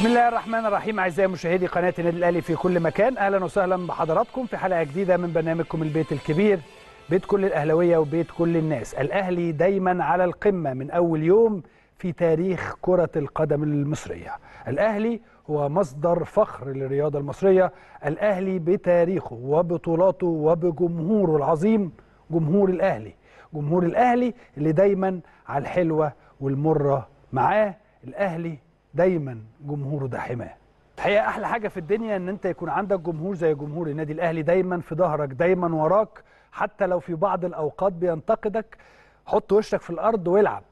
بسم الله الرحمن الرحيم أعزائي مشاهدي قناة النادي الأهلي في كل مكان. أهلا وسهلا بحضراتكم في حلقة جديدة من برنامجكم البيت الكبير بيت كل الأهلاوية وبيت كل الناس. الأهلي دايما على القمة من أول يوم في تاريخ كرة القدم المصرية. الأهلي هو مصدر فخر للرياضة المصرية. الأهلي بتاريخه وبطولاته وبجمهوره العظيم جمهور الأهلي. جمهور الأهلي اللي دايما على الحلوة والمرة معاه. الأهلي دايما جمهوره ده حماة. الحقيقة أحلى حاجة في الدنيا إن أنت يكون عندك جمهور زي جمهور النادي الأهلي دايما في ظهرك دايما وراك حتى لو في بعض الأوقات بينتقدك حط وشك في الأرض والعب.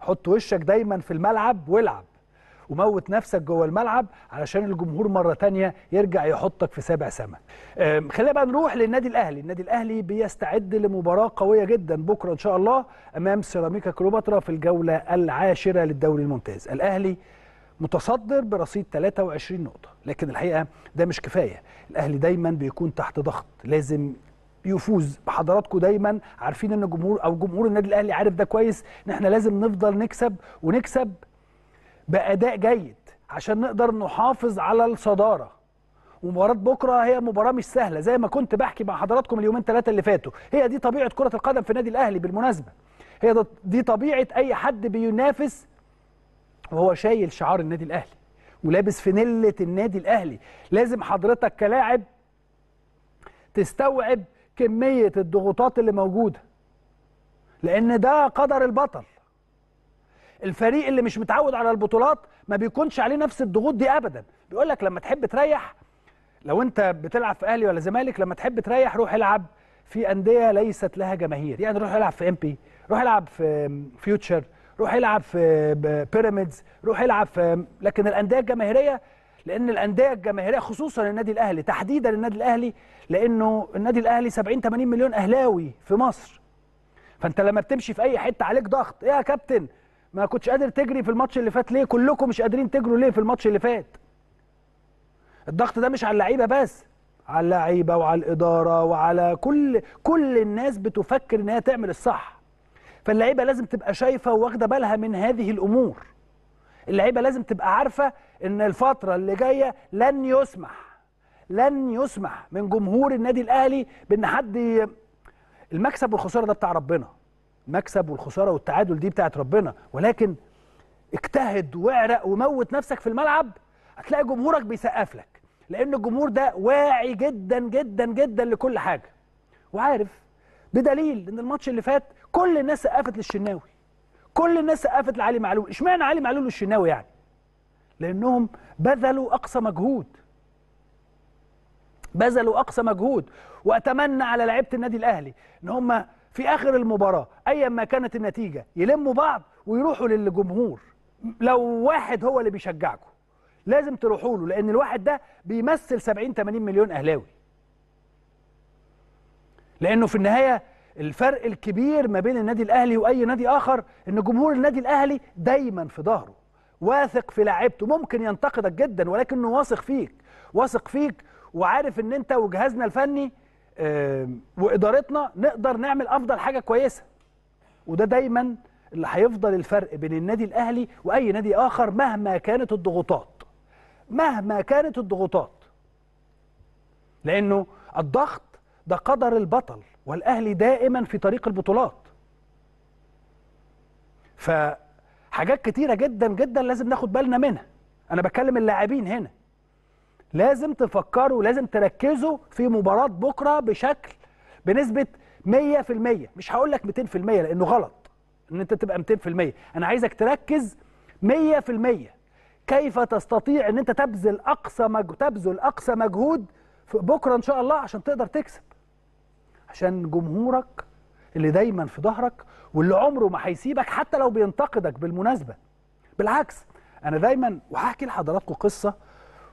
حط وشك دايما في الملعب والعب. وموت نفسك جوه الملعب علشان الجمهور مرة تانية يرجع يحطك في سابع سما خلينا بقى نروح للنادي الأهلي. النادي الأهلي بيستعد لمباراة قوية جدا بكرة إن شاء الله أمام سيراميكا كليوباترا في الجولة العاشرة للدوري الممتاز. الأهلي متصدر برصيد 23 نقطة. لكن الحقيقة ده مش كفاية. الأهلي دايما بيكون تحت ضغط. لازم يفوز بحضراتكم دايما. عارفين إن جمهور أو جمهور النادي الأهلي عارف ده كويس. ان إحنا لازم نفضل نكسب ونكسب بأداء جيد عشان نقدر نحافظ على الصدارة. ومباراه بكرة هي مباراة مش سهلة. زي ما كنت بحكي مع حضراتكم اليومين ثلاثة اللي فاتوا. هي دي طبيعة كرة القدم في النادي الأهلي بالمناسبة. هي دي طبيعة أي حد بينافس وهو شايل شعار النادي الأهلي ولابس فانيلة النادي الأهلي. لازم حضرتك كلاعب تستوعب كمية الضغوطات اللي موجودة لأن ده قدر البطل. الفريق اللي مش متعود على البطولات ما بيكونش عليه نفس الضغوط دي ابدا. بيقول لك لما تحب تريح لو أنت بتلعب في أهلي ولا زمالك لما تحب تريح روح العب في أندية ليست لها جماهير. يعني روح العب في إنبي روح العب في فيوتشر روح يلعب في بيراميدز روح يلعب في لكن الأندية الجماهيرية لأن الأندية الجماهيرية خصوصا النادي الأهلي تحديدا النادي الأهلي لأنه النادي الأهلي 70 80 مليون أهلاوي في مصر. فأنت لما بتمشي في أي حتة عليك ضغط. إيه يا كابتن ما كنتش قادر تجري في الماتش اللي فات ليه؟ كلكم مش قادرين تجروا ليه في الماتش اللي فات؟ الضغط ده مش على اللعيبة بس على اللعيبة وعلى الإدارة وعلى كل كل الناس بتفكر إن هي تعمل الصح. فاللعيبة لازم تبقى شايفة واخدة بالها من هذه الأمور. اللعيبة لازم تبقى عارفة إن الفترة اللي جاية لن يسمح لن يسمح من جمهور النادي الأهلي بإن حد. المكسب والخسارة ده بتاع ربنا. المكسب والخسارة والتعادل دي بتاعت ربنا. ولكن اجتهد واعرق وموت نفسك في الملعب هتلاقي جمهورك بيسقف لك. لأن الجمهور ده واعي جدا جدا جدا لكل حاجة. وعارف بدليل إن الماتش اللي فات كل الناس سقفت للشناوي. كل الناس سقفت لعلي معلول. اشمعنى علي معلول والشناوي يعني؟ لأنهم بذلوا أقصى مجهود. بذلوا أقصى مجهود. وأتمنى على لعيبة النادي الأهلي إن هم في آخر المباراة ايا ما كانت النتيجة يلموا بعض ويروحوا للجمهور. لو واحد هو اللي بيشجعكم لازم تروحوا له لأن الواحد ده بيمثل 70 80 مليون أهلاوي. لأنه في النهاية الفرق الكبير ما بين النادي الأهلي وأي نادي آخر إن جمهور النادي الأهلي دايما في ظهره. واثق في لعيبته ممكن ينتقدك جدا ولكنه واثق فيك. واثق فيك وعارف إن أنت وجهازنا الفني وإدارتنا نقدر نعمل أفضل حاجة كويسة. وده دايما اللي هيفضل الفرق بين النادي الأهلي وأي نادي آخر مهما كانت الضغوطات. مهما كانت الضغوطات. لأنه الضغط ده قدر البطل. والأهلي دائما في طريق البطولات. فحاجات كتيرة جدا جدا لازم ناخد بالنا منها. أنا بكلم اللاعبين هنا. لازم تفكروا لازم تركزوا في مباراة بكرة بشكل بنسبة 100% مش هقول لك 200% لأنه غلط. إن أنت تبقى 200% أنا عايزك تركز 100% كيف تستطيع إن أنت تبذل أقصى مج... تبذل أقصى مجهود بكرة إن شاء الله عشان تقدر تكسب. عشان جمهورك اللي دايما في ظهرك واللي عمره ما هيسيبك حتى لو بينتقدك بالمناسبة. بالعكس أنا دايما وهحكي لحضراتكم قصة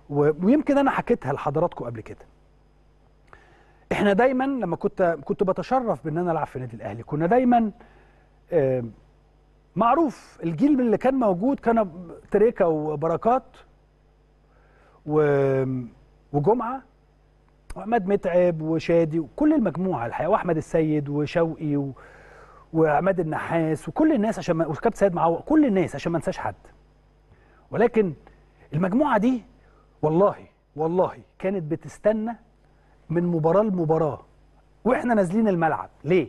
ويمكن أنا حكيتها لحضراتكم قبل كده. إحنا دايما لما كنت كنت بتشرف بإن أنا ألعب في النادي الأهلي كنا دايما معروف الجيل اللي كان موجود كان تريكا وبركات وجمعة. وعماد متعب وشادي وكل المجموعة الحقيقة وأحمد السيد وشوقي و... وعماد النحاس وكل الناس عشان ما... وكابتن سيد معوض كل الناس عشان ما انساش حد. ولكن المجموعة دي والله والله كانت بتستنى من مباراة لمباراة وإحنا نازلين الملعب. ليه؟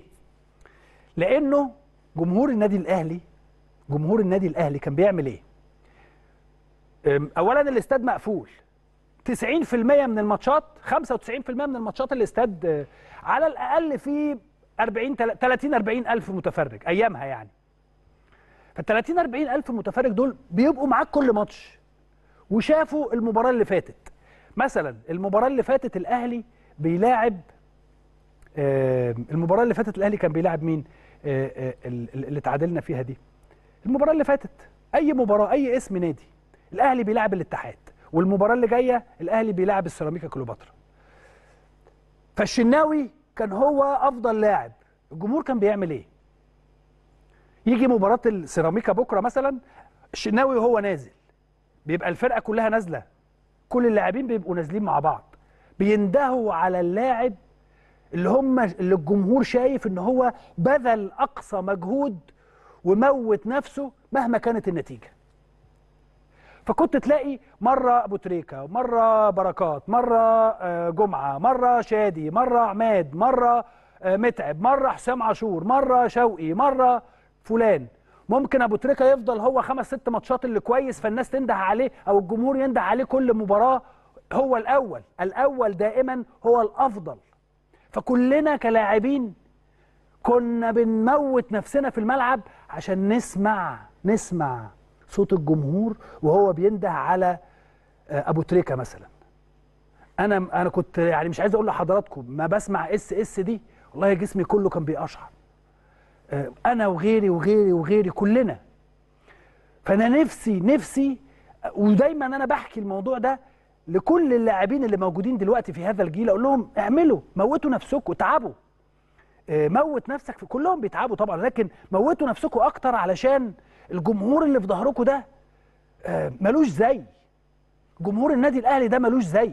لأنه جمهور النادي الأهلي جمهور النادي الأهلي كان بيعمل إيه؟ اولا الاستاد مقفول. 90% من الماتشات 95% من الماتشات الاستاد آه، على الأقل في 40 تل- 30 40 ألف متفرج أيامها يعني. فال 30 40 ألف متفرج دول بيبقوا معاك كل ماتش وشافوا المباراة اللي فاتت. مثلا المباراة اللي فاتت الأهلي بيلاعب آه، المباراة اللي فاتت الأهلي كان بيلاعب مين؟ آه، ال- ال- اللي تعادلنا فيها دي. المباراة اللي فاتت أي مباراة أي اسم نادي الأهلي بيلاعب الاتحاد. والمباراة اللي جاية الأهلي بيلاعب السيراميكا كليوباترا. فالشناوي كان هو أفضل لاعب. الجمهور كان بيعمل إيه؟ يجي مباراة السيراميكا بكرة مثلا الشناوي وهو نازل. بيبقى الفرقة كلها نازلة. كل اللاعبين بيبقوا نازلين مع بعض. بيندهوا على اللاعب اللي هم اللي الجمهور شايف إن هو بذل أقصى مجهود وموت نفسه مهما كانت النتيجة. فكنت تلاقي مرة أبو تريكة مرة بركات مرة آه، جمعة مرة شادي مرة عماد مرة آه، متعب مرة حسام عاشور مرة شوقي مرة فلان. ممكن أبو تريكة يفضل هو خمس ست ماتشات اللي كويس فالناس تنده عليه أو الجمهور ينده عليه كل مباراة. هو الأول الأول دائما هو الأفضل. فكلنا كلاعبين كنا بنموت نفسنا في الملعب عشان نسمع نسمع. صوت الجمهور وهو بينده على آه، أبو تريكة مثلا. أنا أنا كنت يعني مش عايز أقول لحضراتكم ما بسمع اسمه ده والله جسمي كله كان بيقشعر. آه، أنا وغيري وغيري وغيري كلنا. فأنا نفسي نفسي ودايما أنا بحكي الموضوع ده لكل اللاعبين اللي موجودين دلوقتي في هذا الجيل أقول لهم اعملوا موتوا نفسكم تعبوا آه، موت نفسك في كلهم بيتعبوا طبعا لكن موتوا نفسكم أكتر علشان الجمهور اللي في ظهركم ده آه، ملوش زي. جمهور النادي الأهلي ده ملوش زي.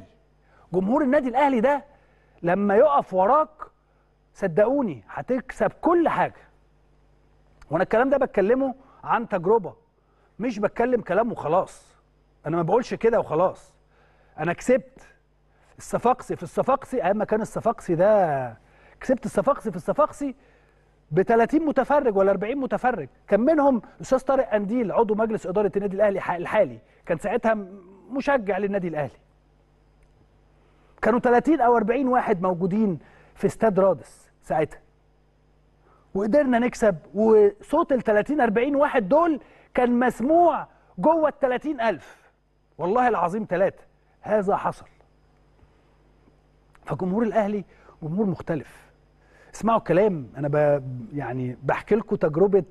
جمهور النادي الأهلي ده لما يقف وراك صدقوني هتكسب كل حاجة. وأنا الكلام ده بتكلمه عن تجربة مش بتكلم كلام وخلاص. أنا ما بقولش كده وخلاص. أنا كسبت الصفاقسي في الصفاقسي أيام ما كان الصفاقسي ده كسبت الصفاقسي في الصفاقسي ب 30 متفرج ولا 40 متفرج. كان منهم الاستاذ طارق قنديل عضو مجلس إدارة النادي الأهلي الحالي. كان ساعتها مشجع للنادي الأهلي. كانوا 30 أو 40 واحد موجودين في استاد رادس ساعتها. وقدرنا نكسب وصوت ال 30 40 واحد دول كان مسموع جوه ال 30 ألف. والله العظيم ثلاثة هذا حصل. فجمهور الأهلي جمهور مختلف. اسمعوا الكلام. أنا ب يعني بحكي لكم تجربة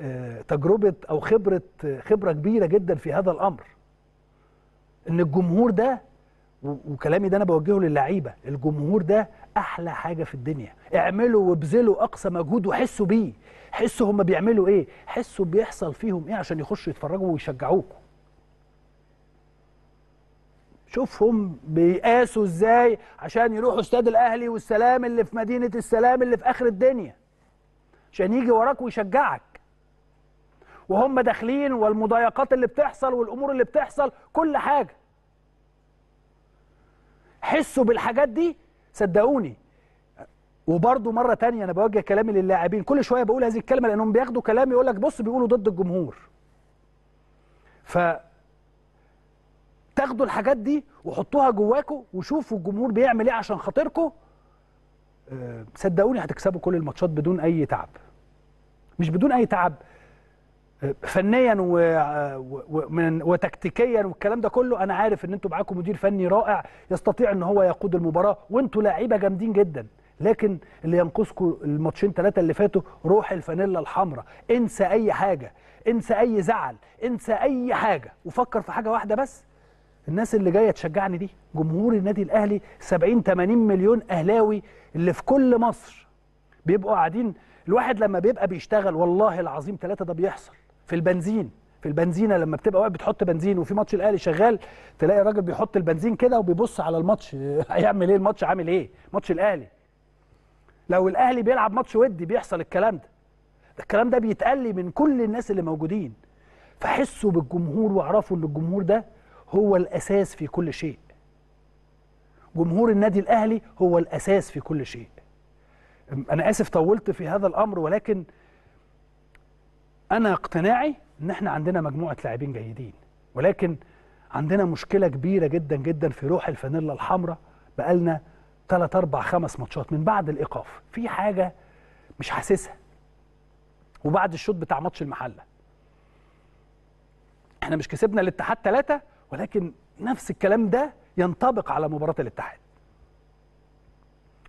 آه، تجربة أو خبرة آه، خبرة كبيرة جدا في هذا الأمر. إن الجمهور ده وكلامي ده أنا بوجهه للعيبة. الجمهور ده أحلى حاجة في الدنيا. اعملوا وابذلوا أقصى مجهود وحسوا بيه. حسوا هم بيعملوا إيه؟ حسوا بيحصل فيهم إيه عشان يخشوا يتفرجوا ويشجعوكم شوفهم بيقاسوا إزاي عشان يروحوا استاد الاهلي والسلام اللي في مدينة السلام اللي في اخر الدنيا. عشان يجي وراك ويشجعك. وهم داخلين والمضايقات اللي بتحصل والامور اللي بتحصل كل حاجة. حسوا بالحاجات دي؟ صدقوني. وبرضه مرة تانية أنا بوجه كلامي للاعبين. كل شوية بقول هذه الكلمة لأنهم بياخدوا كلامي يقول لك بص بيقولوا ضد الجمهور. ف تاخدوا الحاجات دي وحطوها جواكم وشوفوا الجمهور بيعمل إيه عشان خاطركم آه، صدقوني هتكسبوا كل الماتشات بدون اي تعب. مش بدون اي تعب. آه، فنيا و... و... ومن... وتكتيكيا والكلام ده كله. أنا عارف إن أنتوا معاكم مدير فني رائع يستطيع إن هو يقود المباراة. وأنتوا لاعيبه جامدين جدا. لكن اللي ينقصكم الماتشين ثلاثة اللي فاتوا روح الفانيلا الحمراء. انسى أي حاجة. انسى أي زعل. انسى أي حاجة. وفكر في حاجة واحدة بس. الناس اللي جاية تشجعني دي جمهور النادي الأهلي 70 80 مليون أهلاوي اللي في كل مصر بيبقوا قاعدين. الواحد لما بيبقى بيشتغل والله العظيم ثلاثة ده بيحصل. في البنزين في البنزينة لما بتبقى واقف بتحط بنزين وفي ماتش الأهلي شغال تلاقي الراجل بيحط البنزين كده وبيبص على الماتش. هيعمل إيه؟ الماتش عامل إيه؟ ماتش الأهلي. لو الأهلي بيلعب ماتش ودي بيحصل الكلام ده. ده الكلام ده بيتقال لي من كل الناس اللي موجودين. فحسوا بالجمهور واعرفوا إن الجمهور ده هو الأساس في كل شيء. جمهور النادي الأهلي هو الأساس في كل شيء. أنا آسف طولت في هذا الأمر ولكن أنا اقتناعي إن إحنا عندنا مجموعة لاعبين جيدين. ولكن عندنا مشكلة كبيرة جدا جدا في روح الفانيلا الحمراء بقالنا 3 4 5 ماتشات من بعد الإيقاف. في حاجة مش حاسسها. وبعد الشوط بتاع ماتش المحلة. إحنا مش كسبنا الاتحاد ثلاثة ولكن نفس الكلام ده ينطبق على مباراة الاتحاد.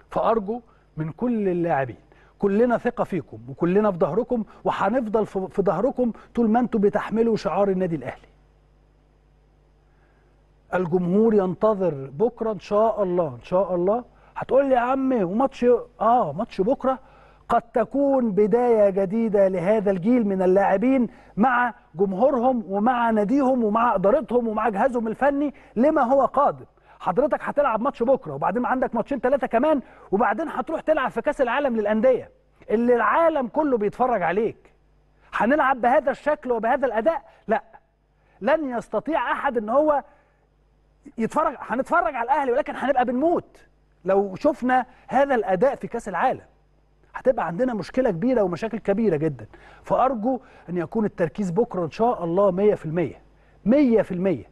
فأرجو من كل اللاعبين كلنا ثقة فيكم وكلنا في ظهركم وهنفضل في ظهركم طول ما أنتم بتحملوا شعار النادي الأهلي. الجمهور ينتظر بكرة إن شاء الله إن شاء الله. هتقول لي يا عم وماتش آه ماتش بكرة؟ قد تكون بداية جديدة لهذا الجيل من اللاعبين مع جمهورهم ومع ناديهم ومع إدارتهم ومع جهازهم الفني لما هو قادم. حضرتك هتلعب ماتش بكرة وبعدين عندك ماتشين ثلاثة كمان وبعدين هتروح تلعب في كأس العالم للأندية. اللي العالم كله بيتفرج عليك. هنلعب بهذا الشكل وبهذا الأداء؟ لا. لن يستطيع أحد أن هو يتفرج هنتفرج على الأهلي ولكن هنبقى بنموت. لو شفنا هذا الأداء في كأس العالم. هتبقى عندنا مشكلة كبيرة ومشاكل كبيرة جدا. فأرجو أن يكون التركيز بكرة إن شاء الله 100% 100%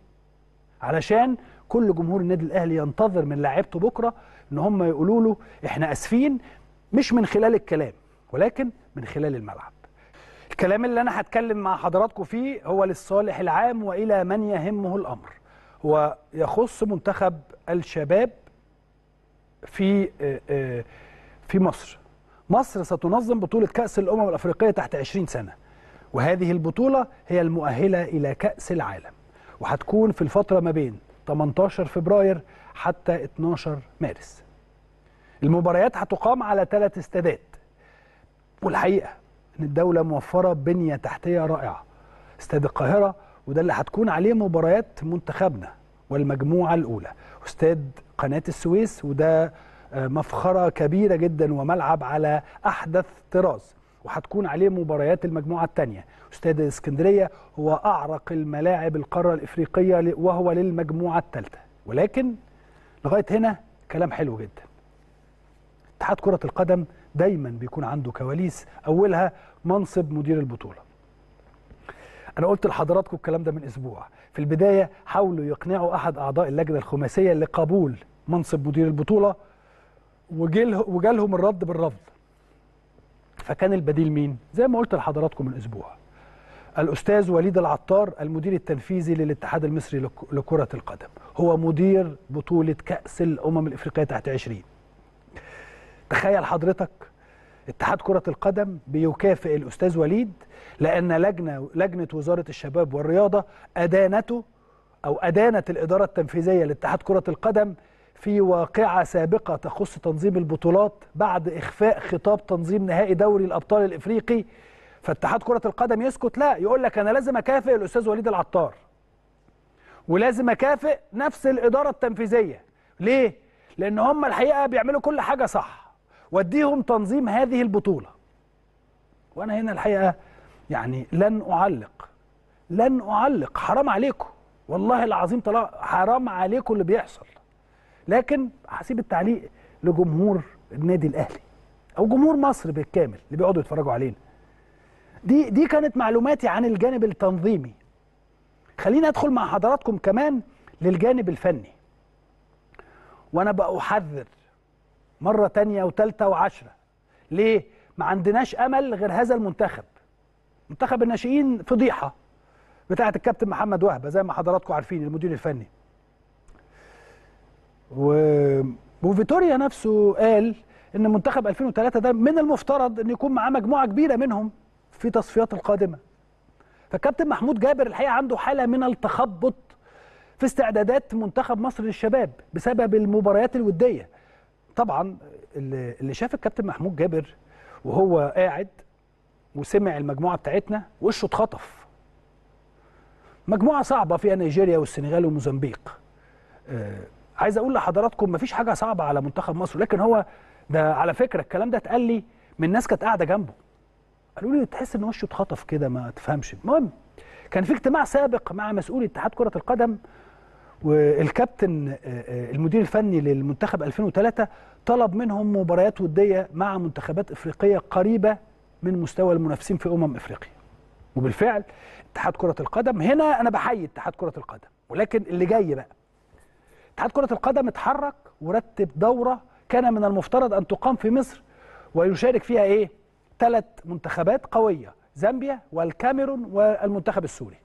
علشان كل جمهور النادي الأهلي ينتظر من لاعيبته بكرة أن هم يقولوا له إحنا أسفين مش من خلال الكلام ولكن من خلال الملعب. الكلام اللي أنا هتكلم مع حضراتكم فيه هو للصالح العام وإلى من يهمه الأمر. هو يخص منتخب الشباب في في مصر. مصر ستنظم بطولة كأس الأمم الأفريقية تحت 20 سنة وهذه البطولة هي المؤهلة إلى كأس العالم وهتكون في الفترة ما بين 18 فبراير حتى 12 مارس. المباريات هتقام على ثلاث استادات والحقيقة أن الدولة موفرة بنية تحتية رائعة. استاد القاهرة وده اللي هتكون عليه مباريات منتخبنا والمجموعة الأولى. واستاد قناة السويس وده مفخرة كبيرة جدا وملعب على أحدث طراز وهتكون عليه مباريات المجموعة الثانية استاد الإسكندرية هو أعرق الملاعب القارة الإفريقية وهو للمجموعة الثالثة ولكن لغاية هنا كلام حلو جدا. اتحاد كرة القدم دايما بيكون عنده كواليس أولها منصب مدير البطولة. أنا قلت لحضراتكم الكلام ده من أسبوع. في البداية حاولوا يقنعوا أحد أعضاء اللجنة الخماسية لقبول منصب مدير البطولة وجالهم الرد بالرفض. فكان البديل مين؟ زي ما قلت لحضراتكم من أسبوع. الأستاذ وليد العطار المدير التنفيذي للاتحاد المصري لكرة القدم. هو مدير بطولة كأس الأمم الإفريقية تحت 20 تخيل حضرتك اتحاد كرة القدم بيكافئ الأستاذ وليد لأن لجنه لجنة وزارة الشباب والرياضة أدانته أو أدانت الإدارة التنفيذية لاتحاد كرة القدم في واقعة سابقة تخص تنظيم البطولات بعد إخفاء خطاب تنظيم نهائي دوري الأبطال الإفريقي. فاتحاد كرة القدم يسكت. لا يقول لك أنا لازم أكافئ الأستاذ وليد العطار. ولازم أكافئ نفس الإدارة التنفيذية. ليه؟ لأن هم الحقيقة بيعملوا كل حاجة صح. وديهم تنظيم هذه البطولة. وأنا هنا الحقيقة يعني لن أعلق. لن أعلق. حرام عليكم. والله العظيم طلع حرام عليكم اللي بيحصل. لكن هسيب التعليق لجمهور النادي الأهلي أو جمهور مصر بالكامل اللي بيقعدوا يتفرجوا علينا. دي دي كانت معلوماتي عن الجانب التنظيمي. خليني أدخل مع حضراتكم كمان للجانب الفني. وأنا بقى احذر مرة تانية وتالتة وعشرة. ليه؟ ما عندناش أمل غير هذا المنتخب. منتخب الناشئين فضيحة بتاعة الكابتن محمد وهبة زي ما حضراتكم عارفين المدير الفني. و... وفيتوريا نفسه قال إن منتخب 2003 ده من المفترض إن يكون معاه مجموعة كبيرة منهم في تصفيات القادمة. فكابتن محمود جابر الحقيقة عنده حالة من التخبط في استعدادات منتخب مصر للشباب بسبب المباريات الودية. طبعا اللي اللي شاف الكابتن محمود جابر وهو قاعد وسمع المجموعة بتاعتنا وشه اتخطف. مجموعة صعبة فيها نيجيريا والسنغال وموزمبيق. آه عايز أقول لحضراتكم مفيش حاجة صعبة على منتخب مصر لكن هو ده على فكرة الكلام ده اتقال لي من ناس كانت قاعدة جنبه. قالوا لي تحس ان وشه اتخطف كده ما تفهمش. المهم كان في اجتماع سابق مع مسؤول اتحاد كرة القدم والكابتن آه، آه، المدير الفني للمنتخب 2003 طلب منهم مباريات ودية مع منتخبات إفريقية قريبة من مستوى المنافسين في أمم إفريقيا. وبالفعل اتحاد كرة القدم هنا أنا بحيي اتحاد كرة القدم. ولكن اللي جاي بقى اتحاد كرة القدم اتحرك ورتب دورة كان من المفترض أن تقام في مصر ويشارك فيها إيه؟ ثلاث منتخبات قوية زامبيا والكاميرون والمنتخب السوري.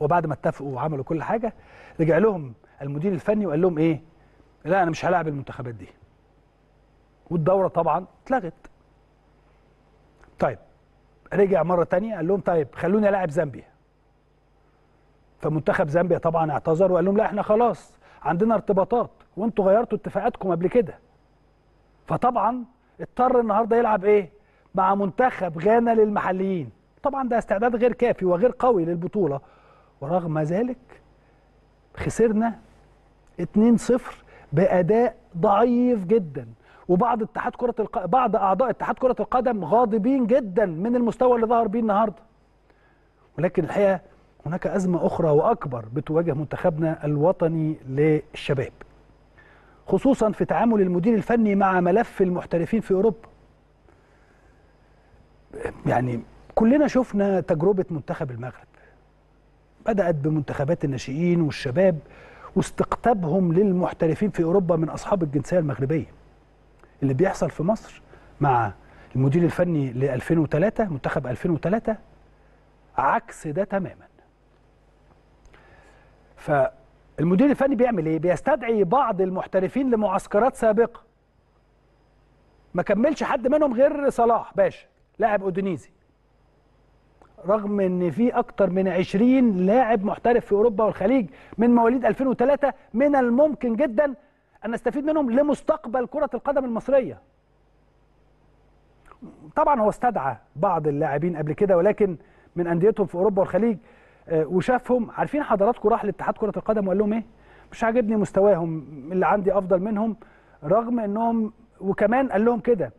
وبعد ما اتفقوا وعملوا كل حاجة رجع لهم المدير الفني وقال لهم إيه؟ لا أنا مش هلاعب المنتخبات دي. والدورة طبعا اتلغت. طيب رجع مرة تانية قال لهم طيب خلوني العب زامبيا. فمنتخب زامبيا طبعا اعتذر وقال لهم لا إحنا خلاص عندنا ارتباطات وانتوا غيرتوا اتفاقاتكم قبل كده. فطبعا اضطر النهارده يلعب إيه؟ مع منتخب غانا للمحليين. طبعا ده استعداد غير كافي وغير قوي للبطولة. ورغم ذلك خسرنا 2-0 بأداء ضعيف جدا. وبعض اتحاد كرة الق... بعض أعضاء اتحاد كرة القدم غاضبين جدا من المستوى اللي ظهر بيه النهارده. ولكن الحقيقة هناك أزمة أخرى وأكبر بتواجه منتخبنا الوطني للشباب خصوصا في تعامل المدير الفني مع ملف المحترفين في أوروبا. يعني كلنا شفنا تجربة منتخب المغرب بدأت بمنتخبات الناشئين والشباب واستقطابهم للمحترفين في أوروبا من أصحاب الجنسية المغربية. اللي بيحصل في مصر مع المدير الفني ل 2003 منتخب 2003 عكس ده تماما. فالمدير الفني بيعمل إيه؟ بيستدعي بعض المحترفين لمعسكرات سابقة. ما كملش حد منهم غير صلاح باشا لاعب أودينيزي. رغم إن في أكتر من 20 لاعب محترف في أوروبا والخليج من مواليد 2003 من الممكن جدا أن نستفيد منهم لمستقبل كرة القدم المصرية. طبعا هو استدعى بعض اللاعبين قبل كده ولكن من أنديتهم في أوروبا والخليج وشافهم. عارفين حضراتكم راح لاتحاد كرة القدم وقال لهم إيه؟ مش عاجبني مستواهم اللي عندي أفضل منهم رغم إنهم وكمان قال لهم كده.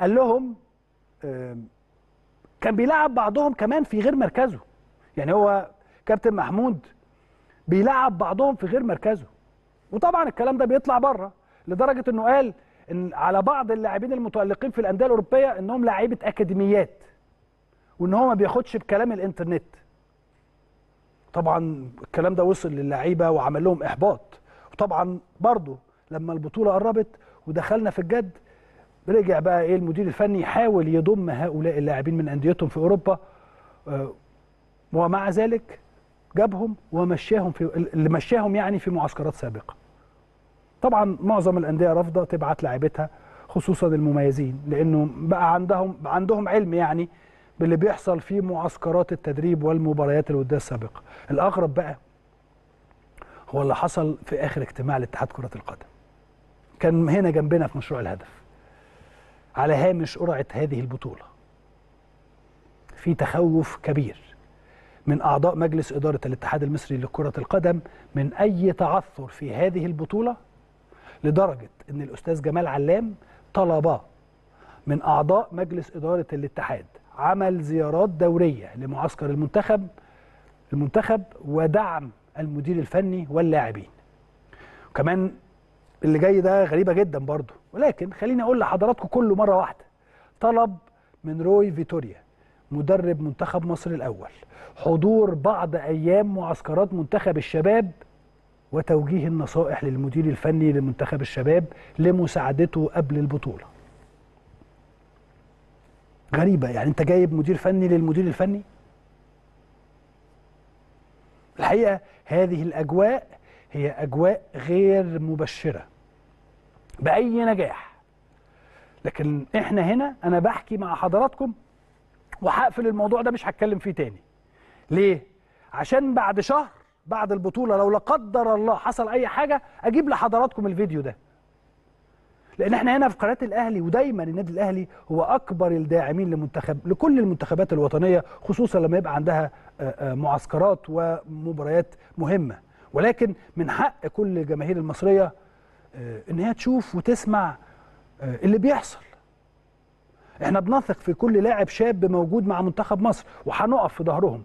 قال لهم آه، كان بيلعب بعضهم كمان في غير مركزه. يعني هو كابتن محمود بيلعب بعضهم في غير مركزه. وطبعا الكلام ده بيطلع بره لدرجة إنه قال إن على بعض اللاعبين المتألقين في الأندية الأوروبية إنهم لاعيبه أكاديميات وإن هو ما بياخدش بكلام الإنترنت. طبعا الكلام ده وصل للعيبة وعمل لهم إحباط. وطبعا برضه لما البطولة قربت ودخلنا في الجد رجع بقى إيه المدير الفني يحاول يضم هؤلاء اللاعبين من أنديتهم في أوروبا آه، ومع ذلك جابهم ومشاهم في اللي مشاهم يعني في معسكرات سابقة. طبعا معظم الأندية رافضة تبعت لاعيبتها خصوصا المميزين لأنه بقى عندهم عندهم علم يعني باللي بيحصل في معسكرات التدريب والمباريات الوديه السابقه الاغرب بقى هو اللي حصل في آخر اجتماع لاتحاد كرة القدم. كان هنا جنبنا في مشروع الهدف. على هامش قرعة هذه البطولة. في تخوف كبير من أعضاء مجلس إدارة الاتحاد المصري لكرة القدم من أي تعثر في هذه البطولة لدرجة إن الأستاذ جمال علام طلب من أعضاء مجلس إدارة الاتحاد عمل زيارات دورية لمعسكر المنتخب المنتخب ودعم المدير الفني واللاعبين. وكمان اللي جاي ده غريبة جدا برضه ولكن خليني أقول لحضراتكم كله مرة واحدة طلب من روي فيتوريا مدرب منتخب مصر الأول حضور بعض أيام معسكرات منتخب الشباب وتوجيه النصائح للمدير الفني لمنتخب الشباب لمساعدته قبل البطولة. غريبة. يعني انت جايب مدير فني للمدير الفني؟ الحقيقة هذه الأجواء هي أجواء غير مبشرة بأي نجاح. لكن إحنا هنا أنا بحكي مع حضراتكم وهقفل الموضوع ده مش هتكلم فيه تاني. ليه؟ عشان بعد شهر بعد البطولة لو لا قدر الله حصل أي حاجة أجيب لحضراتكم الفيديو ده. لأن إحنا هنا في قناة الاهلي ودايما النادي الاهلي هو أكبر الداعمين لمنتخب لكل المنتخبات الوطنية خصوصا لما يبقى عندها آه، آه، معسكرات ومباريات مهمة. ولكن من حق كل الجماهير المصرية آه، إن هي تشوف وتسمع اللي بيحصل. إحنا بنثق في كل لاعب شاب موجود مع منتخب مصر وهنقف في ظهرهم.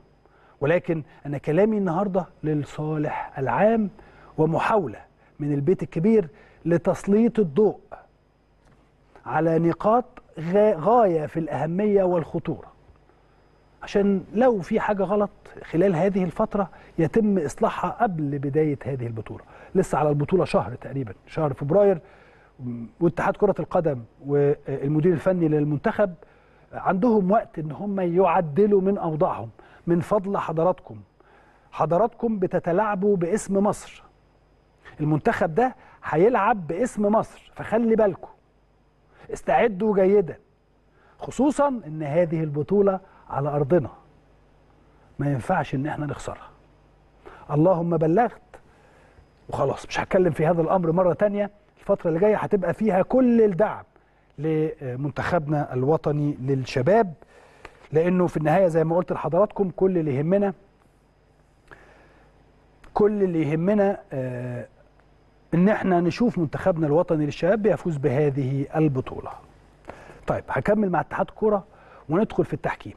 ولكن أنا كلامي النهارده للصالح العام ومحاولة من البيت الكبير لتسليط الضوء. على نقاط غا- غاية في الأهمية والخطورة. عشان لو في حاجة غلط خلال هذه الفترة يتم إصلاحها قبل بداية هذه البطولة. لسه على البطولة شهر تقريبا شهر فبراير. واتحاد كرة القدم والمدير الفني للمنتخب عندهم وقت إن هم يعدلوا من أوضاعهم. من فضل حضراتكم. حضراتكم بتتلاعبوا باسم مصر. المنتخب ده هيلعب باسم مصر. فخلي بالكم. استعدوا جيدا خصوصا إن هذه البطولة على أرضنا. ما ينفعش إن إحنا نخسرها. اللهم بلغت وخلاص مش هتكلم في هذا الأمر مرة تانية الفترة اللي جاية هتبقى فيها كل الدعم لمنتخبنا الوطني للشباب لأنه في النهاية زي ما قلت لحضراتكم كل اللي يهمنا كل اللي يهمنا آه، إن إحنا نشوف منتخبنا الوطني للشباب بيفوز بهذه البطولة. طيب هكمل مع اتحاد الكورة وندخل في التحكيم.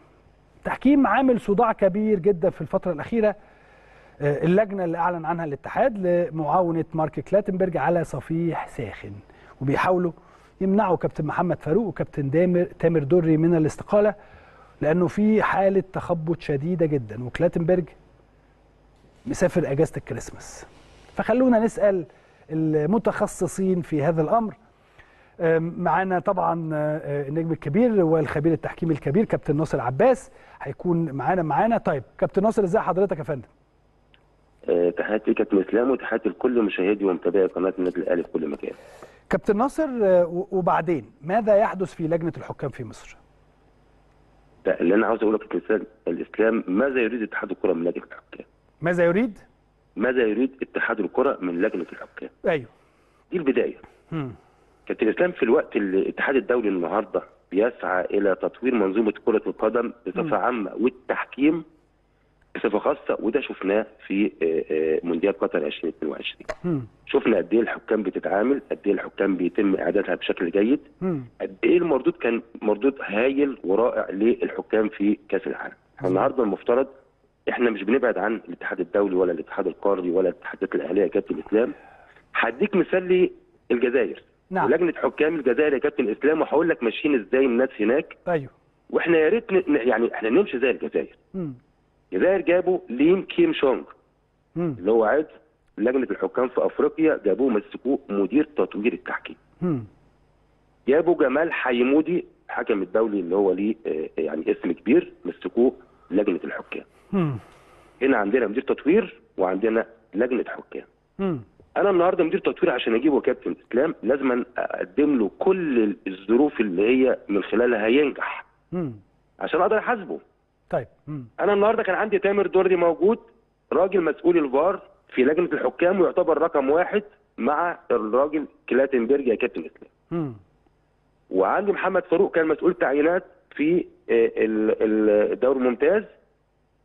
التحكيم عامل صداع كبير جدا في الفترة الأخيرة آه، اللجنة اللي أعلن عنها الاتحاد لمعاونة مارك كلاتنبرج على صفيح ساخن وبيحاولوا يمنعوا كابتن محمد فاروق وكابتن دامر تامر دري من الاستقالة لأنه في حالة تخبط شديدة جدا وكلاتنبرج مسافر أجازة الكريسماس فخلونا نسأل المتخصصين في هذا الأمر. آم، معانا طبعا آه، النجم الكبير والخبير التحكيمي الكبير كابتن ناصر عباس. هيكون معانا معانا. طيب كابتن ناصر ازي حضرتك يا فندم؟ آه، تحياتي كابتن اسلام وتحياتي لكل مشاهدي ومتابعي قناة النادي الأهلي في كل مكان. كابتن ناصر آه، وبعدين ماذا يحدث في لجنة الحكام في مصر؟ اللي أنا عاوز أقوله كابتن اسلام الإسلام ماذا يريد اتحاد الكرة من لجنة الحكام؟ ماذا يريد؟ ماذا يريد اتحاد الكرة من لجنة الحكام؟ أيوه دي البداية. كابتن اسلام في الوقت اللي الاتحاد الدولي النهارده بيسعى إلى تطوير منظومة كرة القدم بصفة عامة والتحكيم بصفة خاصة وده شفناه في آه، آه، مونديال قطر 2022. مم. شفنا قد إيه الحكام بتتعامل، قد إيه الحكام بيتم إعدادها بشكل جيد،. قد إيه المردود كان مردود هايل ورائع للحكام في كأس العالم. النهارده المفترض إحنا مش بنبعد عن الاتحاد الدولي ولا الاتحاد القاري ولا الاتحادات الأهلية يا كابتن إسلام. هديك مثال للجزائر. نعم. ولجنه حكام الجزائر يا كابتن إسلام وهقول لك ماشيين إزاي الناس هناك أيوه وإحنا يا ريت ن- يعني إحنا نمشي زي الجزائر. مم. الجزائر جابوا ليم كيم شونج مم. اللي هو عضو لجنة الحكام في أفريقيا جابوه مسكوه مدير تطوير التحكيم. مم. جابوا جمال حيمودي الحكم الدولي اللي هو ليه آه، يعني اسم كبير مسكوه لجنة الحكام. هنا عندنا مدير تطوير وعندنا لجنة حكام. أنا النهارده مدير تطوير عشان أجيبه كابتن إسلام لازم أقدم له كل الظروف اللي هي من خلالها هينجح. عشان أقدر أحاسبه. طيب. أنا النهارده كان عندي تامر دري موجود راجل مسؤول الفار في لجنة الحكام ويعتبر رقم واحد مع الراجل كلاتنبرج يا كابتن إسلام. وعندي محمد فاروق كان مسؤول تعيينات في آه، ال- ال- الدوري الممتاز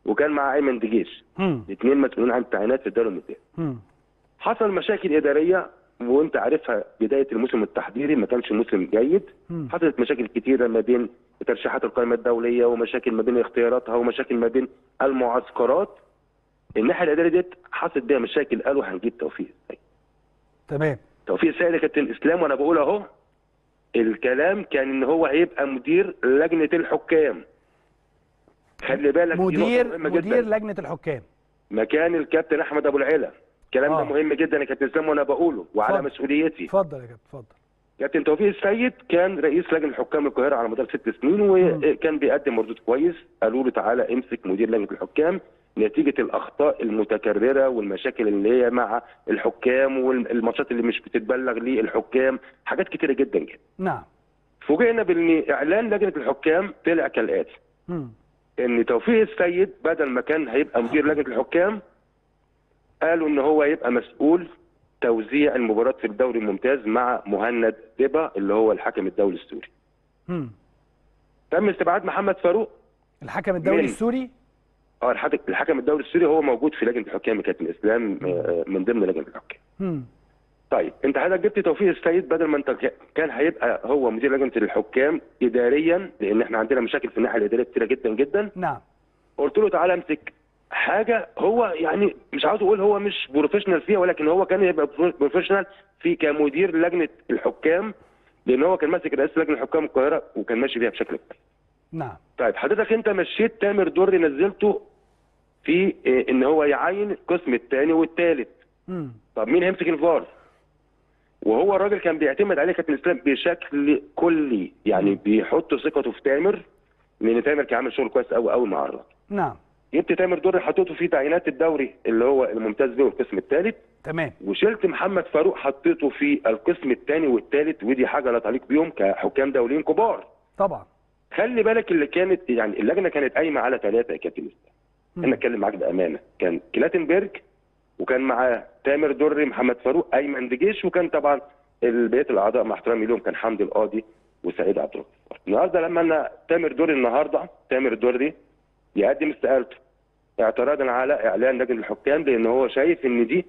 وكان مع أيمن دجيش. الاثنين مسؤولين عن التعيينات في الدوري الممتاز مم. حصل مشاكل إدارية وأنت عارفها بداية الموسم التحضيري ما كانش موسم جيد. مم. حصلت مشاكل كتيرة ما بين ترشيحات القائمة الدولية ومشاكل ما بين اختياراتها ومشاكل ما بين المعسكرات. الناحية الإدارية ديت حصلت بيها مشاكل قالوا هنجيب توفيق. تمام. توفيق يا كابتن إسلام وأنا بقول أهو الكلام كان إن هو هيبقى مدير لجنة الحكام. خلي بالك مدير مدير جداً. لجنة الحكام. مكان الكابتن أحمد أبو العلا الكلام آه. ده مهم جدا يا كابتن اسلام وأنا بقوله وعلى اتفضل. مسؤوليتي. اتفضل يا كابتن اتفضل. كابتن توفيق السيد كان رئيس لجنة حكام القاهرة على مدار ست سنين وكان بيقدم مردود كويس. قالوا له تعالى امسك مدير لجنة الحكام نتيجة الأخطاء المتكررة والمشاكل اللي هي مع الحكام والماتشات اللي مش بتتبلغ للحكام. حاجات كتيرة جدا جدا. نعم. فوجئنا بإن إعلان لجنة الحكام طلع كالآتي. مم. إن توفيق السيد بدل ما كان هيبقى مدير لجنة الحكام قالوا إن هو يبقى مسؤول توزيع المباريات في الدوري الممتاز مع مهند دبا اللي هو الحكم الدولي السوري. مم. تم استبعاد محمد فاروق الحكم الدولي من- السوري آه الحكم الدولي السوري هو موجود في لجنة الحكام كابتن إسلام آه، من ضمن لجنة الحكام. مم. طيب انت حضرتك جبت توفيق السيد بدل ما انت كان هيبقى هو مدير لجنه الحكام اداريا لأن إحنا عندنا مشاكل في الناحية الادارية كتيرة جدا جدا نعم قلت له تعالى امسك حاجة هو يعني مش عاوز أقول هو مش professional فيها ولكن هو كان يبقى professional في كمدير لجنة الحكام لأن هو كان ماسك رئاسه لجنة الحكام القاهرة وكان ماشي فيها بشكل كويس. نعم طيب حضرتك انت مشيت تامر دري نزلته في إيه، ان هو يعين القسم الثاني والثالث. طب مين هيمسك الفار؟ وهو الراجل كان بيعتمد عليه كابتن اسلام بشكل كلي. يعني بيحط ثقته في تامر لأن تامر كان عامل شغل كويس قوي قوي مع الراجل. نعم. جبت تامر دري حطيته في تعيينات الدوري اللي هو الممتاز به والقسم الثالث تمام. وشلت محمد فاروق حطيته في القسم الثاني والثالث ودي حاجة لا تليق بيهم كحكام دوليين كبار. طبعا. خلي بالك اللي كانت يعني اللجنة كانت قايمة على ثلاثة يا كابتن اسلام. أنا أتكلم معاك بأمانة. كان كلاتنبرج وكان معاه تامر دري محمد فاروق أيمن دجيش وكان طبعا بقيه الأعضاء مع احترامي لهم كان حمدي القاضي وسعيد عبد الغفار النهارده لما أنا تامر دري النهارده تامر دري يقدم استقالته. اعتراضا على إعلان لجنة الحكام لأن هو شايف إن دي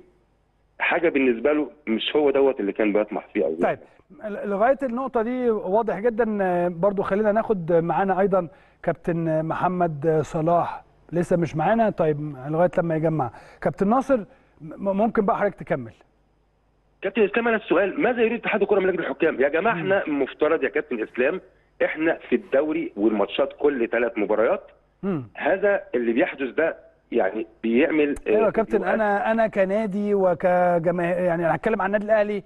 حاجة بالنسبة له مش هو دوت اللي كان بيطمح فيه أو طيب لغاية النقطة دي واضح جدا برضو خلينا ناخد معانا أيضا كابتن محمد صلاح لسه مش معانا؟ طيب لغاية لما يجمع. كابتن ناصر ممكن بقى حضرتك تكمل كابتن إسلام أنا السؤال ماذا يريد اتحاد الكرة من لجنه الحكام؟ يا جماعة إحنا مفترض يا كابتن إسلام إحنا في الدوري والماتشات كل ثلاث مباريات مم. هذا اللي بيحدث ده يعني بيعمل آه، أيوه يا كابتن. أنا أنا كنادي وكجماهير يعني أنا هتكلم عن النادي الأهلي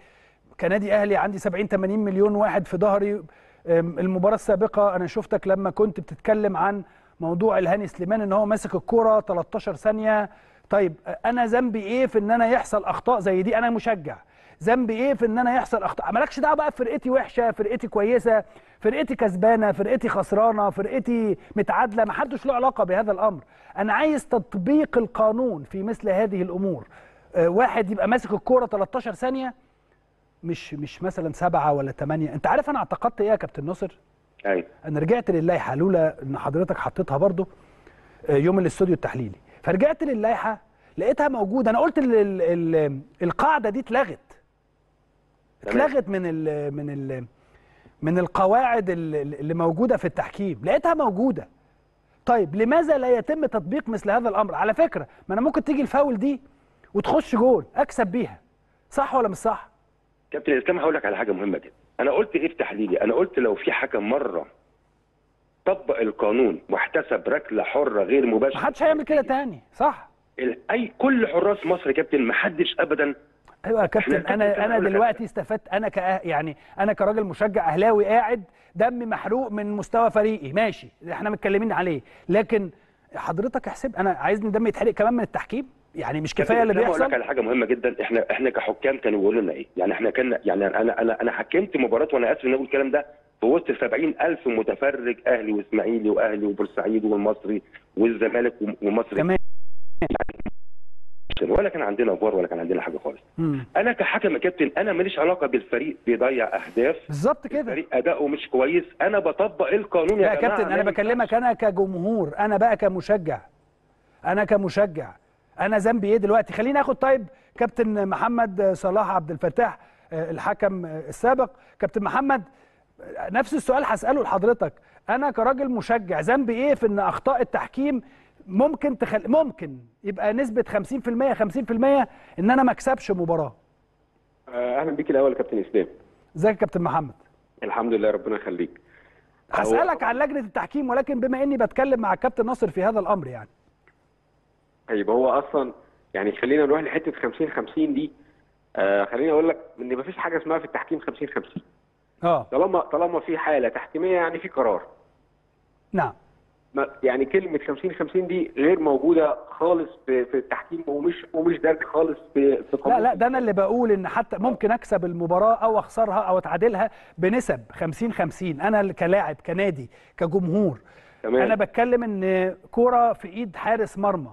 كنادي أهلي عندي 70 80 مليون واحد في ظهري المباراة السابقة أنا شفتك لما كنت بتتكلم عن موضوع الهاني سليمان إن هو ماسك الكورة 13 ثانية طيب أنا ذنبي إيه في إن أنا يحصل أخطاء زي دي؟ أنا مشجع. ذنبي إيه في إن أنا يحصل أخطاء؟ مالكش دعوة بقى فرقتي وحشة فرقتي كويسة فرقتي كسبانة فرقتي خسرانة فرقتي متعادلة ما حدش له علاقة بهذا الأمر. أنا عايز تطبيق القانون في مثل هذه الأمور. آه، واحد يبقى ماسك الكورة 13 ثانية مش مش مثلا سبعة ولا ثمانيه أنت عارف أنا اعتقدت إيه يا كابتن ناصر؟ أيوه. أنا رجعت للائحه لولا إن حضرتك حطيتها برضو آه، يوم الاستوديو التحليلي. فرجعت للائحة لقيتها موجودة. أنا قلت ال ال ال القاعدة دي اتلغت. اتلغت من ال من ال من القواعد ال- اللي موجودة في التحكيم. لقيتها موجودة. طيب لماذا لا يتم تطبيق مثل هذا الأمر؟ على فكرة ما أنا ممكن تيجي الفاول دي وتخش جول أكسب بيها. صح ولا مش صح؟ كابتن إسلام هقول لك على حاجة مهمة جدا. أنا قلت إيه في تحليلي أنا قلت لو في حكم مرة طبق القانون واحتسب ركلة حرة غير مباشرة. محدش هيعمل كده تاني صح. أي كل حراس مصر يا كابتن ما حدش ابدا. أيوه يا كابتن أنا أنا دلوقتي استفدت أنا ك يعني أنا كراجل مشجع أهلاوي قاعد دمي محروق من مستوى فريقي ماشي إحنا متكلمين عليه. لكن حضرتك احسب أنا عايزني دمي يتحرق كمان من التحكيم؟ يعني مش كفاية اللي إسلام هقول لك بيحصل؟ على حاجة مهمة جدا إحنا إحنا كحكام كانوا بيقولوا لنا إيه؟ يعني إحنا كنا يعني أنا أنا أنا حكمت مباراة وأنا آسف إن أقول الكلام ده في وسط 70000 متفرج أهلي وإسماعيلي وأهلي وبورسعيد والمصري والزمالك ومصر تمام. ولا كان عندنا فار ولا كان عندنا حاجة خالص. مم. أنا كحكم يا كابتن أنا ماليش علاقة بالفريق بيضيع أهداف. بالظبط كده. الفريق أداؤه مش كويس. أنا بطبق القانون يا يا جماعة كابتن أنا بكلمك أنا كجمهور أنا بقى كمشجع. أنا كمشجع. أنا ذنبي إيه دلوقتي؟ خليني آخد طيب كابتن محمد صلاح عبد الفتاح آه، الحكم آه، السابق. كابتن محمد نفس السؤال هسأله لحضرتك. أنا كراجل مشجع ذنبي إيه في إن أخطاء التحكيم ممكن تخل... ممكن يبقى نسبة 50% 50% إن أنا ما أكسبش مباراة؟ آه، أهلا بيك الأول يا كابتن إسلام. إزيك يا كابتن محمد؟ الحمد لله ربنا يخليك. هسألك عن لجنة التحكيم ولكن بما إني بتكلم مع الكابتن ناصر في هذا الأمر يعني. طيب هو أصلا يعني خلينا نروح لحتة 50 50 دي. آه خليني أقول لك إن مفيش حاجة اسمها في التحكيم 50 50 آه. طالما طالما في حالة تحكيميه يعني في قرار. نعم. يعني كلمة 50 50 دي غير موجودة خالص في, في التحكيم ومش ومش دارج خالص في في لا قانون. لا ده أنا اللي بقول إن حتى ممكن أكسب المباراة أو أخسرها أو أتعادلها بنسب 50 50 أنا كلاعب كنادي كجمهور. تمام. أنا بتكلم إن كوره في إيد حارس مرمى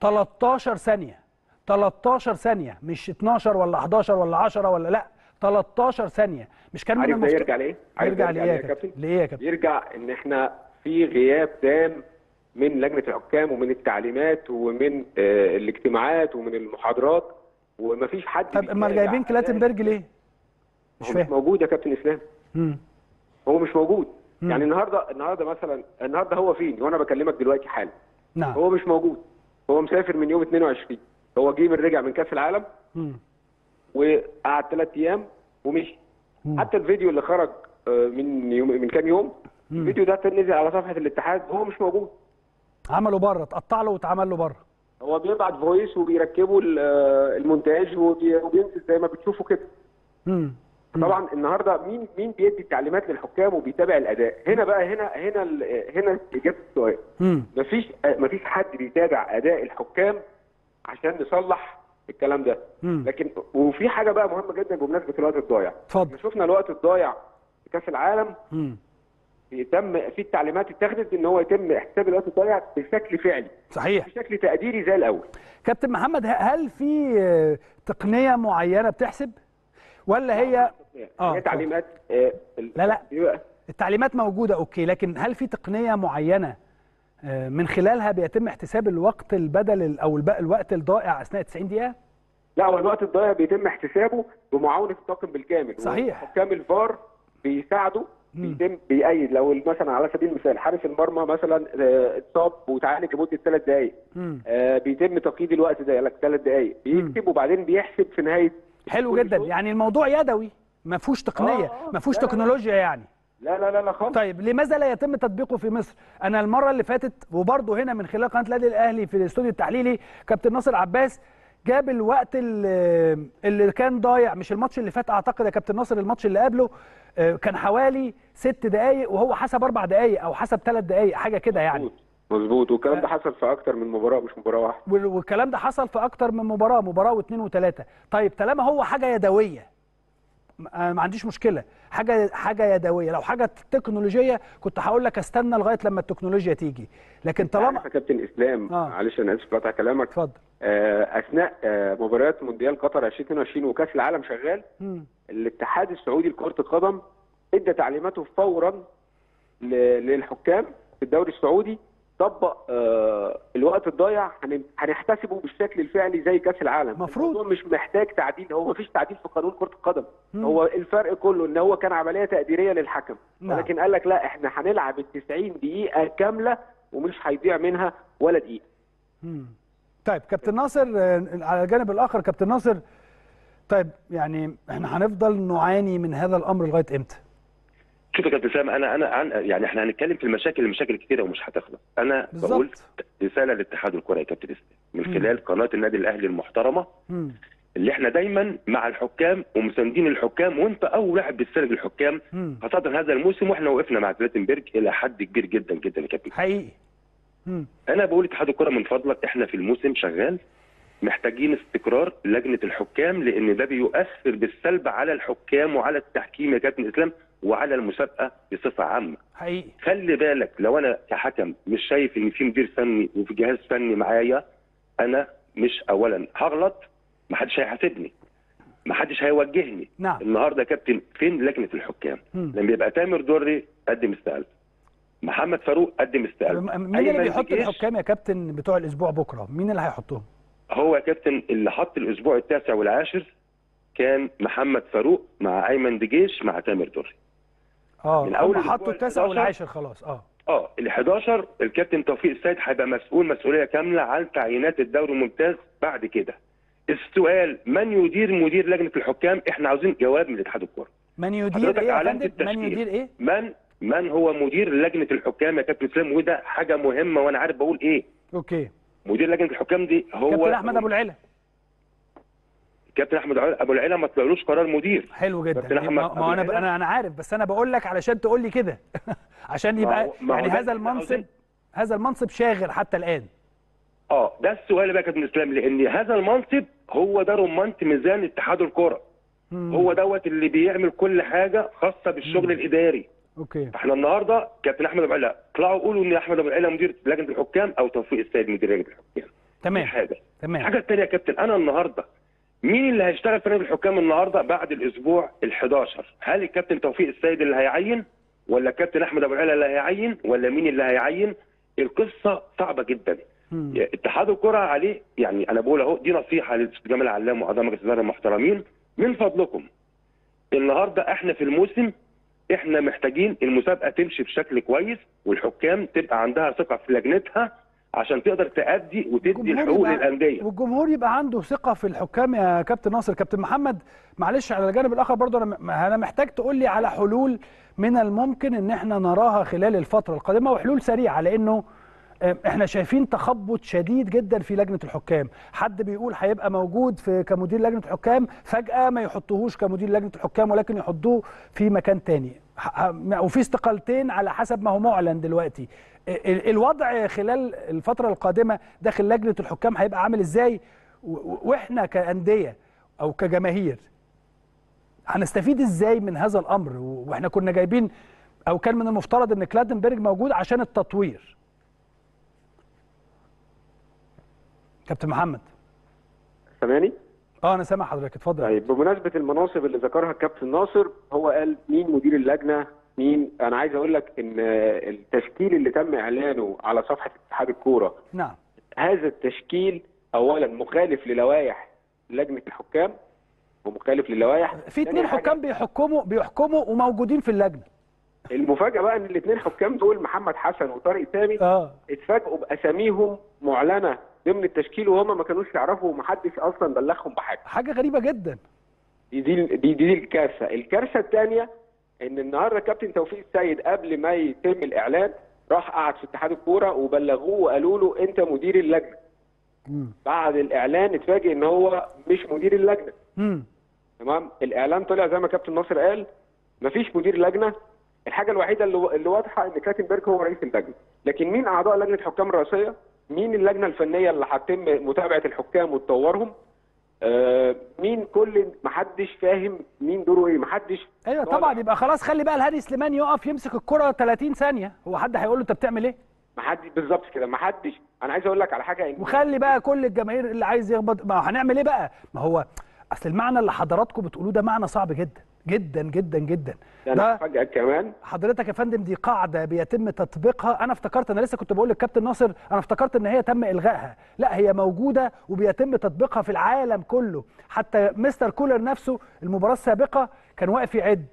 13 ثانية. 13 ثانية مش 12 ولا 11 ولا 10 ولا لا 13 ثانية. مش كان من عارف ده المفت- يرجع لإيه؟ يرجع لإيه يا كابتن؟ ليه يا كابتن؟ يرجع إن إحنا في غياب تام من لجنة الحكام ومن التعليمات ومن آه الاجتماعات ومن المحاضرات ومفيش حد طب أمال جايبين كلاتنبرج ليه؟ مش هو مش فاهم. موجود يا كابتن إسلام. مم. هو مش موجود. مم. يعني النهارده النهارده مثلا النهارده هو فين؟ وأنا بكلمك دلوقتي حالا. نعم. هو مش موجود. هو مسافر من يوم 22 هو جه من رجع من كأس العالم. مم. وقعد ثلاث أيام. ومشي. حتى الفيديو اللي خرج آه، من يوم من كام يوم الفيديو ده نزل على صفحة الاتحاد وهو مش موجود. عمله بره اتقطع له واتعمل له بره. هو بيبعت فويس وبيركبوا ال- آه، المونتاج وبي- وبينزل زي ما بتشوفوا كده. طبعا النهارده مين مين بيدي التعليمات للحكام وبيتابع الأداء؟ هنا بقى هنا هنا هنا اجابه السؤال. مفيش مفيش حد بيتابع أداء الحكام عشان نصلح الكلام ده. مم. لكن وفي حاجة بقى مهمة جدا بمناسبة الوقت الضايع. اتفضل. شفنا الوقت الضايع في كأس العالم. مم. تم في التعليمات اتخذت إن هو يتم احتساب الوقت الضايع بشكل فعلي. صحيح. بشكل تقديري زي الأول. كابتن محمد هل في تقنية معينة بتحسب؟ ولا هي آه، هي تعليمات آه، لا، لا. التعليمات موجودة أوكي لكن هل في تقنية معينة من خلالها بيتم احتساب الوقت البدل ال- أو الوقت الضائع أثناء 90 دقيقة لا هو الوقت الضايع بيتم احتسابه بمعاونة الطاقم بالكامل صحيح. حكام الفار بيساعدوا. بيتم بيأيد لو مثلا على سبيل المثال حارس المرمى مثلا آه، اتصاب وتعالج لمدة ثلاث دقائق. آه، بيتم تقييد الوقت ده لك ثلاث دقائق بيكتب وبعدين بيحسب في نهاية حلو جدا. يعني الموضوع يدوي ما فيهوش تقنية آه، آه. ما فيهوش. تكنولوجيا يعني لا لا لا لا خالص. طيب لماذا لا يتم تطبيقه في مصر؟ أنا المرة اللي فاتت وبرضه هنا من خلال قناة النادي الأهلي في الاستوديو التحليلي كابتن ناصر عباس جاب الوقت اللي, اللي كان ضايع مش الماتش اللي فات أعتقد يا كابتن ناصر الماتش اللي قبله آه، كان حوالي ست دقائق وهو حسب أربع دقائق أو حسب ثلاث دقائق حاجة كده يعني. مظبوط والكلام ده حصل في أكتر من مباراة مش مباراة واحدة. وال- والكلام ده حصل في أكتر من مباراة مباراة واثنين وثلاثه طيب طالما هو حاجة يدوية ما عنديش مشكلة. حاجة حاجة يدوية. لو حاجة تكنولوجية كنت هقول لك استنى لغاية لما التكنولوجيا تيجي. لكن طالما يا كابتن إسلام؟ آه. معلش أنا آسف قطع كلامك. اتفضل. آه، أثناء آه، مباريات مونديال قطر 2022 وكأس العالم شغال مم. الاتحاد السعودي لكرة القدم ادى تعليماته فورا للحكام في الدوري السعودي. طبق آه، الوقت الضايع هن- هنحتسبه بالشكل الفعلي زي كأس العالم مفروض. الموضوع مش محتاج تعديل هو مفيش تعديل في قانون كرة القدم مم. هو الفرق كله إن هو كان عملية تقديرية للحكم نعم. ولكن قال لك لا إحنا هنلعب ال 90 دقيقة كاملة ومش هيضيع منها ولا دقيقة مم. طيب كابتن ناصر آه، على الجانب الآخر كابتن ناصر طيب يعني إحنا هنفضل نعاني من هذا الأمر لغاية إمتى؟ شوف يا كابتن سام أنا أنا عن يعني إحنا هنتكلم في المشاكل المشاكل كتيرة ومش هتخلص أنا بالظبط. بقول رسالة لاتحاد الكرة يا كابتن إسلام من مم. خلال قناة النادي الأهلي المحترمة مم. اللي إحنا دايما مع الحكام ومساندين الحكام وإنت اول واحد بتساند الحكام مم. خاصة هذا الموسم وإحنا وقفنا مع زلاتنبرج إلى حد كبير جدا جدا يا كابتن حقيقي مم. أنا بقول اتحاد الكرة من فضلك إحنا في الموسم شغال محتاجين استقرار لجنة الحكام لأن ده بيؤثر بالسلب على الحكام وعلى التحكيم يا كابتن إسلام وعلى المسابقة بصفة عامة. حقيقي. خلي بالك لو أنا كحكم مش شايف إن في مدير فني وفي جهاز فني معايا أنا مش اولا هغلط ما حدش هيحاسبني ما حدش هيوجهني. نعم. النهارده يا كابتن فين لجنة الحكام. لما يبقى تامر دري قدم استقالته. محمد فاروق قدم استقالته. مين اللي بيحط الحكام يا كابتن بتوع الأسبوع بكرة؟ مين اللي هيحطهم؟ هو يا كابتن اللي حط الأسبوع التاسع والعاشر كان محمد فاروق مع أيمن دجيش مع تامر دري آه من هم حطوا التاسع 11 والعاشر خلاص آه. آه ال 11 الكابتن توفيق السيد هيبقى مسؤول مسؤولية كاملة عن تعيينات الدوري الممتاز بعد كده. السؤال من يدير مدير لجنة الحكام؟ إحنا عاوزين جواب من اتحاد الكره من يدير إيه علامة فندم؟ من التشكيل. يدير إيه؟ من من هو مدير لجنة الحكام يا كابتن إسلام؟ وده حاجة مهمة وأنا عارف بقول إيه. أوكي. مدير لجنة الحكام دي هو كابتن أحمد أبو العلا. كابتن أحمد أبو العلا ما طلعلوش قرار مدير. حلو جدا. كابتن أحمد ما ما أنا العلا. أنا أنا عارف بس أنا بقول لك علشان تقول لي كده. عشان يبقى ما يعني هذا المنصب. هذا المنصب شاغر حتى الآن. آه ده السؤال بقى يا كابتن إسلام لأن هذا المنصب هو ده رمانه ميزان اتحاد الكره مم. هو دوت اللي بيعمل كل حاجة خاصة بالشغل الإداري. أوكي. فإحنا النهارده كابتن أحمد أبو العلا طلعوا قولوا إن أحمد أبو العلا مدير لجنة الحكام أو توفيق السيد مدير لجنة الحكام. تمام. حاجة. تمام. الحاجة الثانية يا كابتن أنا النهارده مين اللي هيشتغل في نادي الحكام النهارده بعد الأسبوع ال11 هل الكابتن توفيق السيد اللي هيعين؟ ولا الكابتن أحمد أبو العلا اللي هيعين؟ ولا مين اللي هيعين؟ القصة صعبة جدا. اتحاد الكرة عليه يعني أنا بقول أهو دي نصيحة للاستاذ جمال علام واعضاء مجلس الاداره المحترمين. من فضلكم النهارده إحنا في الموسم إحنا محتاجين المسابقة تمشي بشكل كويس والحكام تبقى عندها ثقة في لجنتها عشان تقدر تأدي وتدي الحقوق للأندية. والجمهور يبقى عنده ثقة في الحكام يا كابتن ناصر. كابتن محمد معلش على الجانب الآخر برضه أنا م- أنا محتاج تقول لي على حلول من الممكن إن إحنا نراها خلال الفترة القادمة وحلول سريعة لأنه آه، إحنا شايفين تخبط شديد جدا في لجنة الحكام. حد بيقول هيبقى موجود في كمدير لجنة الحكام فجأة ما يحطوهوش كمدير لجنة الحكام ولكن يحطوه في مكان تاني. وفي استقالتين على حسب ما هو معلن دلوقتي. ال- الوضع خلال الفترة القادمة داخل لجنة الحكام هيبقى عامل إزاي؟ وإحنا كأندية أو كجماهير هنستفيد إزاي من هذا الأمر؟ وإحنا كنا جايبين أو كان من المفترض إن كلادنبرج موجود عشان التطوير. كابتن محمد. سامعني؟ آه أنا سامع حضرتك اتفضل. طيب بمناسبة المناصب اللي ذكرها الكابتن ناصر هو قال مين مدير اللجنة؟ مين؟ أنا عايز أقول لك إن التشكيل اللي تم إعلانه على صفحة اتحاد الكورة نعم. هذا التشكيل اولا مخالف للوائح لجنة الحكام ومخالف للوائح في حاجة، حكام بيحكموا بيحكموا وموجودين في اللجنة. المفاجأة بقى إن الاثنين حكام دول محمد حسن وطارق سامي آه. اتفاجئوا بأساميهم معلنة ضمن التشكيل وهم ما كانوش يعرفوا ومحدش أصلا بلغهم بحاجة حاجة غريبة جدا دي دي دي, دي الكارثة، الكارثة الثانية إن النهارده كابتن توفيق السيد قبل ما يتم الإعلان راح قعد في اتحاد الكورة وبلغوه وقالوا له أنت مدير اللجنة. مم. بعد الإعلان اتفاجئ إن هو مش مدير اللجنة، مم. تمام؟ الإعلان طلع زي ما كابتن ناصر قال مفيش مدير لجنة الحاجة الوحيدة اللي, اللي واضحة إن كلاتنبرج هو رئيس اللجنة، لكن مين أعضاء لجنة الحكام الرئيسيه؟ مين اللجنة الفنية اللي هتتم متابعة الحكام وتطورهم؟ آه مين كل محدش فاهم مين دوره إيه محدش أيوه. طبعا. يبقى خلاص خلي بقى الهادي سليمان يقف يمسك الكرة 30 ثانية. هو حد هيقول له أنت بتعمل إيه؟ محدش بالظبط كده محدش. أنا عايز أقول لك على حاجة إن وخلي بقى كل الجماهير اللي عايز يخبط. ما هنعمل إيه بقى؟ ما هو أصل المعنى اللي حضراتكم بتقولوه ده معنى صعب جدا. جدا جدا جدا. ده فجاه كمان. حضرتك يا فندم دي قاعدة بيتم تطبيقها. أنا افتكرت أنا لسه كنت بقول للكابتن ناصر أنا افتكرت إن هي تم إلغائها. لا هي موجودة وبيتم تطبيقها في العالم كله. حتى مستر كولر نفسه المباراة السابقة كان واقف يعد.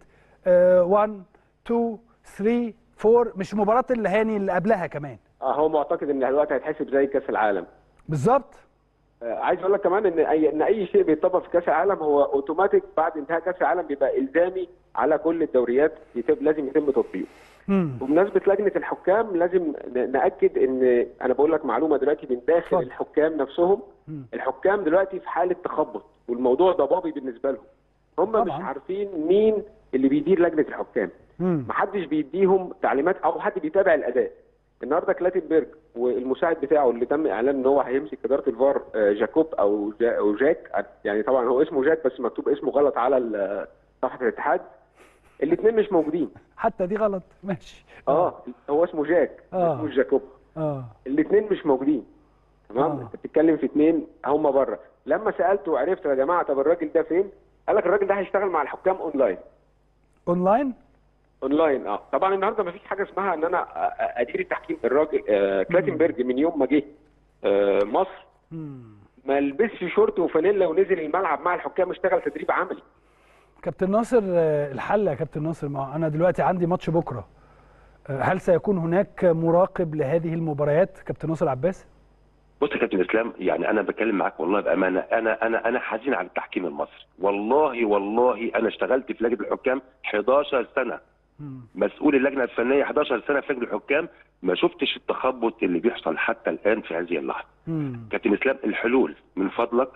1 2 3 4 مش مباراة الهاني اللي قبلها كمان. آه، هو معتقد إن دلوقتي هيتحسب زي كأس العالم. بالظبط. عايز أقول لك كمان إن اي إن أي شيء بيتطبق في كأس العالم هو أوتوماتيك بعد انتهاء كأس العالم بيبقى إلزامي على كل الدوريات يتم لازم يتم تطبيقه. وبمناسبه لجنة الحكام لازم نأكد إن أنا بقول لك معلومة دلوقتي من داخل اتفضل. الحكام نفسهم مم. الحكام دلوقتي في حالة تخبط والموضوع ضبابي بالنسبة لهم هم مش طبعاً. عارفين مين اللي بيدير لجنة الحكام مم. محدش بيديهم تعليمات أو حد بيتابع الأداء النهارده كلاتنبرج والمساعد بتاعه اللي تم إعلان إن هو هيمسك إدارة الفار آه، جاكوب أو جا أو جاك. يعني طبعا هو اسمه جاك بس مكتوب اسمه غلط على صفحة الاتحاد. الاثنين مش موجودين. حتى دي غلط. ماشي. آه هو اسمه جاك آه. اسمه جاكوب. آه. الاثنين مش موجودين. تمام؟ آه. أنت بتتكلم في اثنين هم بره. لما سألته وعرفت يا جماعة طب الراجل ده فين؟ قال لك الراجل ده هيشتغل مع الحكام online. online؟ online آه. طبعا النهارده ما فيش حاجة اسمها إن أنا أدير التحكيم. الراجل آه كلاتنبرج من يوم ما جه آه مصر. ما لبسش شورت وفانيلا ونزل الملعب مع الحكام اشتغل تدريب عملي. كابتن ناصر آه، الحل يا كابتن ناصر ما أنا دلوقتي عندي ماتش بكرة. آه، هل سيكون هناك مراقب لهذه المباريات كابتن ناصر عباس؟ بص يا كابتن إسلام يعني أنا بكلم معاك والله بأمانة أنا أنا أنا حزين على التحكيم المصري. والله والله أنا اشتغلت في لجنه الحكام 11 سنة. مسؤول اللجنة الفنية 11 سنة في لجنة الحكام ما شفتش التخبط اللي بيحصل حتى الآن في هذه اللحظة. كابتن إسلام الحلول من فضلك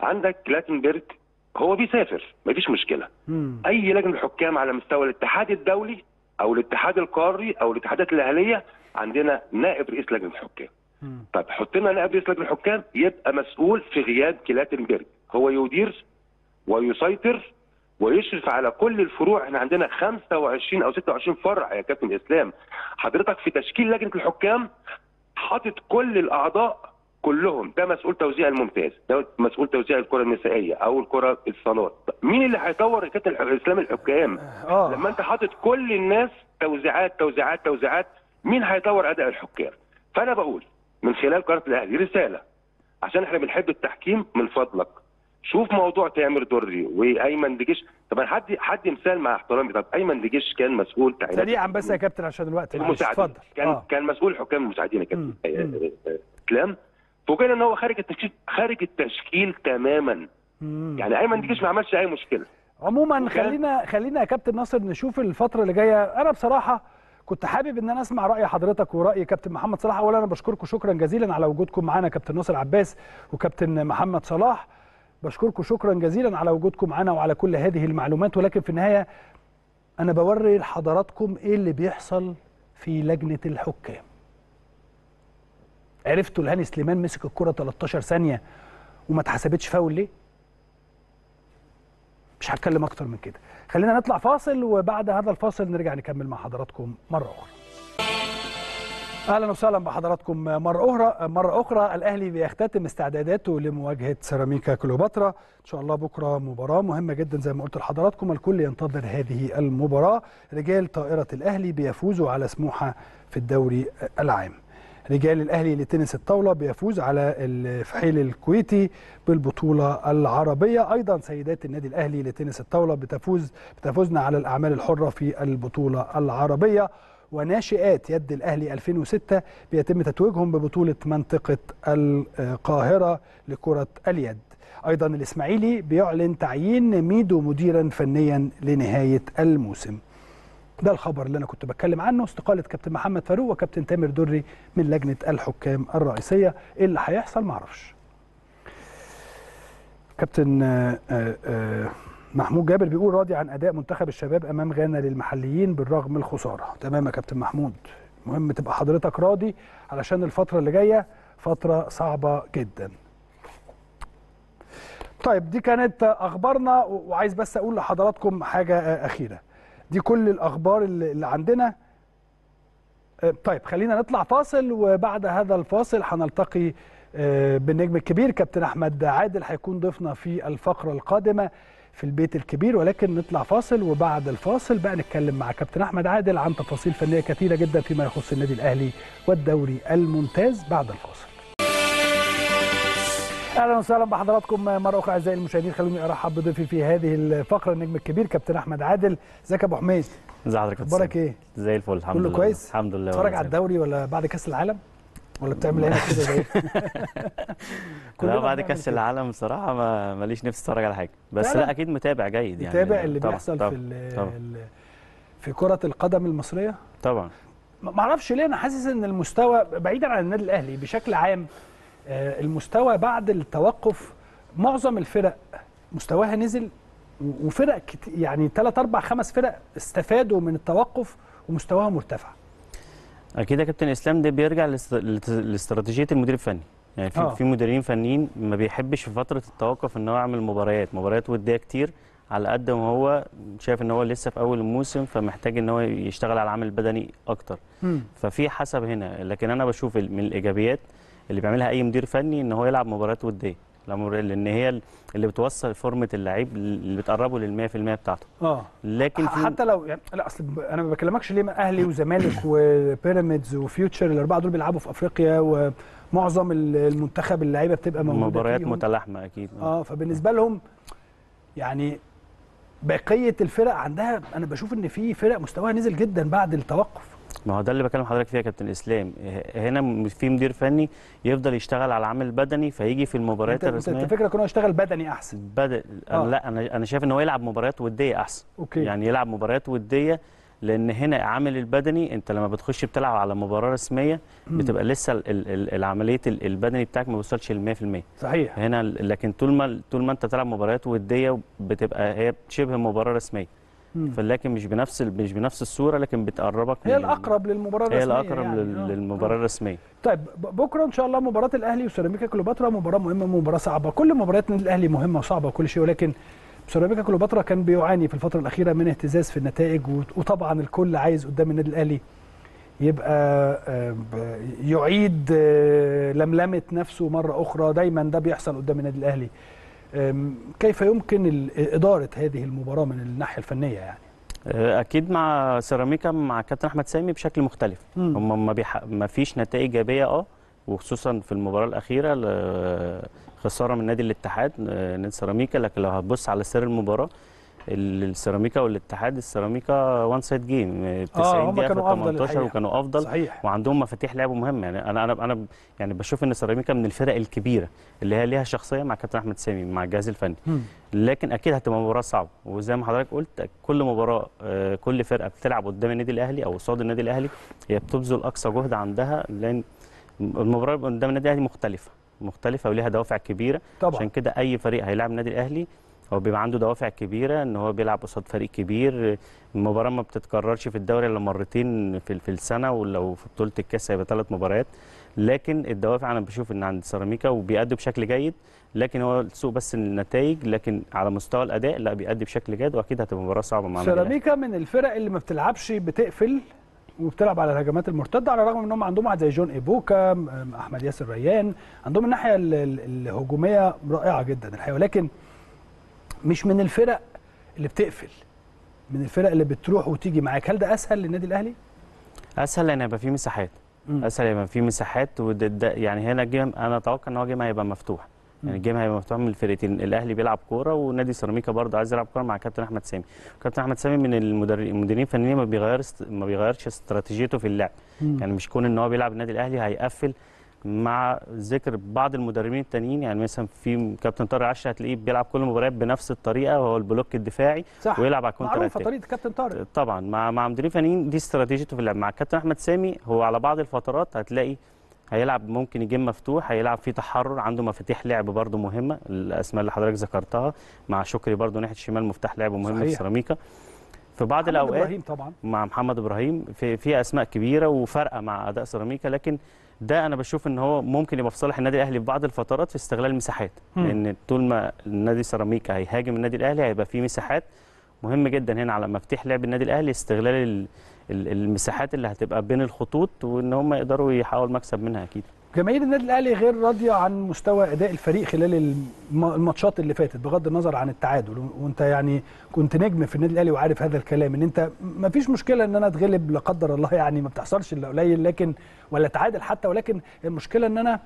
عندك كلاتنبرج هو بيسافر مفيش مشكلة مم. أي لجنة حكام على مستوى الاتحاد الدولي أو الاتحاد القاري أو الاتحادات الأهلية عندنا نائب رئيس لجنة الحكام مم. طب حط لنا نائب رئيس لجنة الحكام يبقى مسؤول في غياب كلاتنبرج هو يدير ويسيطر ويشرف على كل الفروع. إحنا عندنا 25 أو 26 فرع يا كابتن إسلام. حضرتك في تشكيل لجنة الحكام حاطط كل الأعضاء كلهم. ده مسؤول توزيع الممتاز ده مسؤول توزيع الكرة النسائية أو الكرة الصالات. مين اللي هيطور كابتن إسلام الحكام؟ آه. لما أنت حاطط كل الناس توزيعات توزيعات توزيعات مين هيطور أداء الحكام؟ فأنا بقول من خلال قناة الأهلي رسالة عشان إحنا بنحب التحكيم من فضلك. شوف موضوع تامر دري وأيمن دجيش. طب حد حد مثال مع احترامي. طب أيمن دجيش كان مسؤول تعيينات سريعا بس يا كابتن عشان الوقت اتفضل. كان آه. كان مسؤول حكام المساعدين يا. كابتن. مم. آه، آه، اسلام فوجئنا إن هو خارج التشكيل خارج التشكيل تماما. مم. يعني أيمن دجيش ما عملش أي مشكلة. عموما وكان- خلينا خلينا يا كابتن ناصر نشوف الفترة اللي جاية. أنا بصراحة كنت حابب إن أنا أسمع رأي حضرتك ورأي كابتن محمد صلاح. اولا أنا بشكركم شكرا جزيلا على وجودكم معانا كابتن ناصر عباس وكابتن محمد صلاح. بشكركم شكرا جزيلا على وجودكم معانا وعلى كل هذه المعلومات. ولكن في النهاية أنا بوري لحضراتكم إيه اللي بيحصل في لجنة الحكام. عرفتوا الهاني سليمان مسك الكرة 13 ثانية وما اتحسبتش فاول ليه؟ مش هتكلم أكتر من كده. خلينا نطلع فاصل وبعد هذا الفاصل نرجع نكمل مع حضراتكم مرة أخرى. أهلا وسهلا بحضراتكم. مرة أخرى مرة أخرى الأهلي بيختتم استعداداته لمواجهة سيراميكا كليوباترا. إن شاء الله بكرة مباراة مهمة جدا زي ما قلت لحضراتكم. الكل ينتظر هذه المباراة. رجال طائرة الأهلي بيفوزوا على سموحة في الدوري العام. رجال الأهلي لتنس الطاولة بيفوز على الفحيل الكويتي بالبطولة العربية. أيضا سيدات النادي الأهلي لتنس الطاولة بتفوز بتفوزنا على الأعمال الحرة في البطولة العربية. وناشئات يد الأهلي 2006 بيتم تتويجهم ببطولة منطقة القاهرة لكرة اليد. أيضا الإسماعيلي بيعلن تعيين ميدو مديرا فنيا لنهاية الموسم. ده الخبر اللي أنا كنت بتكلم عنه. استقالة كابتن محمد فاروق وكابتن تامر دري من لجنة الحكام الرئيسية. إيه اللي هيحصل؟ معرفش. كابتن آه، آه، آه، محمود جابر بيقول راضي عن أداء منتخب الشباب أمام غانا للمحليين بالرغم من الخسارة. تمام يا كابتن محمود. مهم تبقى حضرتك راضي علشان الفترة اللي جاية فترة صعبة جدا. طيب دي كانت أخبارنا وعايز بس أقول لحضراتكم حاجة آه، أخيرة. دي كل الأخبار اللي اللي عندنا. آه، طيب خلينا نطلع فاصل وبعد هذا الفاصل هنلتقي آه، بالنجم الكبير كابتن أحمد عادل. هيكون ضيفنا في الفقرة القادمة. في البيت الكبير ولكن نطلع فاصل وبعد الفاصل بقى نتكلم مع كابتن أحمد عادل عن تفاصيل فنية كثيرة جدا فيما يخص النادي الأهلي والدوري الممتاز بعد الفاصل. أهلا وسهلا بحضراتكم مرة أخرى أعزائي المشاهدين خلوني أرحب بضيفي في هذه الفقرة النجم الكبير كابتن أحمد عادل. إزيك يا أبو حميد؟ إزي حضرتك أخبارك؟ إيه؟ زي الفل الحمد كله لله. كويس؟ الحمد لله. والله على الدوري ولا بعد كأس العالم؟ ولا بتعمل هنا كده زي لا بعد كأس. العالم بصراحة ما ماليش نفسي أتفرج على حاجة بس فعلا؟ لا أكيد متابع جيد يعني متابع اللي طبعا بيحصل طبعا في طبعا. في كرة القدم المصرية طبعا ما أعرفش ليه أنا حاسس إن المستوى بعيدا عن النادي الأهلي بشكل عام آه، المستوى بعد التوقف معظم الفرق مستواها نزل وفرق يعني 3 4 5 فرق استفادوا من التوقف ومستواها مرتفع أكيد يا كابتن إسلام ده بيرجع لاست- لاست- لاستراتيجية المدير الفني. يعني في آه. في مديرين فنيين ما بيحبش في فترة التوقف إن هو يعمل مباريات مباريات ودية كتير على قد ما هو شايف إن هو لسه في أول الموسم فمحتاج إن هو يشتغل على العامل البدني أكتر. ففي حسب هنا لكن أنا بشوف من الإيجابيات اللي بيعملها أي مدير فني إن هو يلعب مباريات ودية. لا مبار- لأن هي ال- اللي بتوصل فورمة اللعيب اللي بتقربه لل 100% بتاعته. آه. لكن في حتى لو يعني لا أصل أنا ما بكلمكش ليه أهلي وزمالك وبيراميدز وفيوتشر الأربعة دول بيلعبوا في أفريقيا ومعظم ال- المنتخب اللعيبة بتبقى موجودة مباريات. متلاحمة أكيد. آه فبالنسبة لهم يعني بقية الفرق عندها أنا بشوف إن في فرق مستواها نزل جدا بعد التوقف. ما هو ده اللي بكلم حضرتك فيها يا كابتن إسلام. هنا في مدير فني يفضل يشتغل على العمل البدني فيجي في المباريات انت انت الرسمية. الفكرة كنا اشتغل بدني أحسن. بدأ آه. لا أنا أنا شايف إن هو يلعب مباريات ودية أحسن. أوكي. يعني يلعب مباريات ودية لأن هنا عامل البدني أنت لما بتخش بتلعب على مباراة رسمية بتبقى لسه ال- ال- ال- العملية ال- البدني بتاعك ما وصلش ل 100% صحيح. هنا لكن طول ما طول ما أنت بتلعب مباريات ودية بتبقى هي شبه مباراة رسمية. مم. فلكن مش بنفس مش بنفس الصورة لكن بتقربك هي الأقرب للمباراة الرسمية هي الأقرب يعني. آه. للمباراة آه. الرسمية طيب بكرة إن شاء الله مباراة الأهلي وسيراميكا كليوباترا مباراة مهمة مباراه صعبة كل مباريات النادي الأهلي مهمة وصعبة وكل شيء ولكن سيراميكا كليوباترا كان بيعاني في الفترة الأخيرة من اهتزاز في النتائج وطبعا الكل عايز قدام النادي الأهلي يبقى آه، يعيد لملمة نفسه مرة أخرى دايما ده بيحصل قدام النادي الأهلي كيف يمكن إدارة هذه المباراة من الناحية الفنية يعني أكيد مع سيراميكا مع كابتن أحمد سامي بشكل مختلف. هم ما, بيح... ما فيش نتائج إيجابية آه وخصوصا في المباراة الأخيرة خسارة من نادي الاتحاد آه، نادي سيراميكا لكن لو هتبص على سير المباراة ال- السيراميكا والاتحاد السيراميكا one side game 90 هم دقيقة في كانوا أفضل 18 الحقيقة. وكانوا أفضل صحيح. وعندهم مفاتيح لعب مهمه يعني أنا أنا أنا يعني بشوف إن سيراميكا من الفرق الكبيرة اللي هي ليها شخصية مع كابتن أحمد سامي مع الجهاز الفني. مم. لكن أكيد هتبقى مباراة صعبة. وزي ما حضرتك قلت كل مباراة آه، كل فرقة بتلعب قدام النادي الأهلي أو قصاد النادي الأهلي هي بتبذل أقصى جهد عندها لأن المباراة قدام النادي الأهلي مختلفة مختلفة وليها دوافع كبيرة. طبعا. عشان كده أي فريق هيلاعب النادي الأهلي هو بيبقى عنده دوافع كبيرة إن هو بيلعب قصاد فريق كبير المباراة ما بتتكررش في الدوري إلا مرتين في في السنة ولو في بطولة الكاس هيبقى ثلاث مباريات لكن الدوافع أنا بشوف إن عند سيراميكا وبيأدي بشكل جيد لكن هو السوق بس النتائج لكن على مستوى الأداء لا بيأدي بشكل جيد وأكيد هتبقى مباراة صعبة مع. سيراميكا من الفرق اللي ما بتلعبش بتقفل وبتلعب على الهجمات المرتدة على الرغم ان هم عندهم واحد زي جون إيبوكا أحمد ياسر ريان عندهم الناحية ال- ال- الهجومية رائعة جدا الحقيقة ولكن مش من الفرق اللي بتقفل من الفرق اللي بتروح وتيجي معاك. هل ده أسهل للنادي الأهلي؟ أسهل لأن هيبقى فيه مساحات. مم. أسهل يبقى فيه مساحات وده ده يعني هنا ال game أنا أتوقع إن هو game هيبقى مفتوح. يعني ال game هيبقى مفتوح من الفرقتين. الأهلي بيلعب كورة ونادي سيراميكا برضه عايز يلعب كورة مع كابتن أحمد سامي. كابتن أحمد سامي من المديرين الفنيين ما بيغير است- ما بيغيرش استراتيجيته في اللعب. مم. يعني مش كون إن هو بيلعب النادي الأهلي هيقفل مع ذكر بعض المدربين التانيين. يعني مثلا في كابتن طارق العشري هتلاقيه بيلعب كل المباريات بنفس الطريقة وهو ال block الدفاعي صح. ويلعب على ال counter معروفة طريقة كابتن طارق. طبعا مع مع مديرين فنيين دي استراتيجيته في اللعب. مع الكابتن أحمد سامي هو على بعض الفترات هتلاقي هيلعب ممكن يجيم مفتوح هيلعب فيه تحرر عنده مفاتيح لعب برده مهمة الأسماء اللي حضرتك ذكرتها. مع شكري برده ناحية الشمال مفتاح لعب مهم في صحيح. سيراميكا. في بعض الأوقات إبراهيم طبعا. مع محمد إبراهيم في في أسماء كبيرة وفارقه مع أداء سيراميكا لكن ده أنا بشوف إن هو ممكن يبقى في صالح النادي الأهلي في بعض الفترات في استغلال المساحات. لأن طول ما النادي سيراميكا هيهاجم النادي الأهلي هيبقى فيه مساحات. مهم جدا هنا على مفتاح لعب النادي الأهلي استغلال ال- ال- المساحات اللي هتبقى بين الخطوط وإن هم يقدروا يحققوا المكسب منها أكيد. جماهير النادي الأهلي غير راضية عن مستوى أداء الفريق خلال الم- الماتشات اللي فاتت بغض النظر عن التعادل. وأنت يعني كنت نجم في النادي الأهلي وعارف هذا الكلام إن أنت ما فيش مشكلة إن أنا أتغلب لا قدر الله يعني ما بتحصلش إلا قليل لكن ولا تعادل حتى ولكن المشكلة إن أنا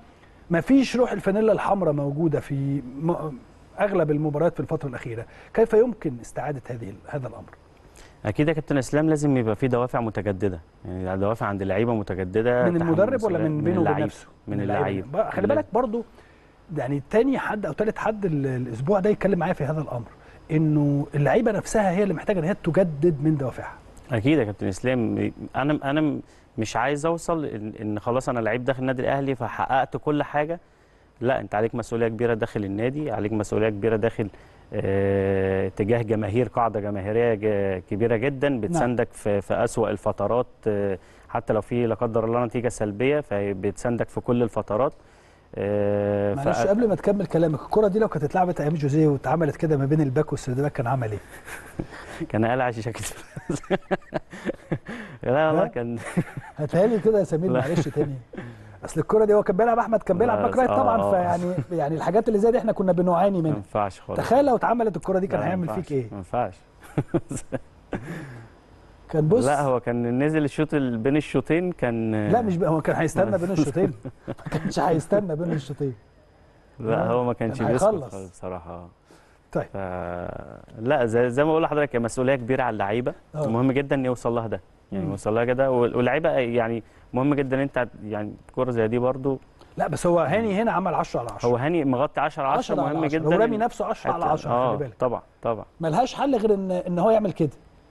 ما فيش روح الفانيلا الحمراء موجودة في أغلب المباريات في الفترة الأخيرة. كيف يمكن استعادة هذه هذا الأمر؟ أكيد يا كابتن إسلام لازم يبقى في دوافع متجددة. يعني دوافع عند اللعيبه متجددة من المدرب ولا من بينه وبين. نفسه؟ من. اللعيب. خلي بالك برضو يعني تاني حد أو تالت حد ال- الأسبوع ده يتكلم معايا في هذا الأمر إنه اللعيبة نفسها هي اللي محتاجة إن هي تجدد من دوافعها. أكيد يا كابتن إسلام. أنا أنا مش عايز أوصل ان إن خلاص أنا لعيب داخل النادي الأهلي فحققت كل حاجة. لا أنت عليك مسؤولية كبيرة داخل النادي عليك مسؤولية كبيرة داخل تجاه جماهير قاعدة جماهيرية كبيرة جدا بتساندك في في أسوأ الفترات آه، حتى لو في لا قدر الله نتيجة سلبية فبتساندك في كل الفترات. آه، معلش فأ- قبل ما تكمل كلامك الكرة دي لو كانت اتلعبت أيام جوزيه واتعملت كده ما بين ال back وال third back كان عمل إيه؟ كان قلع الشوز. لا والله كان هاتها لي كده يا سمير. معلش تاني. أصل الكرة دي هو كان بيلعب أحمد كان بيلعب back right آه، طبعا آه. فيعني يعني الحاجات اللي زي دي إحنا كنا بنعاني ما منها ينفعش خالص تخيل لو اتعملت الكرة دي كان ما هيعمل. فيك إيه؟ ما ينفعش كان بص لا هو كان نزل الشوط ال- بين الشوطين كان لا مش بقى هو كان هيستنى بين الشوطين ما كانش هيستنى بين الشوطين لا هو ما كانش كان بيسكت بصراحة طيب. ف... لا زي, زي ما بقول لحضرتك مسؤولية كبيرة على اللعيبة آه. مهم جدا ان يوصل لها ده يعني. يوصل لها كده وال- واللعيبة يعني مهم جدا أنت يعني كورة زي دي برضو. لا بس هو هاني هنا عمل 10 على 10 هو هاني مغطي 10 10 10 على مهم 10 جدا هو رامي نفسه 10 على حتى- 10 آه خلي بالك. طبعا طبعا. ملهاش حل غير ان إن هو يعمل كده.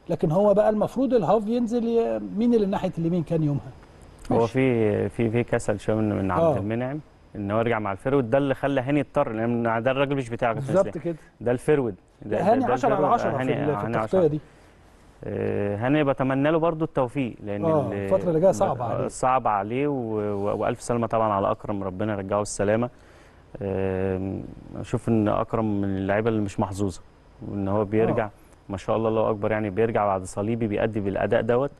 لكن هو بقى المفروض ال half ينزل ي... مين اللي ناحية اليمين كان يومها؟ هو. في في في كسل شوية من من آه. عبد المنعم إن هو يرجع مع ال forward. ده اللي خلى هاني يضطر لأن ده الراجل مش بتاعه. كابتن بالظبط. كده. ده ال forward. ده- هاني ده 10 على ال forward. 10 في, هاني- ال- في هاني 10. التغطيه دي. آه، هاني بتمنى له برضو التوفيق لأن آه، ال- الفترة اللي جاية صعبة آه، عليه. صعب عليه. وألف سلامة طبعا على أكرم ربنا يرجعه السلامة أشوف إن أكرم من اللعيبة اللي مش محظوظة وإن هو بيرجع آه. ما شاء الله الله أكبر يعني بيرجع بعد صليبي بيأدي بالأداء دوت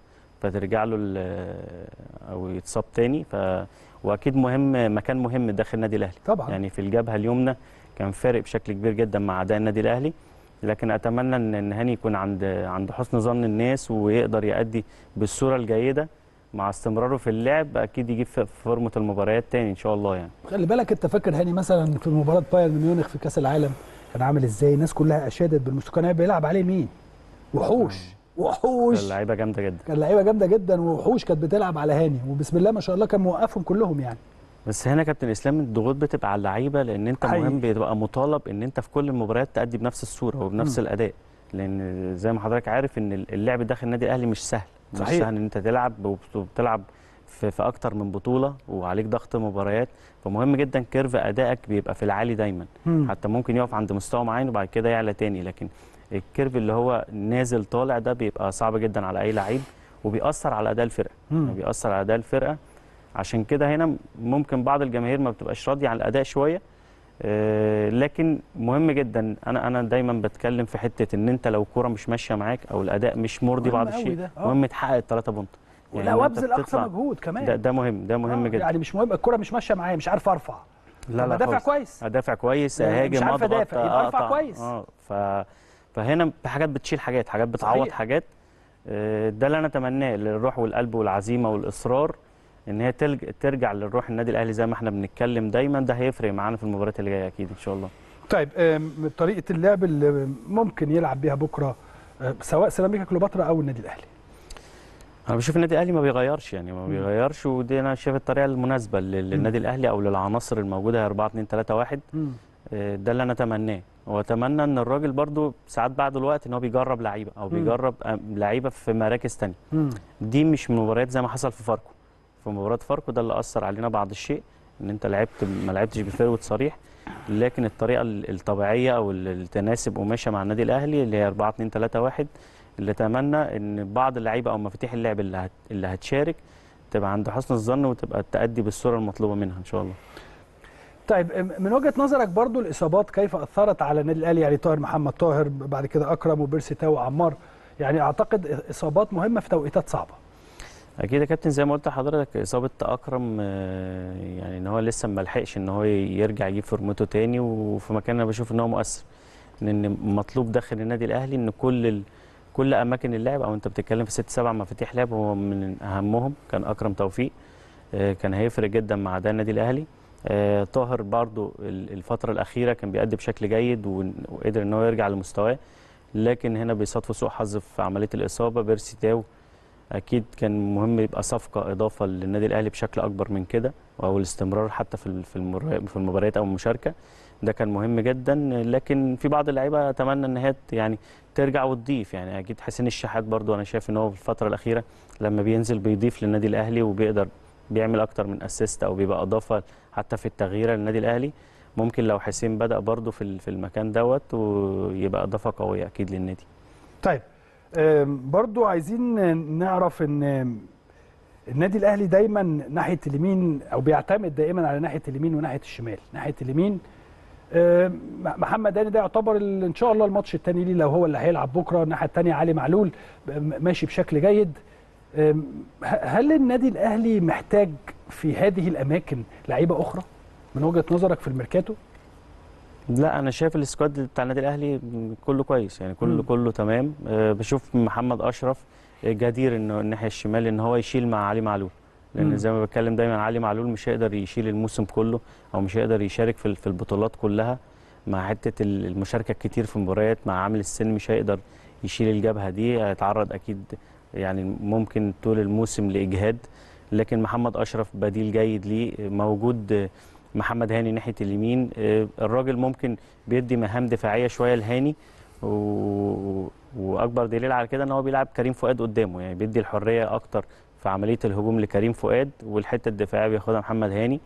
فترجع له ال- أو يتصاب تاني ف وأكيد مهم مكان مهم داخل النادي الأهلي طبعا يعني في الجبهة اليمنى كان فارق بشكل كبير جدا مع أداء النادي الأهلي لكن أتمنى إن هاني يكون عند عند حسن ظن الناس ويقدر يأدي بالصورة الجيدة مع استمراره في اللعب أكيد يجيب في فورمة المباريات تاني إن شاء الله يعني. خلي بالك أنت فاكر هاني مثلا في مباراة بايرن ميونخ في كأس العالم كان عامل إزاي؟ الناس كلها أشادت بالمستوى كان بيلعب عليه مين؟ وحوش وحوش. اللعيبه جامدة جدا. كان لعيبة جامدة جدا ووحوش كانت بتلعب على هاني وبسم الله ما شاء الله كان موقفهم كلهم يعني. بس هنا كابتن إسلام الضغوط بتبقى على اللعيبة لأن أنت حقيقي. مهم بتبقى مطالب إن أنت في كل المباريات تأدي بنفس الصورة وبنفس مم. الأداء لأن زي ما حضرتك عارف إن اللعب داخل النادي الأهلي مش سهل مش صحيح. سهل إن أنت تلعب وبتلعب في, في أكتر من بطولة وعليك ضغط مباريات فمهم جدا curve أدائك بيبقى في العالي دايما مم. حتى ممكن يقف عند مستوى معين وبعد كده يعلى تاني لكن ال curve اللي هو نازل طالع ده بيبقى صعب جدا على أي لعيب وبيأثر على أداء الفرقة. يعني بيأثر على أداء الفرقة عشان كده هنا ممكن بعض الجماهير ما بتبقاش راضية عن الأداء شوية آه، لكن مهم جدا أنا أنا دايما بتكلم في حتة إن أنت لو الكوره مش ماشية معاك أو الأداء مش مرضي بعض الشيء آه. مهم تحقق الثلاثه بونت ولا إن أنت وابذل اقصى مجهود كمان ده ده مهم ده مهم آه، جدا يعني مش مهم الكره مش ماشية معايا مش عارف أرفع لا لا خالص. كويس. أدافع كويس يعني أهاجم مش عارف أضغط أدافع، يبقى أقطع. كويس. آه ف فهنا في حاجات بتشيل حاجات حاجات بتعوض صحيح. حاجات ده اللي أنا أتمناه للروح والقلب والعزيمة والإصرار إن هي تلج... ترجع للروح النادي الأهلي زي ما إحنا بنتكلم دايما. ده هيفرق معانا في المباريات اللي جاية أكيد إن شاء الله. طيب طريقة اللعب اللي ممكن يلعب بيها بكرة آه، سواء سيراميكا كليوباترا أو النادي الأهلي. أنا بشوف النادي الأهلي ما بيغيرش يعني ما بيغيرش. ودي أنا شايف الطريقة المناسبة لل- للنادي الأهلي أو للعناصر الموجودة هي 4 2 3 1 مم. آه، ده اللي أنا أتمناه. وأتمنى إن الراجل برضو ساعات بعد الوقت إن هو بيجرب لعيبة أو بيجرب لعيبة في مراكز مم. دي مش من مباريات زي ما حصل في فاركو. في مباراة فاركو ده اللي أثر علينا بعض الشيء إن أنت لعبت ما لعبتش بفروه صريح لكن الطريقة ال- الطبيعية أو ال- التناسب وماشية مع النادي الأهلي اللي هي 4 2 3 1 اللي أتمنى إن بعض اللعيبة أو مفاتيح اللعب اللي اللي هتشارك تبقى عند حسن الظن وتبقى تأدي بالصورة المطلوبة منها إن شاء الله. طيب من وجهة نظرك برضو الإصابات كيف أثرت على النادي الأهلي؟ يعني طاهر محمد طاهر بعد كده أكرم وبيرسي تاو وعمار يعني أعتقد إصابات مهمة في توقيتات صعبة. أكيد يا كابتن زي ما قلت لحضرتك إصابة أكرم آه، يعني إن هو لسه ما لحقش إن هو يرجع يجيب فورمته تاني وفي مكان أنا بشوف إن هو مؤثر. لأن مطلوب داخل النادي الأهلي إن كل ال... كل أماكن اللعب أو أنت بتتكلم في ست سبع مفاتيح لعب هو من أهمهم. كان أكرم توفيق آه، كان هيفرق جدا مع اداء النادي الأهلي. آه، طاهر برضو ال- الفترة الأخيرة كان بيأدي بشكل جيد وقدر إن هو يرجع لمستواه. لكن هنا بيصادفوا سوء حظ في عملية الإصابة. بيرسي تاو أكيد كان مهم يبقى صفقة إضافة للنادي الأهلي بشكل أكبر من كده أو الاستمرار حتى في في المباريات أو المشاركة. ده كان مهم جدا لكن في بعض اللعيبة أتمنى إن هي يعني ترجع وتضيف. يعني أكيد حسين الشحات برضو أنا شايف إن هو في الفترة الأخيرة لما بينزل بيضيف للنادي الأهلي وبيقدر بيعمل أكتر من أسيست أو بيبقى إضافة حتى في التغيير للنادي الأهلي. ممكن لو حسين بدأ برضو في ال- في المكان دوت ويبقى إضافة قوية أكيد للنادي. طيب برضو عايزين نعرف إن النادي الأهلي دايما ناحية اليمين أو بيعتمد دائما على ناحية اليمين وناحية الشمال. ناحية اليمين محمد هاني ده يعتبر إن شاء الله الماتش الثاني ليه لو هو اللي هيلعب بكرة. الناحية الثانية علي معلول ماشي بشكل جيد. هل النادي الأهلي محتاج في هذه الأماكن لعيبة أخرى من وجهة نظرك في الميركاتو؟ لا أنا شايف ال squad بتاع النادي الأهلي كله كويس يعني كله مم. كله تمام أه بشوف محمد أشرف بديل إنه الناحية الشمال إن هو يشيل مع علي معلول. لأن زي ما بتكلم دايما علي معلول مش هيقدر يشيل الموسم كله أو مش هيقدر يشارك في في البطولات كلها مع حتة ال- المشاركة الكتير في مباريات مع عامل السن مش هيقدر يشيل الجبهة دي هيتعرض أكيد يعني ممكن طول الموسم لإجهاد لكن محمد أشرف بديل جيد ليه موجود آه، محمد هاني ناحية اليمين. آه، الراجل ممكن بيدي مهام دفاعية شوية لهاني و... وأكبر دليل على كده إن هو بيلعب كريم فؤاد قدامه. يعني بيدي الحرية أكتر في عملية الهجوم لكريم فؤاد والحتة الدفاعية بياخدها محمد هاني.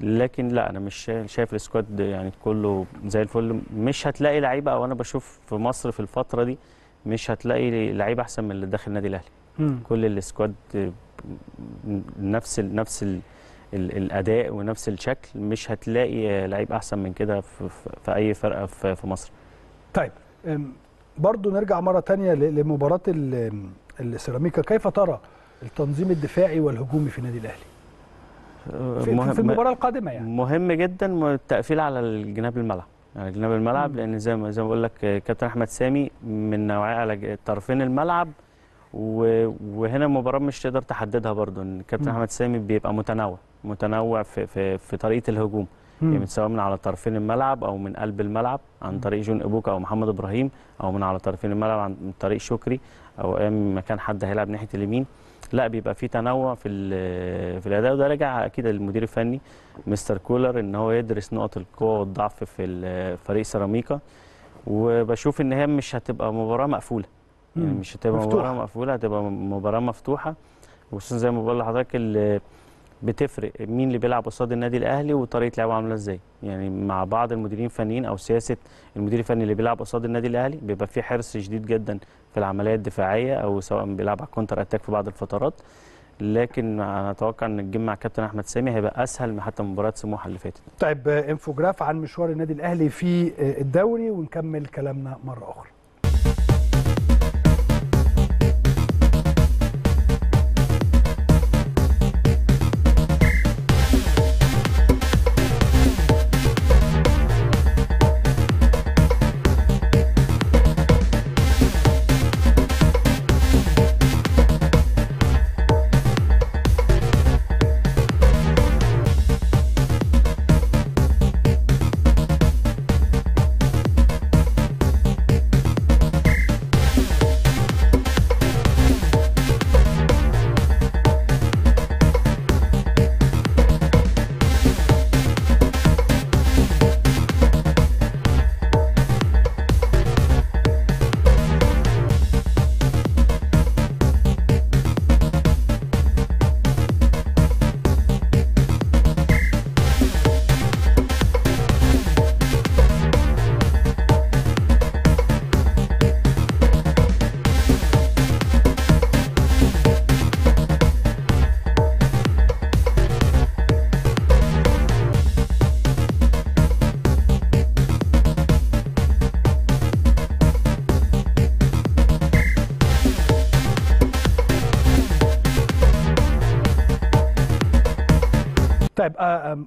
لكن لا أنا مش شا- شايف ال squad يعني كله زي الفل. مش هتلاقي لعيبة أو أنا بشوف في مصر في الفترة دي مش هتلاقي لعيبة أحسن من اللي داخل النادي الأهلي. كل السكواد نفس ال نفس ال الأداء ونفس الشكل مش هتلاقي لعيب أحسن من كده في, أي فرقة في, في مصر. طيب برضو نرجع مرة تانية ل- لمباراة ال- السيراميكا. كيف ترى التنظيم الدفاعي والهجومي في النادي الأهلي؟ في, في المباراة القادمة يعني. مهم جدا التقفيل على الجناب الملعب. على جناب الملعب مم. لأن زي ما زي ما بقول لك كابتن أحمد سامي من نوعية على طرفين الملعب وهنا المباراه مش تقدر تحددها برضو إن كابتن. أحمد سامي بيبقى متنوع. متنوع في في, في طريقة الهجوم. يعني سواء من على طرفين الملعب أو من قلب الملعب عن طريق جون ابوكا أو محمد إبراهيم أو من على طرفين الملعب عن طريق شكري أو أيام ما كان حد هيلعب ناحية اليمين. لا بيبقى في تنوع في في الأداء. وده راجع أكيد للمدير الفني مستر كولر إن هو يدرس نقط القوة والضعف في فريق سيراميكا. وبشوف إن هي مش هتبقى مباراة مقفولة. يعني. مش هتبقى مفتوحة. مباراة مقفولة هتبقى مباراة مفتوحة. وخصوصا زي ما بقول لحضرتك بتفرق مين اللي بيلعب قصاد النادي الأهلي وطريقة لعبه عاملة إزاي. يعني مع بعض المديرين الفنيين أو سياسة المدير الفني اللي بيلعب قصاد النادي الأهلي بيبقى في حرص شديد جدا في العملية الدفاعية أو سواء بيلعب على ال counter attack في بعض الفترات. لكن أنا أتوقع إن الجيم مع كابتن أحمد سامي هيبقى أسهل حتى مباراة سموحة اللي فاتت. طيب آه، إنفوجراف عن مشوار النادي الأهلي في آه، الدوري ونكمل كلامنا مرة أخرى.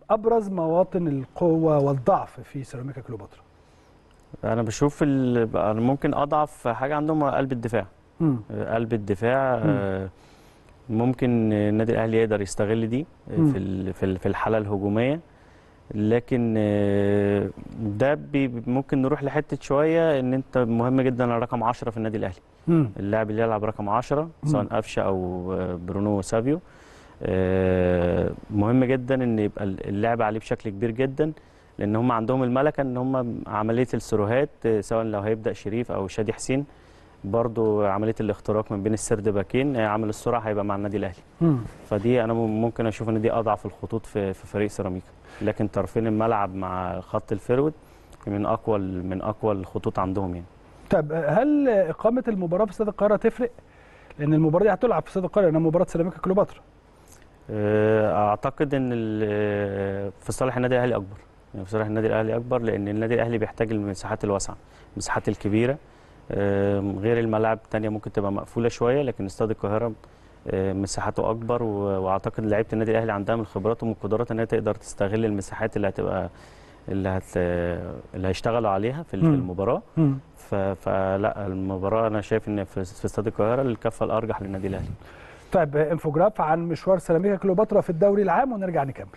أبرز مواطن القوة والضعف في سيراميكا كليوباترا أنا بشوف أنا ممكن أضعف حاجة عندهم قلب الدفاع مم. قلب الدفاع آه، ممكن النادي الأهلي يقدر يستغل دي آه، مم. في في في الحالة الهجومية لكن آه، ده بي- ممكن نروح لحتة شوية إن أنت مهم جدا رقم 10 في النادي الأهلي. اللاعب اللي يلعب رقم 10 سواء. قفشه أو برونو سافيو مهم جدا إن يبقى اللعب عليه بشكل كبير جدا لأن هم عندهم الملكة إن هم عملية السيروهات آه، سواء لو هيبدأ شريف أو شادي حسين برضو عملية الاختراق من بين ال centre back ين آه، عامل السرعة هيبقى مع النادي الأهلي. فدي أنا ممكن أشوف إن دي أضعف الخطوط في في فريق سيراميكا لكن طرفين الملعب مع خط ال forward من أقوى من أقوى الخطوط عندهم يعني آه، هل إقامة المباراة في استاد القاهرة تفرق؟ لأن المباراة دي هتلعب في استاد القاهرة لأنها مباراة سيراميكا كليوباترا آه، أعتقد إن ال- في صالح النادي الأهلي أكبر يعني في صالح النادي الأهلي أكبر لأن النادي الأهلي بيحتاج المساحات الواسعة المساحات الكبيرة آه، غير الملاعب الثانية ممكن تبقى مقفولة شوية لكن استاد القاهرة آه، مساحاته أكبر وأعتقد لعيبة النادي الأهلي عندها من الخبرات ومن القدرات إن هي تقدر تستغل المساحات اللي هتبقى اللي هت اللي هيشتغلوا عليها في مم. المباراة. ف- فلا المباراة أنا شايف إن في في استاد القاهرة الكفة الأرجح للنادي الأهلي طيب إنفوجراف عن مشوار سيراميكا كليوباترا في الدوري العام ونرجع نكمل.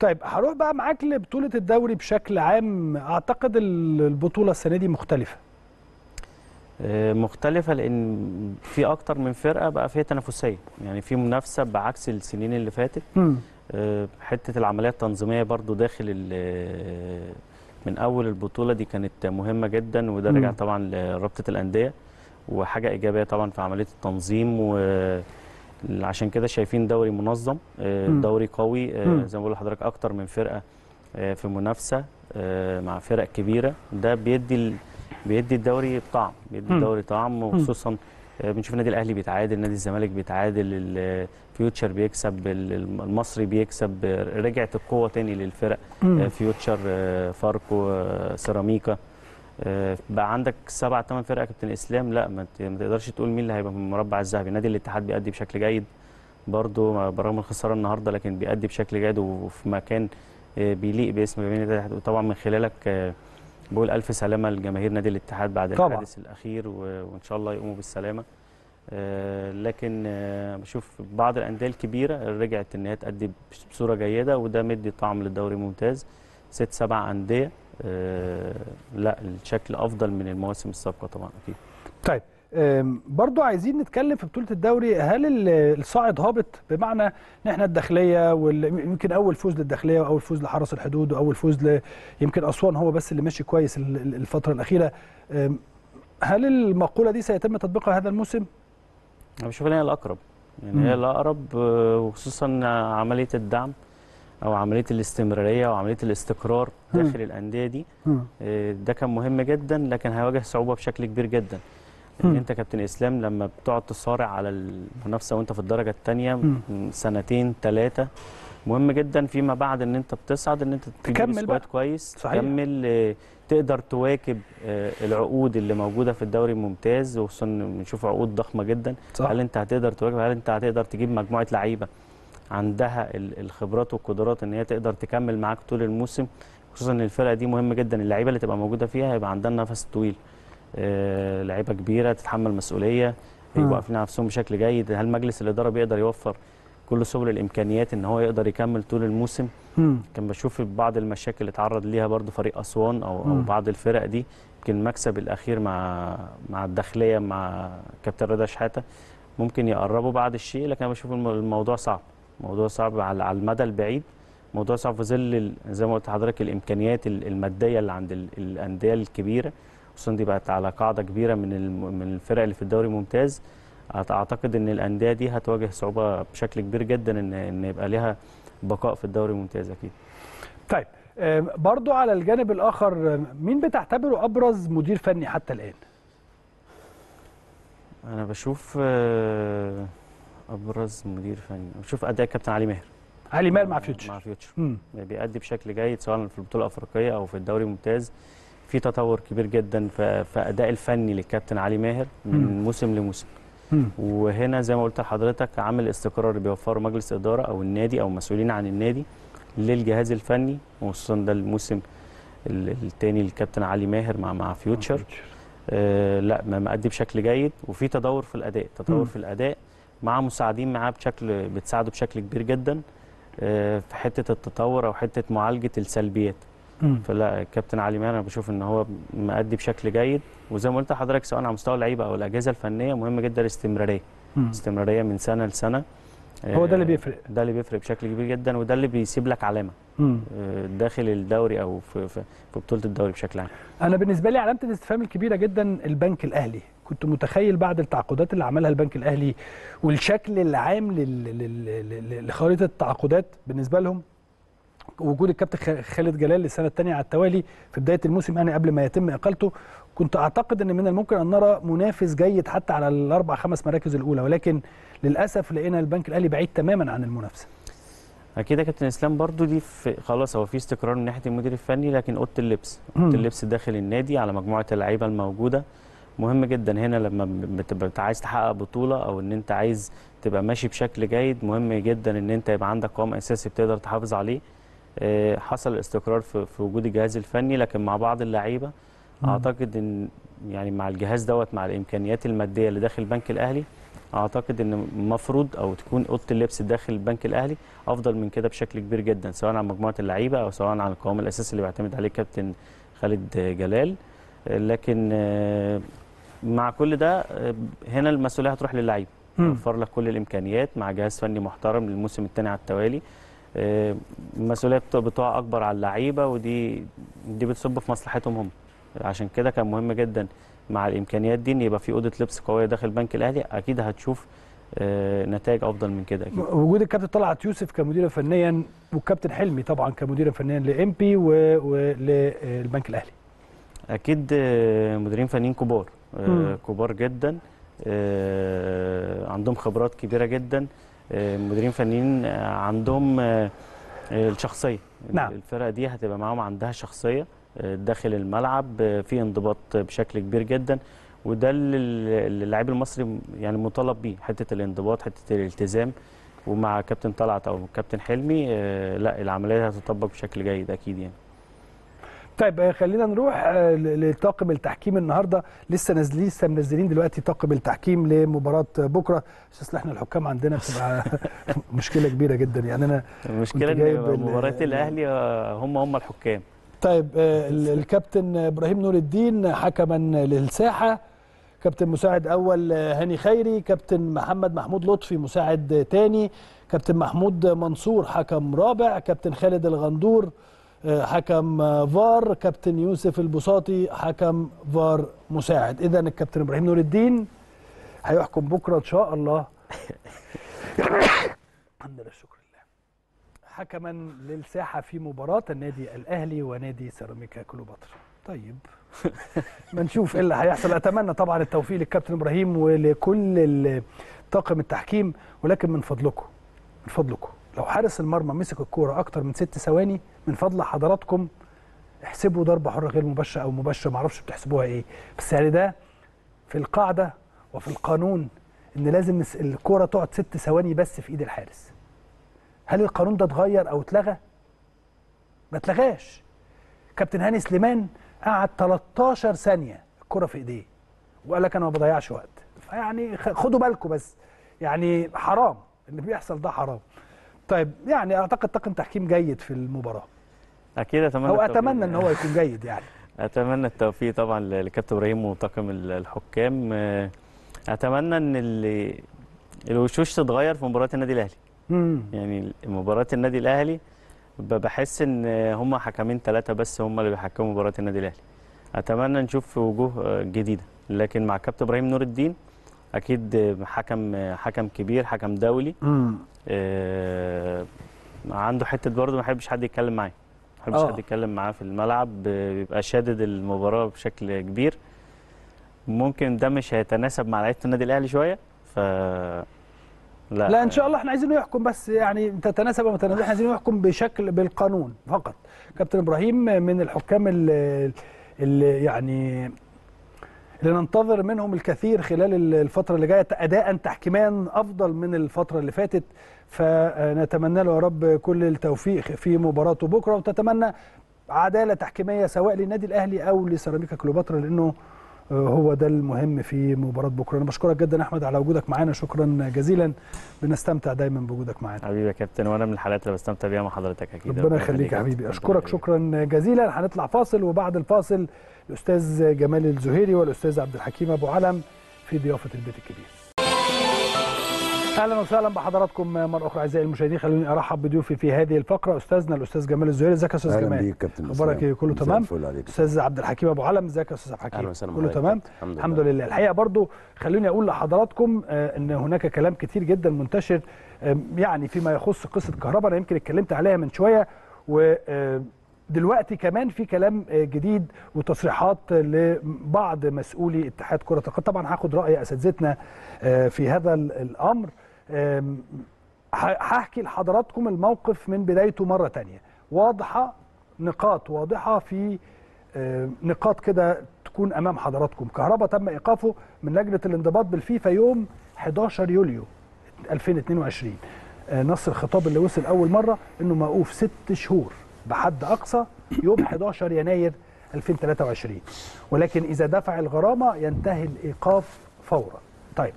طيب هروح بقى معاك لبطولة الدوري بشكل عام. أعتقد ال- البطولة السنة دي مختلفة. آه، مختلفة لأن في أكتر من فرقة بقى فيها تنافسية. يعني في منافسة بعكس السنين اللي فاتت. مم. آه، حتة العملية التنظيمية برضو داخل ال- من أول البطولة دي كانت مهمة جدا وده. رجع طبعا لرابطة الأندية. وحاجة إيجابية طبعا في عملية التنظيم وعشان كده شايفين دوري منظم آه،. دوري قوي آه،. زي ما بقول لحضرتك أكتر من فرقة آه، في منافسة آه، مع فرق كبيرة ده بيدي ال- بيدي الدوري طعم بيدي. الدوري طعم وخصوصا بنشوف النادي الأهلي بيتعادل نادي الزمالك بيتعادل الفيوتشر بيكسب ال- المصري بيكسب رجعت القوة تاني للفرق فيوتشر فاركو سيراميكا بقى عندك سبع ثمان فرق يا كابتن إسلام. لا ما تقدرش تقول مين اللي هيبقى في المربع الذهبي. نادي الاتحاد بيأدي بشكل جيد برضه برغم الخسارة النهارده لكن بيأدي بشكل جيد وفي مكان آه، بيليق باسم جماهير نادي الاتحاد. وطبعا من خلالك آه، بقول ألف سلامة لجماهير نادي الاتحاد بعد طبعاً. الحادث الأخير وإن شاء الله يقوموا بالسلامة. آه، لكن آه، بشوف بعض الأندية الكبيرة رجعت إن هي تأدي بصورة جيدة وده مدي طعم للدوري ممتاز. ست سبع أندية آه، لا الشكل أفضل من المواسم السابقة طبعا أكيد طيب برضو عايزين نتكلم في بطولة الدوري هل ال- الصاعد هابط بمعنى إن إحنا الداخلية ويمكن أول فوز للداخلية وأول فوز لحرس الحدود وأول فوز ل يمكن أسوان هو بس اللي ماشي كويس ال- ال- الفترة الأخيرة أم، هل المقولة دي سيتم تطبيقها هذا الموسم؟ أنا بشوف إن هي الأقرب يعني. هي الأقرب آه، وخصوصا عملية الدعم أو عملية الاستمرارية وعمليه الاستقرار. داخل الأندية دي. آه، ده كان مهم جدا لكن هيواجه صعوبة بشكل كبير جدا. ان أنت كابتن إسلام لما بتقعد تصارع على المنافسة وأنت في الدرجة الثانية. سنتين ثلاثة مهم جدا فيما بعد إن أنت بتصعد إن أنت تكمل بقى. كويس صحيح. تكمل آه، تقدر تواكب آه، العقود اللي موجودة في الدوري الممتاز وخصوصا بنشوف عقود ضخمة جدا صح هل أنت هتقدر تواكب هل أنت هتقدر تجيب مجموعة لعيبة عندها ال- الخبرات والقدرات ان هي تقدر تكمل معاك طول الموسم. خصوصا إن الفرقة دي مهم جدا. اللعيبة اللي تبقى موجودة فيها هيبقى عندها نفس طويل. آه، لعيبة كبيرة تتحمل مسؤولية. يبقوا واقفين على نفسهم بشكل جيد. هل مجلس الإدارة بيقدر يوفر كل سبل الإمكانيات إن هو يقدر يكمل طول الموسم؟ مم. كان بشوف بعض المشاكل اللي اتعرض ليها برضو فريق أسوان أو أو مم. بعض الفرق دي. يمكن المكسب الأخير مع مع الداخلية مع كابتن رضا شحاتة ممكن يقربوا بعض الشيء لكن أنا بشوف الم- الموضوع صعب. الموضوع صعب على المدى البعيد. موضوع صعب في ظل زي ما قلت لحضرتك الإمكانيات ال- المادية اللي عند ال- الأندية الكبيرة خصوصا دي بقت على قاعدة كبيرة من من الفرق اللي في الدوري الممتاز أعتقد إن الأندية دي هتواجه صعوبة بشكل كبير جدا ان إن يبقى لها بقاء في الدوري الممتاز أكيد. طيب برضو على الجانب الآخر أم، مين بتعتبره أبرز مدير فني حتى الآن؟ أنا بشوف آه، أبرز مدير فني. بشوف اداء كابتن علي ماهر. علي ماهر مع فيوتشر. مع فيوتشر. مم. بيأدي بشكل جيد سواء في البطولة الأفريقية أو في الدوري الممتاز في تطور كبير جدا في أداء الفني للكابتن علي ماهر من مم. موسم لموسم. وهنا زي ما قلت لحضرتك عامل استقرار اللي بيوفره مجلس إدارة أو النادي أو مسؤولين عن النادي للجهاز الفني وخصوصا ده الموسم الثاني للكابتن علي ماهر مع مع فيوتشر. آه لا ما مأدي بشكل جيد. وفي تدور في الأداء. تطور مم. في الأداء مع مساعدين معاه بشكل بتساعده بشكل كبير جدا آه في حتة التطور أو حتة معالجة السلبيات. فلا الكابتن علي ماهر أنا بشوف إن هو مأدي بشكل جيد. وزي ما قلت لحضرتك سواء على مستوى اللعيبة أو الأجهزة الفنية مهم جدا الاستمرارية. استمرارية من سنة لسنة. هو ده اللي آه، بيفرق. ده اللي بيفرق بشكل كبير جدا وده اللي بيسيب لك علامة. مم. آه، داخل الدوري أو في في في بطولة الدوري بشكل عام. أنا بالنسبة لي علامة الاستفهام الكبيرة جدا البنك الأهلي. كنت متخيل بعد التعاقدات اللي عملها البنك الأهلي والشكل العام لخريطة التعاقدات بالنسبة لهم وجود الكابتن خالد جلال للسنة الثانية على التوالي في بداية الموسم يعني قبل ما يتم إقالته كنت أعتقد إن من الممكن أن نرى منافس جيد حتى على الأربع خمس مراكز الأولى ولكن للأسف لقينا البنك الأهلي بعيد تماما عن المنافسة. أكيد يا كابتن إسلام برضو دي في خلاص هو في استقرار من ناحية المدير الفني لكن أوضة اللبس. أوضة اللبس داخل النادي على مجموعة اللعيبة الموجودة. مهم جدا هنا لما بتبقى عايز تحقق بطولة أو إن أنت عايز تبقى ماشي بشكل جيد مهم جدا إن أنت يبقى عندك قوام أساسي بتقدر تحافظ عليه آه، حصل استقرار في وجود الجهاز الفني لكن مع بعض اللعيبة. أعتقد إن يعني مع الجهاز دوت مع الإمكانيات المادية اللي داخل البنك الأهلي أعتقد إن المفروض أو تكون أوضة اللبس داخل البنك الأهلي أفضل من كده بشكل كبير جدا سواء على مجموعة اللعيبة أو سواء على القوام الأساسي اللي بيعتمد عليه كابتن خالد جلال لكن آه، مع كل ده آه، هنا المسؤولية هتروح للعيبه مم. يوفر لك كل الإمكانيات مع جهاز فني محترم للموسم الثاني على التوالي. آه، المسؤولية بت- بتقع أكبر على اللعيبة ودي دي بتصب في مصلحتهم هم. عشان كده كان مهم جدا مع الإمكانيات دي إن يبقى في أوضة لبس قوية داخل البنك الأهلي. أكيد هتشوف آه، نتائج أفضل من كده أكيد. وجود الكابتن طلعت يوسف كمدير فنيا والكابتن حلمي طبعا كمدير فنيا لإمبي وللبنك الأهلي. أكيد مديرين فنيين كبار. كبار جدا. آه، عندهم خبرات كبيرة جدا. آه، مديرين فنيين آه، عندهم آه، آه، الشخصية. نعم. الفرقة دي هتبقى معاهم عندها شخصية آه، داخل الملعب آه، في انضباط بشكل كبير جدا. وده اللي اللاعب المصري يعني مطالب بيه حتة الانضباط حتة الالتزام. ومع كابتن طلعت أو كابتن حلمي آه، لا العملية هتطبق بشكل جيد أكيد يعني. طيب آه، خلينا نروح آه، لطاقم التحكيم النهارده. لسه نازلين لسه منزلين دلوقتي طاقم التحكيم لمباراة بكرة. اصل إحنا الحكام عندنا بتبقى مشكلة كبيرة جدا. يعني أنا المشكلة إن مباريات الأهلي آه، هم هم الحكام. طيب ال- الكابتن إبراهيم نور الدين حكما للساحة. كابتن مساعد أول هاني خيري. كابتن محمد محمود لطفي مساعد تاني. كابتن محمود منصور حكم رابع. كابتن خالد الغندور حكم فار كابتن يوسف البساطي حكم فار مساعد. اذا الكابتن إبراهيم نور الدين هيحكم بكرة إن شاء الله. الحمد لله شكر لله حكما للساحة في مباراة النادي الأهلي ونادي سيراميكا كليوباترا. طيب. ما نشوف إيه اللي هيحصل. أتمنى طبعا التوفيق للكابتن إبراهيم ولكل طاقم التحكيم ولكن من فضلكم من فضلكم. لو حارس المرمى مسك الكورة أكتر من ست ثواني من فضل حضراتكم احسبوا ضربه حره غير مباشره أو مباشره معرفش بتحسبوها إيه. بس يعني ده في القاعدة وفي القانون إن لازم الكورة تقعد ست ثواني بس في إيد الحارس. هل القانون ده اتغير أو اتلغى؟ ما اتلغاش. كابتن هاني سليمان قعد 13 ثانية الكره في إيديه وقال لك أنا ما بضيعش وقت. يعني خ- خدوا بالكم بس. يعني حرام. اللي بيحصل ده حرام. طيب يعني أعتقد طاقم تحكيم جيد في المباراة. أكيد أتمنى التوفيق. أتمنى إن هو يكون جيد يعني. أتمنى التوفيق طبعا ل- لكابتن إبراهيم وطاقم ال- الحكام. آه، أتمنى إن اللي الوشوش تتغير في مباراة النادي الأهلي. امم يعني مباراة النادي الأهلي بحس إن هم حكمين ثلاثة بس هم اللي بيحكموا مباراة النادي الأهلي. أتمنى نشوف وجوه آه، جديدة. لكن مع كابتن إبراهيم نور الدين أكيد حكم حكم كبير حكم دولي. آه، عنده حتة برضه ما يحبش حد يتكلم معاه. ما يحبش آه. حد يتكلم معاه في الملعب بيبقى شادد المباراة بشكل كبير. ممكن ده مش هيتناسب مع لعيبة النادي الأهلي شوية ف لا. لا إن شاء الله إحنا عايزينه يحكم بس يعني تتناسب تتناسب إحنا عايزينه يحكم بشكل بالقانون فقط. كابتن إبراهيم من الحكام اللي, اللي يعني اللي ننتظر منهم الكثير خلال الفترة اللي جاية أداء تحكيميا أفضل من الفترة اللي فاتت. فنتمنى له يا رب كل التوفيق في مباراته بكرة وتتمنى عدالة تحكيمية سواء للنادي الأهلي أو لسيراميكا كليوباترا لأنه هو ده المهم في مباراة بكرة. أنا بشكرك جدا أحمد على وجودك معانا شكرا جزيلا. بنستمتع دايما بوجودك معانا. حبيبي يا كابتن وأنا من الحالات اللي بستمتع بيها مع حضرتك أكيد. ربنا يخليك يا حبيبي. أشكرك شكرا جزيلا. هنطلع فاصل وبعد الفاصل الأستاذ جمال الزهيري والأستاذ عبد الحكيم أبو علم في ضيافة البيت الكبير. أهلا وسهلا بحضراتكم مرة أخرى أعزائي المشاهدين. خلوني أرحب بضيوفي في هذه الفقرة استاذنا الاستاذ جمال الزهيري. إزيك يا أستاذ جمال؟ أخبارك إيه؟ كله تمام؟ أستاذ عبد الحكيم أبو علم إزيك يا أستاذ عبد الحكيم؟ كله. تمام؟ الحمد, الحمد لله. الحقيقة برضو خلوني أقول لحضراتكم آه، إن هناك كلام كتير جدا منتشر آه، يعني فيما يخص قصة كهرباء. أنا يمكن اتكلمت عليها من شوية ودلوقتي كمان في كلام آه، جديد وتصريحات لبعض مسؤولي اتحاد كرة القدم. طبعا هاخد رأي أساتذتنا آه، في هذا ال- الأمر. هحكي لحضراتكم الموقف من بدايته مرة تانية. واضحة نقاط واضحة في نقاط كده تكون أمام حضراتكم. كهربا تم إيقافه من لجنة الانضباط بالفيفا يوم 11 يوليو 2022 آه، نص الخطاب اللي وصل أول مرة إنه موقوف ست شهور بحد أقصى يوم 11 يناير 2023 ولكن إذا دفع الغرامة ينتهي الإيقاف فورا. طيب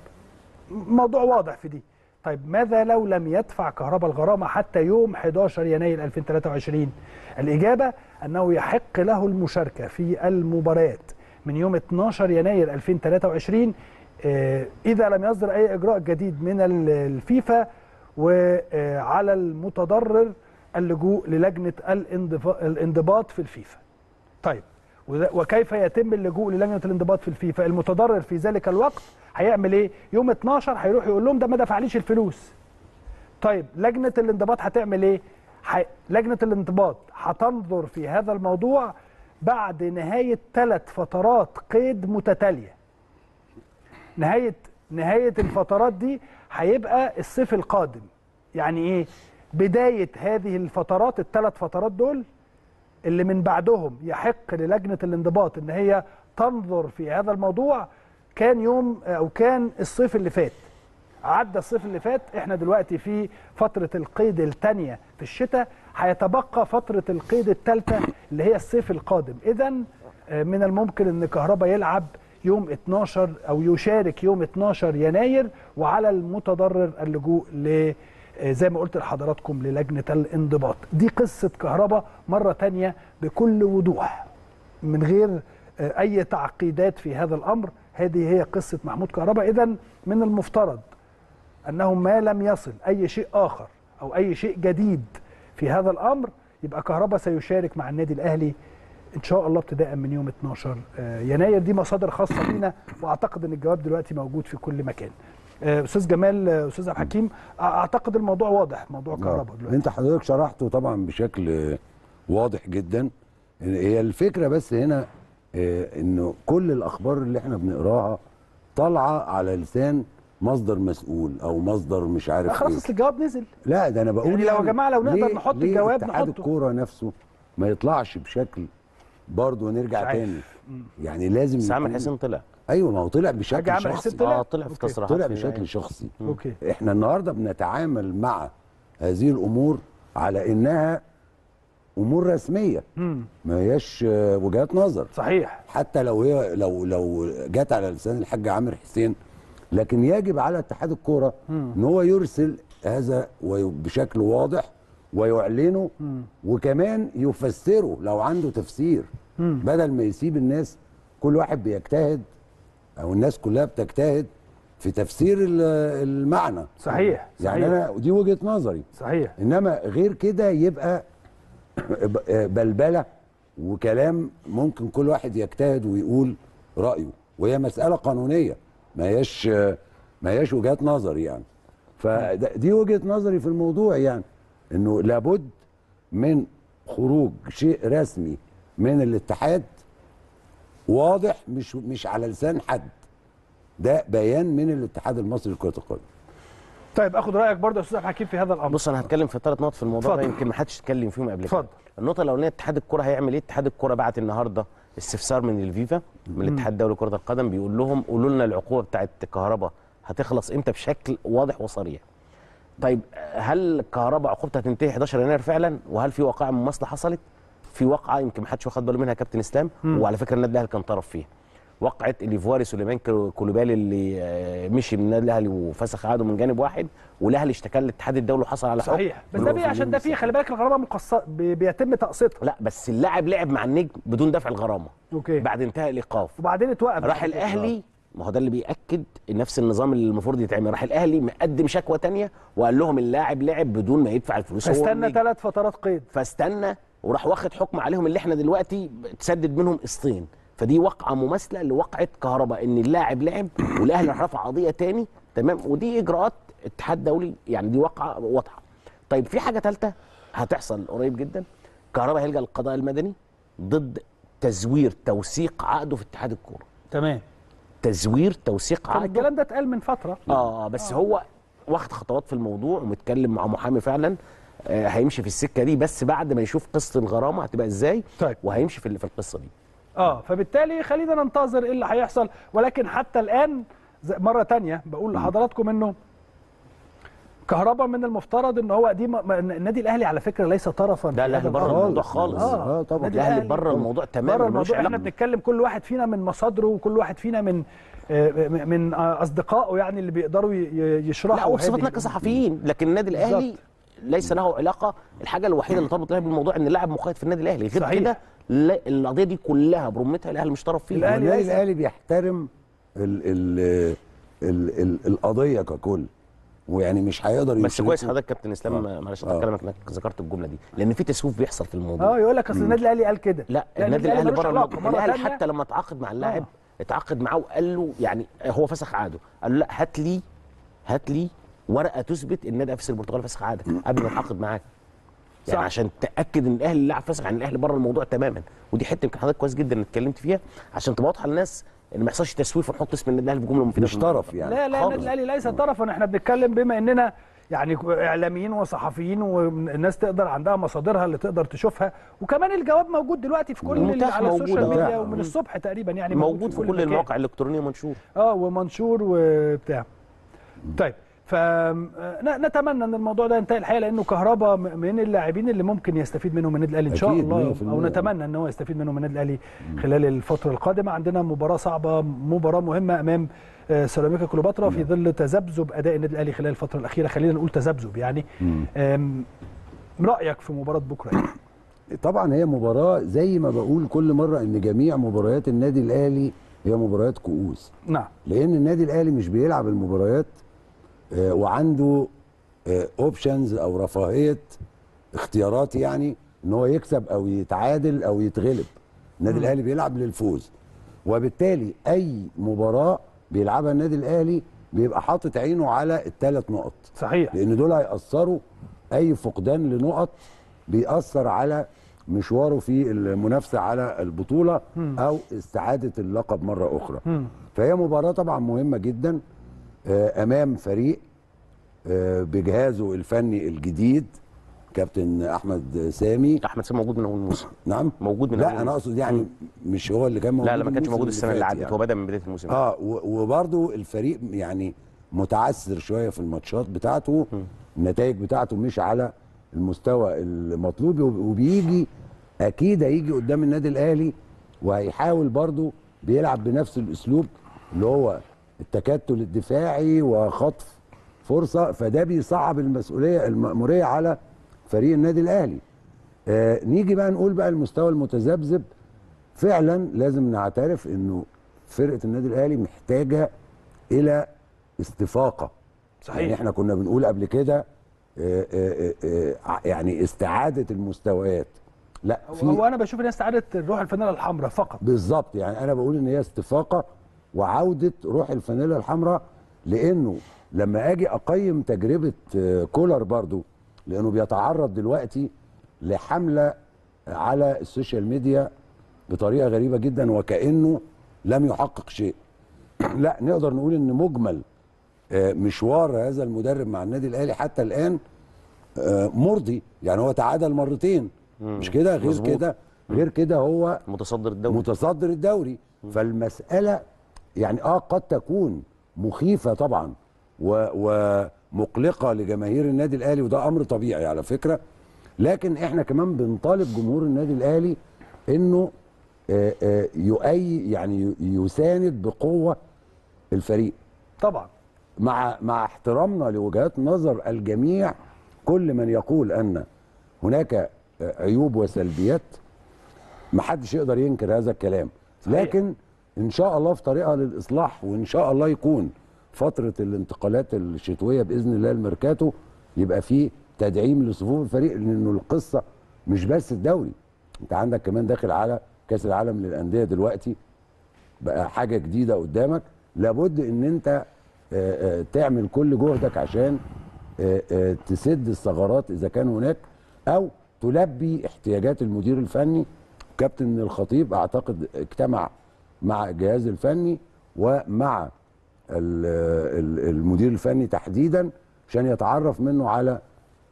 موضوع واضح في دي. طيب ماذا لو لم يدفع كهرباء الغرامة حتى يوم 11 يناير 2023 الإجابة أنه يحق له المشاركة في المباريات من يوم 12 يناير 2023 آه، إذا لم يصدر أي إجراء جديد من ال- الفيفا وعلى المتضرر اللجوء للجنة الانضباط في الفيفا. طيب وكيف يتم اللجوء للجنة الانضباط في الفيفا؟ المتضرر في ذلك الوقت هيعمل إيه؟ يوم 12 هيروح يقول لهم ده ما دفعليش الفلوس. طيب لجنة الانضباط هتعمل إيه؟ ح... لجنة الانضباط هتنظر في هذا الموضوع بعد نهاية ثلاث فترات قيد متتالية. نهاية نهاية الفترات دي هيبقى الصيف القادم. يعني إيه؟ بداية هذه الفترات الثلاث فترات دول اللي من بعدهم يحق للجنة الانضباط إن هي تنظر في هذا الموضوع كان يوم أو كان الصيف اللي فات عدى الصيف اللي فات إحنا دلوقتي في فترة القيد الثانية في الشتاء هيتبقى فترة القيد الثالثه اللي هي الصيف القادم. اذا من الممكن إن كهربا يلعب يوم 12 أو يشارك يوم 12 يناير وعلى المتضرر اللجوء ل زي ما قلت لحضراتكم للجنة الانضباط. دي قصة كهربا مرة تانية بكل وضوح من غير أي تعقيدات في هذا الأمر. هذه هي قصة محمود كهربا. اذا من المفترض أنه ما لم يصل أي شيء آخر أو أي شيء جديد في هذا الأمر يبقى كهربا سيشارك مع النادي الأهلي إن شاء الله ابتداء من يوم 12 يناير. دي مصادر خاصة بينا وأعتقد إن الجواب دلوقتي موجود في كل مكان. أستاذ جمال أستاذ عبد الحكيم أعتقد الموضوع واضح موضوع كهرباء دلوقتي. أنت حضرتك شرحته طبعا بشكل واضح جدا. هي الفكرة بس هنا إنه كل الأخبار اللي إحنا بنقراها طالعة على لسان مصدر مسؤول أو مصدر مش عارف خلاص أصل الجواب نزل. لا ده أنا بقول يعني لو يا جماعة لو نقدر نحط ليه الجواب اتحاد نحطه. الكورة نفسه ما يطلعش بشكل برضه نرجع تاني. يعني لازم بس عامر يكون- حسين طلع. أيوه ما هو طلع بشكل شخصي. حسين طلع؟ آه طلع في. تصريحات طلع بشكل النهاية. شخصي. أوكي. إحنا النهارده بنتعامل مع هذه الأمور على إنها أمور رسمية. ما هياش وجهات نظر. صحيح. حتى لو هي لو لو جت على لسان الحاج عامر حسين لكن يجب على اتحاد الكورة إن هو يرسل هذا بشكل واضح ويعلنه وكمان يفسره لو عنده تفسير. بدل ما يسيب الناس كل واحد بيجتهد أو الناس كلها بتجتهد في تفسير ال- المعنى. صحيح يعني صحيح. أنا دي وجهة نظري. صحيح. إنما غير كده يبقى بلبلة وكلام ممكن كل واحد يجتهد ويقول رأيه. وهي مسألة قانونية ما هياش ما هياش وجهات نظر يعني. فدي وجهة نظري في الموضوع يعني إنه لابد من خروج شيء رسمي من الاتحاد واضح مش مش على لسان حد. ده بيان من الاتحاد المصري لكرة القدم. طيب آخد رأيك برضه يا أستاذ الحكيم في هذا الأمر. بص أنا هتكلم في ثلاث نقط في الموضوع ده اتفضل. يمكن ما حدش اتكلم فيهم قبل اتفضل. كده النقطة الأولانية اتحاد الكرة هيعمل إيه؟ اتحاد الكرة بعت النهارده استفسار من الفيفا من الاتحاد الدولي لكره القدم بيقول لهم قولوا لنا العقوبة بتاعت كهرباء هتخلص إمتى بشكل واضح وصريح. طيب هل كهرباء عقوبتها هتنتهي 11 يناير فعلا؟ وهل في واقعه مماثلة حصلت؟ في واقعه يمكن ما حدش واخد باله منها كابتن إسلام؟ وعلى فكرة النادي الأهلي كان طرف فيها. وقعه الايفواري سليمان كولو- كولوبالي اللي آه، مشي من النادي الأهلي وفسخ عقده من جانب واحد والأهلي اشتكى للاتحاد الدولي وحصل على حكم. صحيح. بس ده عشان ده فيه خلي بالك الغرامة مقصر بي- بيتم تقسيطها. لا بس اللاعب لعب مع النجم بدون دفع الغرامة. أوكي. بعد انتهاء الايقاف وبعدين اتوقف. راح الأهلي ما هو ده اللي بيأكد نفس النظام اللي المفروض يتعمل. راح الأهلي مقدم شكوى تانية وقال لهم اللاعب لعب بدون ما يدفع الفلوس. هو استنى النجم. ثلاث فترات قيد. فاستنى وراح واخد حكم عليهم اللي إحنا دلوقتي تسدد منهم قسطين. فدي واقعة مماثلة لواقعة كهرباء إن اللاعب لعب والأهلي راح رفع قضية تاني تمام؟ ودي إجراءات اتحاد دولي يعني دي واقعة واضحة. طيب في حاجة ثالثه هتحصل قريب جدا. كهرباء هيلجأ للقضاء المدني ضد تزوير توثيق عقده في اتحاد الكورة. تمام. تزوير توثيق عقده. الكلام ده اتقال من فترة. آه بس هو واخد خطوات في الموضوع ومتكلم مع محامي فعلا. آه هيمشي في السكة دي بس بعد ما يشوف قصة الغرامة هتبقى إزاي طيب. وهيمشي في في القصة دي. آه فبالتالي خلينا ننتظر إيه اللي هيحصل ولكن حتى الآن مرة تانية بقول لحضراتكم إنه كهربا من المفترض إن هو دي م- النادي الأهلي على فكرة ليس طرفا ده في الأهلي هذا بره. الموضوع خالص آه طبعا الأهلي الأهلي بره الموضوع بره تماما ملوش الموضوع إحنا بنتكلم كل واحد فينا من مصادره وكل واحد فينا من آه، من آه، أصدقائه يعني اللي بيقدروا يشرحوا لا الأمور. كصحفيين لكن النادي الأهلي. ليس له علاقة الحاجة الوحيدة اللي تربط الأهلي بالموضوع إن اللاعب مقيد في النادي الأهلي غير صحيح. كده لا القضية دي كلها برمتها الاهلي مش طرف فيها ليس- الأهلي بيحترم ال ال ال ال القضية ككل ويعني مش هيقدر بس. كويس حضرتك كابتن إسلام آه. معلش آه. كلامك إنك ذكرت الجملة دي لأن في تسويف بيحصل في الموضوع. آه يقول لك أصل النادي الأهلي قال كده. لا النادي الأهلي بره الأهلي حتى لما اتعاقد مع اللاعب آه. اتعاقد معاه وقال له يعني هو فسخ عقده. قال له لا هات لي هات لي ورقة تثبت إن النادي أفيس البرتغالي فسخ عقدك قبل ما اتعاقد معاك. صح. يعني عشان تأكد إن الاهلي لاعب فاسخ عقده الاهلي بره الموضوع تماما ودي حتة يمكن حضرتك كويس جدا اتكلمت فيها عشان تبقى واضحه للناس إن ما يحصلش تسويف ونحط اسم النادي الأهلي في جملة مفيدة مش طرف يعني لا لا. النادي الأهلي ليس طرفا إحنا بنتكلم بما إننا يعني إعلاميين وصحفيين والناس تقدر عندها مصادرها اللي تقدر تشوفها وكمان الجواب موجود دلوقتي في كل على موجود، ال social media. ومن الصبح تقريبا يعني موجود في كل مكان. المواقع الإلكترونية منشور آه ومنشور وبتاع طيب فنتمنى إن الموضوع ده ينتهي الحقيقة لأنه كهربا من اللاعبين اللي ممكن يستفيد منهم النادي الأهلي إن شاء الله. 100%. أو نتمنى إن هو يستفيد منهم النادي الأهلي خلال الفترة القادمة. عندنا مباراة صعبة مباراة مهمة أمام آه، سيراميكا كليوباترا في ظل تذبذب أداء النادي الأهلي خلال الفترة الأخيرة. خلينا نقول تذبذب يعني. رأيك في مباراة بكرة إيه؟ طبعا هي مباراة زي ما بقول كل مرة إن جميع مباريات النادي الأهلي هي مباريات كؤوس. نعم. لأن النادي الأهلي مش بيلعب المباريات وعنده اوبشنز أو رفاهية اختيارات يعني إن هو يكسب أو يتعادل أو يتغلب. النادي الأهلي بيلعب للفوز. وبالتالي أي مباراة بيلعبها النادي الأهلي بيبقى حاطط عينه على الثلاث نقط. صحيح. لأن دول هيأثروا أي فقدان لنقط بيأثر على مشواره في المنافسة على البطولة أو استعادة اللقب مرة أخرى. فهي مباراة طبعا مهمة جدا. آه، أمام فريق آه، بجهازه الفني الجديد كابتن أحمد سامي. أحمد سامي موجود من أول الموسم نعم. موجود من لا أنا. أقصد يعني مش هو اللي كان موجود لا لا ما كانش موجود السنة اللي عدت يعني. هو بدأ من بداية الموسم. آه و- وبرضو الفريق يعني متعثر شوية في الماتشات بتاعته. النتائج بتاعته مش على المستوى المطلوب وب- وبيجي أكيد هيجي قدام النادي الأهلي وهيحاول برضو بيلعب بنفس الأسلوب اللي هو التكتل الدفاعي وخطف فرصة فده بيصعب المسؤولية المأمورية على فريق النادي الأهلي. آه نيجي بقى نقول بقى المستوى المتذبذب. فعلا لازم نعترف إنه فرقة النادي الأهلي محتاجة إلى استفاقة. صحيح. يعني إحنا كنا بنقول قبل كده آه، آه، آه، يعني استعادة المستويات. لا هو أنا بشوف الناس استعادة روح الفانيلا الحمراء فقط. بالظبط. يعني أنا بقول إن هي استفاقة وعودة روح الفانيلا الحمراء لأنه لما آجي أقيم تجربة آه، كولر برضو لأنه بيتعرض دلوقتي لحملة على ال social media بطريقة غريبة جدا وكأنه لم يحقق شيء. لا نقدر نقول إن مجمل آه، مشوار هذا المدرب مع النادي الأهلي حتى الآن آه، مرضي. يعني هو تعادل مرتين. مش كده؟ غير. كده غير كده هو متصدر الدوري. متصدر الدوري. فالمسألة يعني آه قد تكون مخيفة طبعا و- ومقلقة لجماهير النادي الأهلي وده أمر طبيعي على فكرة لكن إحنا كمان بنطالب جمهور النادي الأهلي إنه آه، آه، يؤي يعني يساند بقوة الفريق. طبعا. مع مع احترامنا لوجهات نظر الجميع كل من يقول أن هناك عيوب وسلبيات محدش يقدر ينكر هذا الكلام. صحيح. لكن إن شاء الله في طريقها للإصلاح وإن شاء الله يكون فترة الانتقالات الشتوية بإذن الله الميركاتو يبقى فيه تدعيم لصفوف الفريق لأنه القصة مش بس الدوري أنت عندك كمان داخل على كأس العالم للأندية دلوقتي بقى حاجة جديدة قدامك. لابد إن أنت آه، آه، تعمل كل جهدك عشان آه، تسد الثغرات إذا كان هناك أو تلبي احتياجات المدير الفني. كابتن الخطيب أعتقد اجتمع مع الجهاز الفني ومع ال- ال- المدير الفني تحديدا عشان يتعرف منه على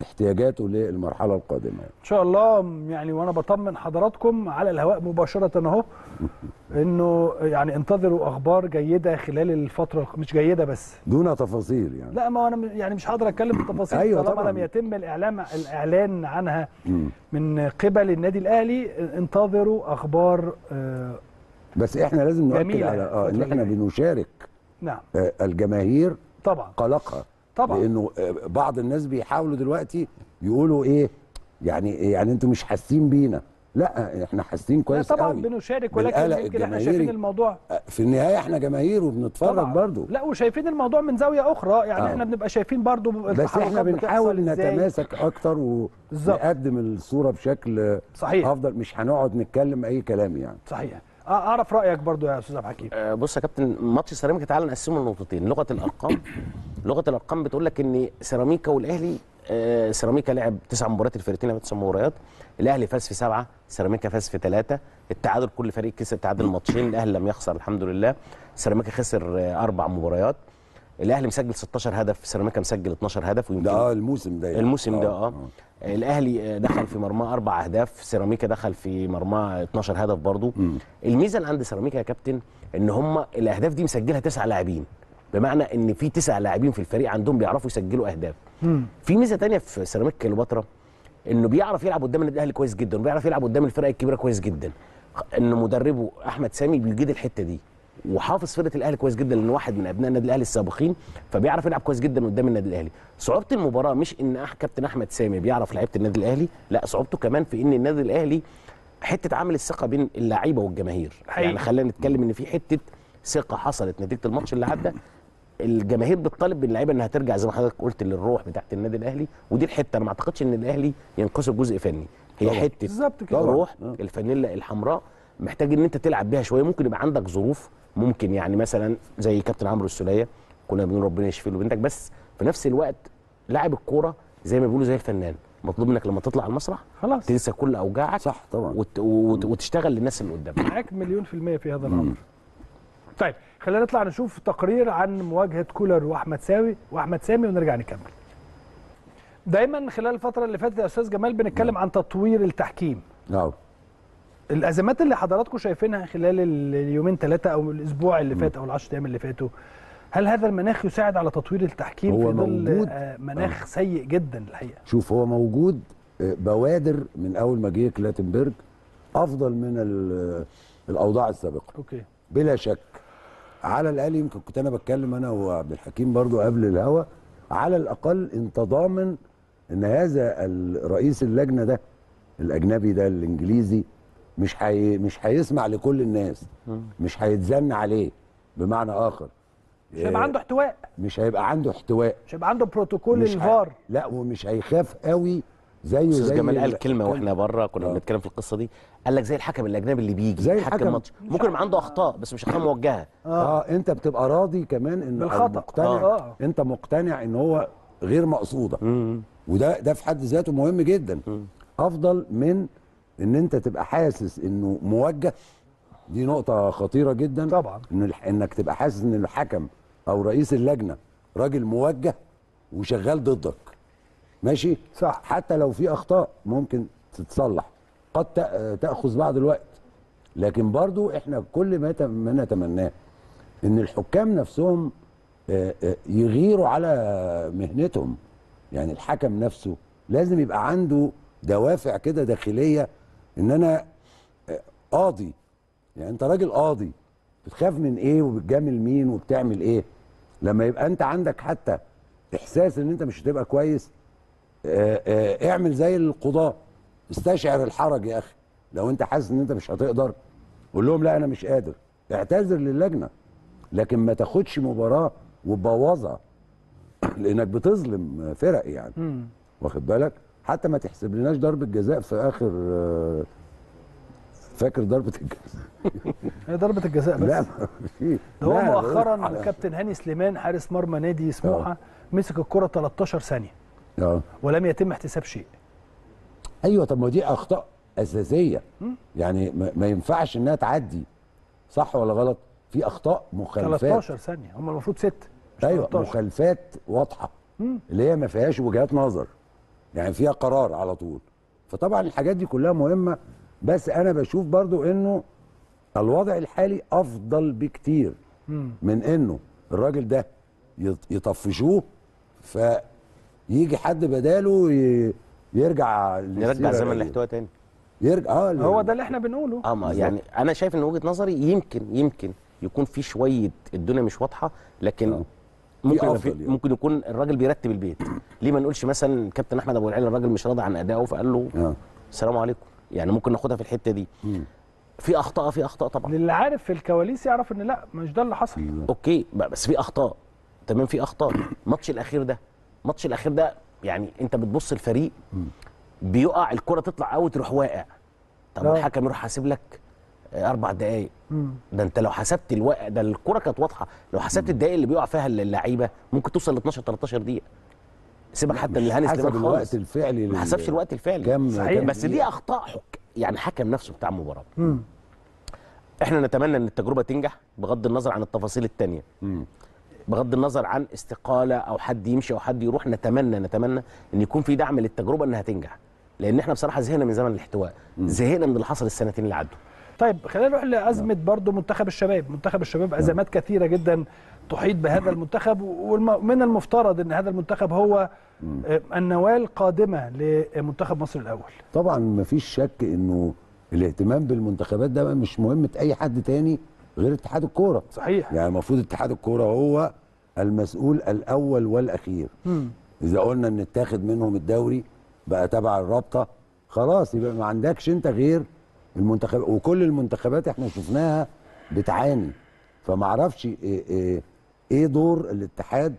احتياجاته للمرحلة القادمة إن شاء الله يعني وأنا بطمن حضراتكم على الهواء مباشرة أهو إنه يعني انتظروا أخبار جيدة خلال الفترة مش جيدة بس دون تفاصيل يعني لا ما أنا يعني مش هقدر أتكلم في تفاصيل أيوة طالما طبعاً. لم يتم الإعلام الإعلان عنها. من قبل النادي الأهلي انتظروا أخبار آه بس إحنا لازم نؤكد على آه إن إحنا. بنشارك نعم آه، الجماهير طبعا قلقها طبعا. لأنه آه، بعض الناس بيحاولوا دلوقتي يقولوا إيه يعني يعني أنتوا مش حاسين بينا لأ إحنا حاسين كويس طبعا قوي بنشارك ولكن يمكن إحنا. شايفين الموضوع آه، في النهاية إحنا جماهير وبنتفرج برضو لا وشايفين الموضوع من زاوية أخرى يعني آه. إحنا بنبقى شايفين برضو بس إحنا بنحاول. نتماسك أكتر. ونقدم الصورة بشكل صحيح. أفضل مش هنقعد نتكلم أي كلام يعني صحيح أعرف رأيك برضو يا أستاذ عبد الحكيم. آه، بص يا كابتن ماتش سيراميكا تعالى نقسمه لنقطتين. لغة الأرقام لغة الأرقام بتقول لك إن سيراميكا والأهلي آه، سيراميكا لعب تسع مباريات الفرقتين لعبوا تسع مباريات. الأهلي فاز في سبعة سيراميكا فاز في ثلاثة التعادل كل فريق كسب تعادل ماتشين الأهلي لم يخسر الحمد لله. سيراميكا خسر آه، أربع مباريات. الاهلي مسجل 16 هدف سيراميكا مسجل 12 هدف ويمكن ده آه الموسم ده يعني. الموسم ده آه. الاهلي آه، دخل في مرماه أربع اهداف سيراميكا دخل في مرماه 12 هدف برضو. الميزة اللي عند سيراميكا يا كابتن ان هم الاهداف دي مسجلها تسع لاعبين. بمعنى ان في تسع لاعبين في الفريق عندهم بيعرفوا يسجلوا اهداف. في ميزة تانية في سيراميكا كليوباترا انه بيعرف يلعب قدام النادي الاهلي كويس جدا وبيعرف يلعب قدام الفرق الكبيرة كويس جدا. إن مدربه أحمد سامي بيجيد الحتة دي. وحافظ فرقة الأهلي كويس جدا لأن واحد من أبناء النادي الأهلي السابقين فبيعرف يلعب كويس جدا قدام النادي الأهلي صعوبة المباراة مش إن كابتن أحمد سامي بيعرف لعيبة النادي الأهلي لا صعوبته كمان في إن النادي الأهلي حتة عامل الثقة بين اللعيبة والجماهير حقيقي. يعني خلينا نتكلم إن في حتة ثقة حصلت نتيجة الماتش اللي عدى الجماهير بتطالب باللعيبة إنها ترجع زي ما حضرتك قلت للروح بتاعت النادي الأهلي ودي الحتة أنا ما أعتقدش إن الأهلي ينقصه جزء فني هي طبعاً. حتة بالظبط كده. روح طبعاً. الفانيلا الحمراء محتاج إن أنت تلعب بيها شوية ممكن يبقى عندك ظروف ممكن يعني مثلا زي كابتن عمرو السولية كنا بنقول ربنا يشفي له بنتك بس في نفس الوقت لاعب الكورة زي ما بيقولوا زي الفنان. مطلوب منك لما تطلع على المسرح خلاص. تنسى كل أوجاعك صح طبعا. وت... وت... وتشتغل للناس اللي قدامك. معاك مليون في المية في هذا الأمر. طيب خلينا نطلع نشوف تقرير عن مواجهة كولر وأحمد سامي وأحمد سامي ونرجع نكمل. دايما خلال الفترة اللي فاتت يا أستاذ جمال بنتكلم عن تطوير التحكيم. نعم. الأزمات اللي حضراتكم شايفينها خلال اليومين ثلاثة أو الأسبوع اللي فات أو العشر أيام اللي فاتوا هل هذا المناخ يساعد على تطوير التحكيم هو في ظل موجود. آه، مناخ سيء جدا الحقيقة؟ شوف هو موجود آه، بوادر من أول ما جه كلاتنبرج أفضل من ال- الأوضاع السابقة. أوكي. بلا شك. على الأقل يمكن كنت أنا بتكلم أنا وعبد الحكيم برضو قبل الهوا على الأقل انت ضامن إن هذا ال- رئيس اللجنة ده الأجنبي ده الإنجليزي مش حي... مش هيسمع لكل الناس. مش هيتزن عليه. بمعنى آخر. مش هيبقى عنده احتواء. مش هيبقى عنده احتواء. مش هيبقى عنده بروتوكول مش ه- الفار. لا ومش هيخاف قوي زيه أستاذ زي جمال قال ال- كلمه وإحنا بره كنا آه. بنتكلم في القصة دي. قال لك زي الحكم الأجنبي اللي بيجي زي الحكم. ماتش. ممكن يبقى عنده أخطاء بس مش أخطاء موجهة. آه. أنت بتبقى راضي كمان إن بالخطأ. مقتنع آه. أنت مقتنع إن هو غير مقصوده وده ده في حد ذاته مهم جدا. أفضل من إن أنت تبقى حاسس إنه موجه دي نقطة خطيرة جدا. طبعا. الح- إنك تبقى حاسس إن الحكم أو رئيس اللجنة راجل موجه وشغال ضدك. ماشي؟ صح. حتى لو في أخطاء ممكن تتصلح قد تأخذ بعض الوقت. لكن برضو إحنا كل ما نتمناه إن الحكام نفسهم آه، آه، يغيروا على مهنتهم. يعني الحكم نفسه لازم يبقى عنده دوافع كده داخلية إن أنا آه، قاضي. يعني أنت راجل قاضي بتخاف من إيه وبتجامل مين وبتعمل إيه؟ لما يبقى أنت عندك حتى إحساس إن أنت مش هتبقى كويس آه، آه، اعمل زي القضاة. استشعر الحرج يا أخي. لو أنت حاسس إن أنت مش هتقدر قول لهم لا أنا مش قادر. اعتذر للجنة. لكن ما تاخدش مباراة وتبوظها لأنك بتظلم فرق يعني. واخد بالك؟ حتى ما تحسب لناش ضربة جزاء في آخر آه، فاكر ضربة الجزاء؟ هي ضربة الجزاء بس. لا ده هو مؤخرا على- كابتن هاني سليمان حارس مرمى نادي سموحه مسك الكرة 13 ثانية. آه. ولم يتم احتساب شيء. أيوه طب ما دي أخطاء أساسية. يعني ما, ينفعش إنها تعدي. صح ولا غلط؟ في أخطاء مخالفات. 13 ثانية. هم المفروض 6 مش أيوه 13 مخالفات واضحة. اللي هي ما فيهاش وجهات نظر. يعني فيها قرار على طول. فطبعا الحاجات دي كلها مهمة بس أنا بشوف برضو إنه الوضع الحالي أفضل بكتير من إنه الراجل ده يط- يطفشوه فيجي حد بداله يرجع نرجع للسيرة زمن. الاحتواء تاني. يرجع آه هو ده اللي إحنا بنقوله. آه ما يعني أنا شايف إن وجهة نظري يمكن يمكن يكون في شوية الدنيا مش واضحة لكن آه. ممكن في يعني. ممكن يكون الراجل بيرتب البيت. ليه ما نقولش مثلا كابتن أحمد أبو العلا الراجل مش راضي عن أدائه فقال له آه. السلام عليكم. يعني ممكن ناخدها في الحتة دي. في أخطاء في أخطاء طبعا. اللي عارف في الكواليس يعرف إن لا مش ده اللي حصل. أوكي ب- بس في أخطاء. تمام في أخطاء. الماتش الأخير ده. الماتش الأخير ده يعني أنت بتبص الفريق بيقع الكرة تطلع أوت تروح واقع. طب. الحكم يروح حاسب لك. أربع دقائق ده أنت لو حسبت الوقت ده الكرة كانت واضحة. لو حسبت الدقائق اللي بيقع فيها اللعيبة ممكن توصل ل 12 13 دقيقة. سيبك حتى من هاني سليمان الوقت الفعلي ما حسبش الوقت الفعلي. كام صحيح. كام بس دي. أخطاء حك يعني حكم نفسه بتاع المباراة. مم. إحنا نتمنى إن التجربة تنجح بغض النظر عن التفاصيل التانية. مم. بغض النظر عن استقالة أو حد يمشي أو حد يروح نتمنى نتمنى إن يكون في دعم للتجربة إنها تنجح. لأن إحنا بصراحة زهقنا من زمن الاحتواء. زهقنا من اللي حصل السنتين اللي عدوا. طيب خلينا نروح لأزمة برضو منتخب الشباب. منتخب الشباب أزمات كثيرة جدا تحيط بهذا المنتخب ومن المفترض إن هذا المنتخب هو آه، النواه القادمه لمنتخب مصر الأول. طبعا مفيش شك إنه الاهتمام بالمنتخبات ده مش مهمه أي حد تاني غير اتحاد الكورة. صحيح. يعني المفروض اتحاد الكورة هو المسؤول الأول والأخير. مم. إذا قلنا إن اتاخد منهم الدوري بقى تبع الرابطة خلاص يبقى ما عندكش أنت غير المنتخب وكل المنتخبات إحنا شفناها بتعاني. فما أعرفش إيه, إيه, إيه دور الاتحاد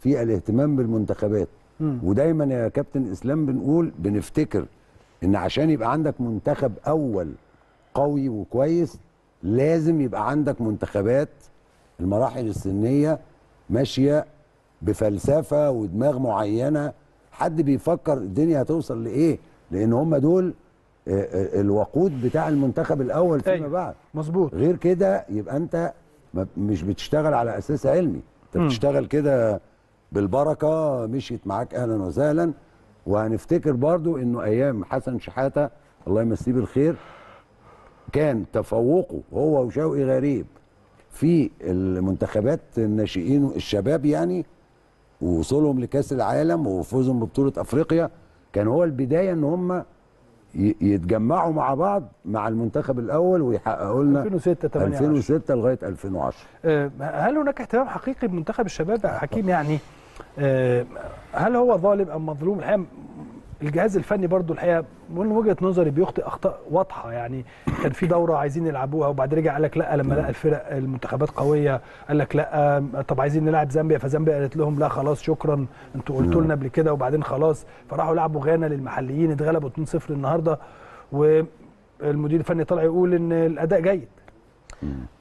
في الاهتمام بالمنتخبات. ودايما يا كابتن إسلام بنقول بنفتكر إن عشان يبقى عندك منتخب أول قوي وكويس لازم يبقى عندك منتخبات المراحل السنية ماشية بفلسفة ودماغ معينة. حد بيفكر الدنيا هتوصل لإيه؟ لإن هم دول الوقود بتاع المنتخب الأول فيما أيوة. بعد مظبوط غير كده يبقى أنت مش بتشتغل على أساس علمي أنت. بتشتغل كده بالبركة مشيت معاك أهلا وسهلا وهنفتكر برضو إنه أيام حسن شحاتة الله يمسيه بالخير كان تفوقه هو وشوقي غريب في المنتخبات الناشئين الشباب يعني ووصولهم لكأس العالم وفوزهم ببطولة أفريقيا كان هو البداية إن هم يتجمعوا مع بعض مع المنتخب الأول ويحققوا لنا 2006 8 2006 لغاية 2010 آه، هل هناك اهتمام حقيقي بمنتخب الشباب يا حكيم يعني؟ آه، هل هو ظالم أم مظلوم؟ الحقيقة الجهاز الفني برضو الحقيقة من وجهة نظري بيخطئ أخطاء واضحة. يعني كان في دورة عايزين يلعبوها وبعد رجع قال لك لأ لما لقى الفرق المنتخبات قوية قال لك لأ طب عايزين نلعب زامبيا فزامبيا قالت لهم لأ خلاص شكرا أنتوا قلتوا لنا قبل كده وبعدين خلاص. فراحوا لعبوا غانا للمحليين اتغلبوا 2-0 النهارده والمدير الفني طلع يقول إن الأداء جيد.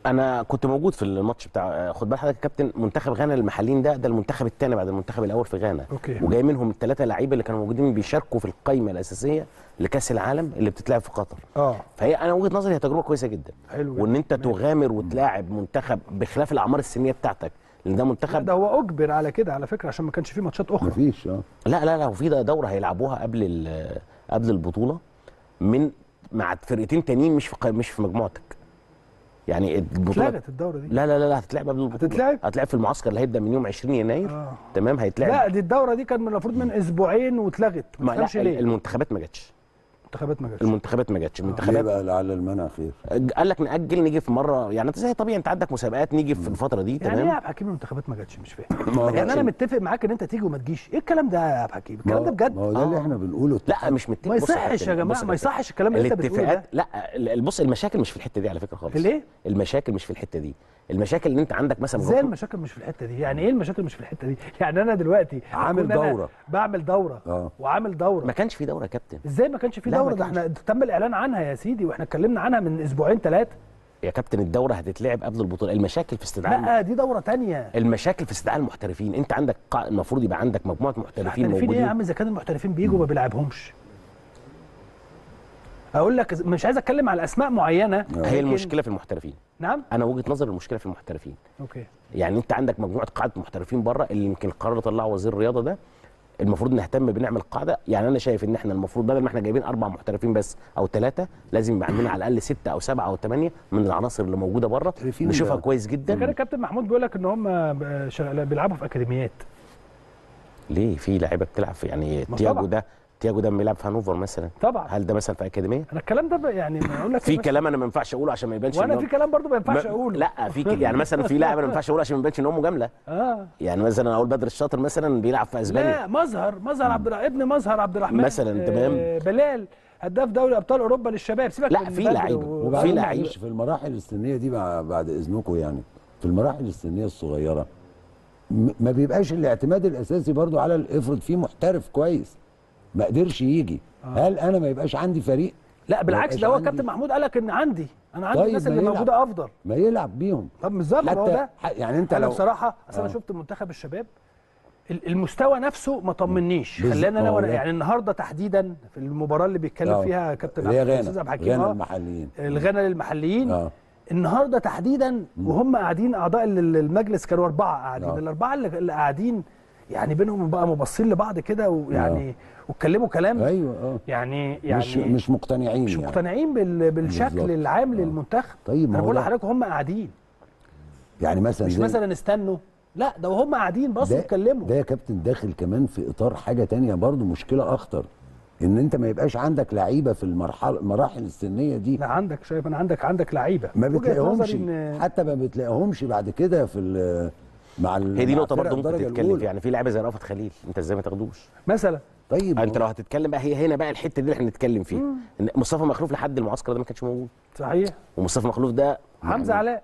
أنا كنت موجود في الماتش بتاع خد بال حضرتك يا كابتن منتخب غانا المحليين ده ده المنتخب الثاني بعد المنتخب الأول في غانا. أوكي. وجاي منهم الثلاثه لعيبة اللي كانوا موجودين بيشاركوا في القائمه الأساسية لكأس العالم اللي بتتلعب في قطر. آه. فهي أنا وجهة نظري هي تجربة كويسة جدا. حلو. وإن أنت تغامر وتلاعب منتخب بخلاف الأعمار السنية بتاعتك لأن ده لا، منتخب ده هو أجبر على كده على فكرة عشان ما كانش فيه ماتشات أخرى. مفيش آه. لا لا لا وفي دورة هيلعبوها قبل ال- قبل البطولة من مع فرقتين تانيين مش في مش في مجموعتك. يعني البطوله اتلغت الدورة دي. لا لا لا لا هتتلعب قبل البطولة. هتتلعب؟ هتتلعب في المعسكر اللي هيبدأ من يوم 20 يناير. آه. تمام؟ هيتلعب. لا دي الدورة دي كان المفروض من أسبوعين واتلغت. ما تفهمش ليه. المنتخبات ما جاتش. المنتخبات ما جاتش. المنتخبات ما جاتش. ليه المنتخبات بقى لعل المنع خير قال لك نأجل نيجي في مرة. يعني أنت زي طبيعي أنت عندك مسابقات نيجي في الفترة دي يعني إيه يا تمام عبد الحكيم المنتخبات ما جاتش مش فاهم. يعني أنا متفق معاك إن أنت تيجي وما تجيش. إيه الكلام ده يا عبد الحكيم؟ ما الكلام ده بجد؟ ما هو ده اللي آه. إحنا بنقوله. لا مش متفق. ما يصحش يا جماعة ما. يصحش الكلام اللي أنت بتقوله ده. لا بص المشاكل مش في الحتة دي على فكرة خالص. الإيه؟ المشاكل مش في الحتة دي. المشاكل إن أنت عندك مثلا إزاي المشاكل مش في الحتة دي؟ يعني إيه المشاكل مش في الحتة دي؟ يعني أنا دلوقتي عامل دورة. بعمل دورة آه. وعامل دورة. ما كانش في دورة يا كابتن. إزاي ما كانش في لا، ما دوره ده. إحنا تم الإعلان عنها يا سيدي وإحنا اتكلمنا عنها من أسبوعين ثلاثة يا كابتن الدورة هتتلعب قبل البطولة. المشاكل في استدعاء لا دي دورة تانية. المشاكل في استدعاء المحترفين. انت عندك. المفروض يبقى عندك مجموعة محترفين محترفين إيه يا موجودين. عم؟ إذا كان المحترفين بيجوا ما بيلعبهمش. أقول لك مش عايز أتكلم على أسماء معينة هي المشكلة في المحترفين. نعم؟ أنا وجهة نظري المشكلة في المحترفين. أوكي. يعني أنت عندك مجموعة قاعدة محترفين بره اللي يمكن القرار اللي طلعه وزير الرياضة ده المفروض نهتم بنعمل قاعدة. يعني أنا شايف إن إحنا المفروض بدل ما إحنا جايبين أربع محترفين بس أو ثلاثة لازم يبقى عندنا على الأقل ستة أو سبعة أو ثمانيه من العناصر اللي موجودة بره نشوفها ده- كويس كان جدا الكابتن محمود بيقول لك إن هم بيلعبوا في أكاديميات. ليه؟ في لعيبة بتلعب في يعني تياجو. ده تياجو ده بيلعب في هانوفر مثلا. طبعا. هل ده مثلا في أكاديمية؟ أنا الكلام ده يعني ما أقول لك في كلام أنا ما ينفعش أقوله عشان ما يبانش وأنا في كلام برضو ما ينفعش أقوله. لا في ك- يعني مثلا في لاعب أنا ما ينفعش أقوله عشان ما يبانش إن هو مجاملة. آه. يعني مثلا أقول بدر الشاطر مثلا بيلعب في أسبانيا. لا مظهر مظهر عبد الرحمن ابن مظهر عبد الرحمن مثلاً، تمام. آه، بلال هداف دوري أبطال أوروبا للشباب. سيبك لا، في وبعدين في لعيبة. معلش في المراحل السنية دي بعد إذنكم يعني في المراحل السنية الصغيرة م- ما بيبقاش الاعتماد الأساسي برضو على افرض في محترف كويس. ما قدرش يجي. هل أنا ما يبقاش عندي فريق؟ لا بالعكس ده هو عندي- كابتن محمود قال لك إن عندي. أنا عندي طيب، الناس اللي يلعب. موجودة أفضل. ما يلعب بيهم. طب بالظبط ما هو حتى ده يعني أنت أنا لو بصراحة أصل أنا آه. شفت منتخب الشباب ال- المستوى نفسه ما طمنيش. خلاني أنا هو وأنا ده. يعني النهارده تحديدا في المباراة اللي بيتكلم آه. فيها كابتن عبد- الأستاذ عبد الحكيم غانا آه، المحليين الغنى للمحليين. آه. النهارده تحديدا وهم قاعدين أعضاء ال- المجلس كانوا أربعة قاعدين. آه. الأربعة اللي اللي قاعدين يعني بينهم بقى مبصين لبعض كده ويعني واتكلموا كلام أيوه آه. يعني يعني مش مش مقتنعين مش يعني. مقتنعين بال- بالشكل بالظبط. العام آه. للمنتخب. طيب أنا بقول لحضرتك هم قاعدين. يعني مثلا مش زي- مثلا استنوا. لا ده وهم قاعدين بصوا اتكلموا ده يا كابتن داخل كمان في إطار حاجة تانية برضو مشكلة أخطر إن أنت ما يبقاش عندك لعيبة في المرحله المراحل السنية دي. لا عندك شايف أنا عندك عندك لعيبة. ما بتلاقيهمش إن- حتى ما بتلاقيهمش بعد كده في مع هي دي نقطة برضه ممكن تتكلم يعني في لعيبه زي رأفت خليل أنت إزاي ما تاخدوش؟ مثلا. طيب أنت لو هتتكلم بقى هي هنا بقى الحتة دي اللي إحنا نتكلم فيها. إن مصطفى مخلوف لحد المعسكر ده ما كانش موجود. صحيح. ومصطفى مخلوف ده حمزة يعني- علاء.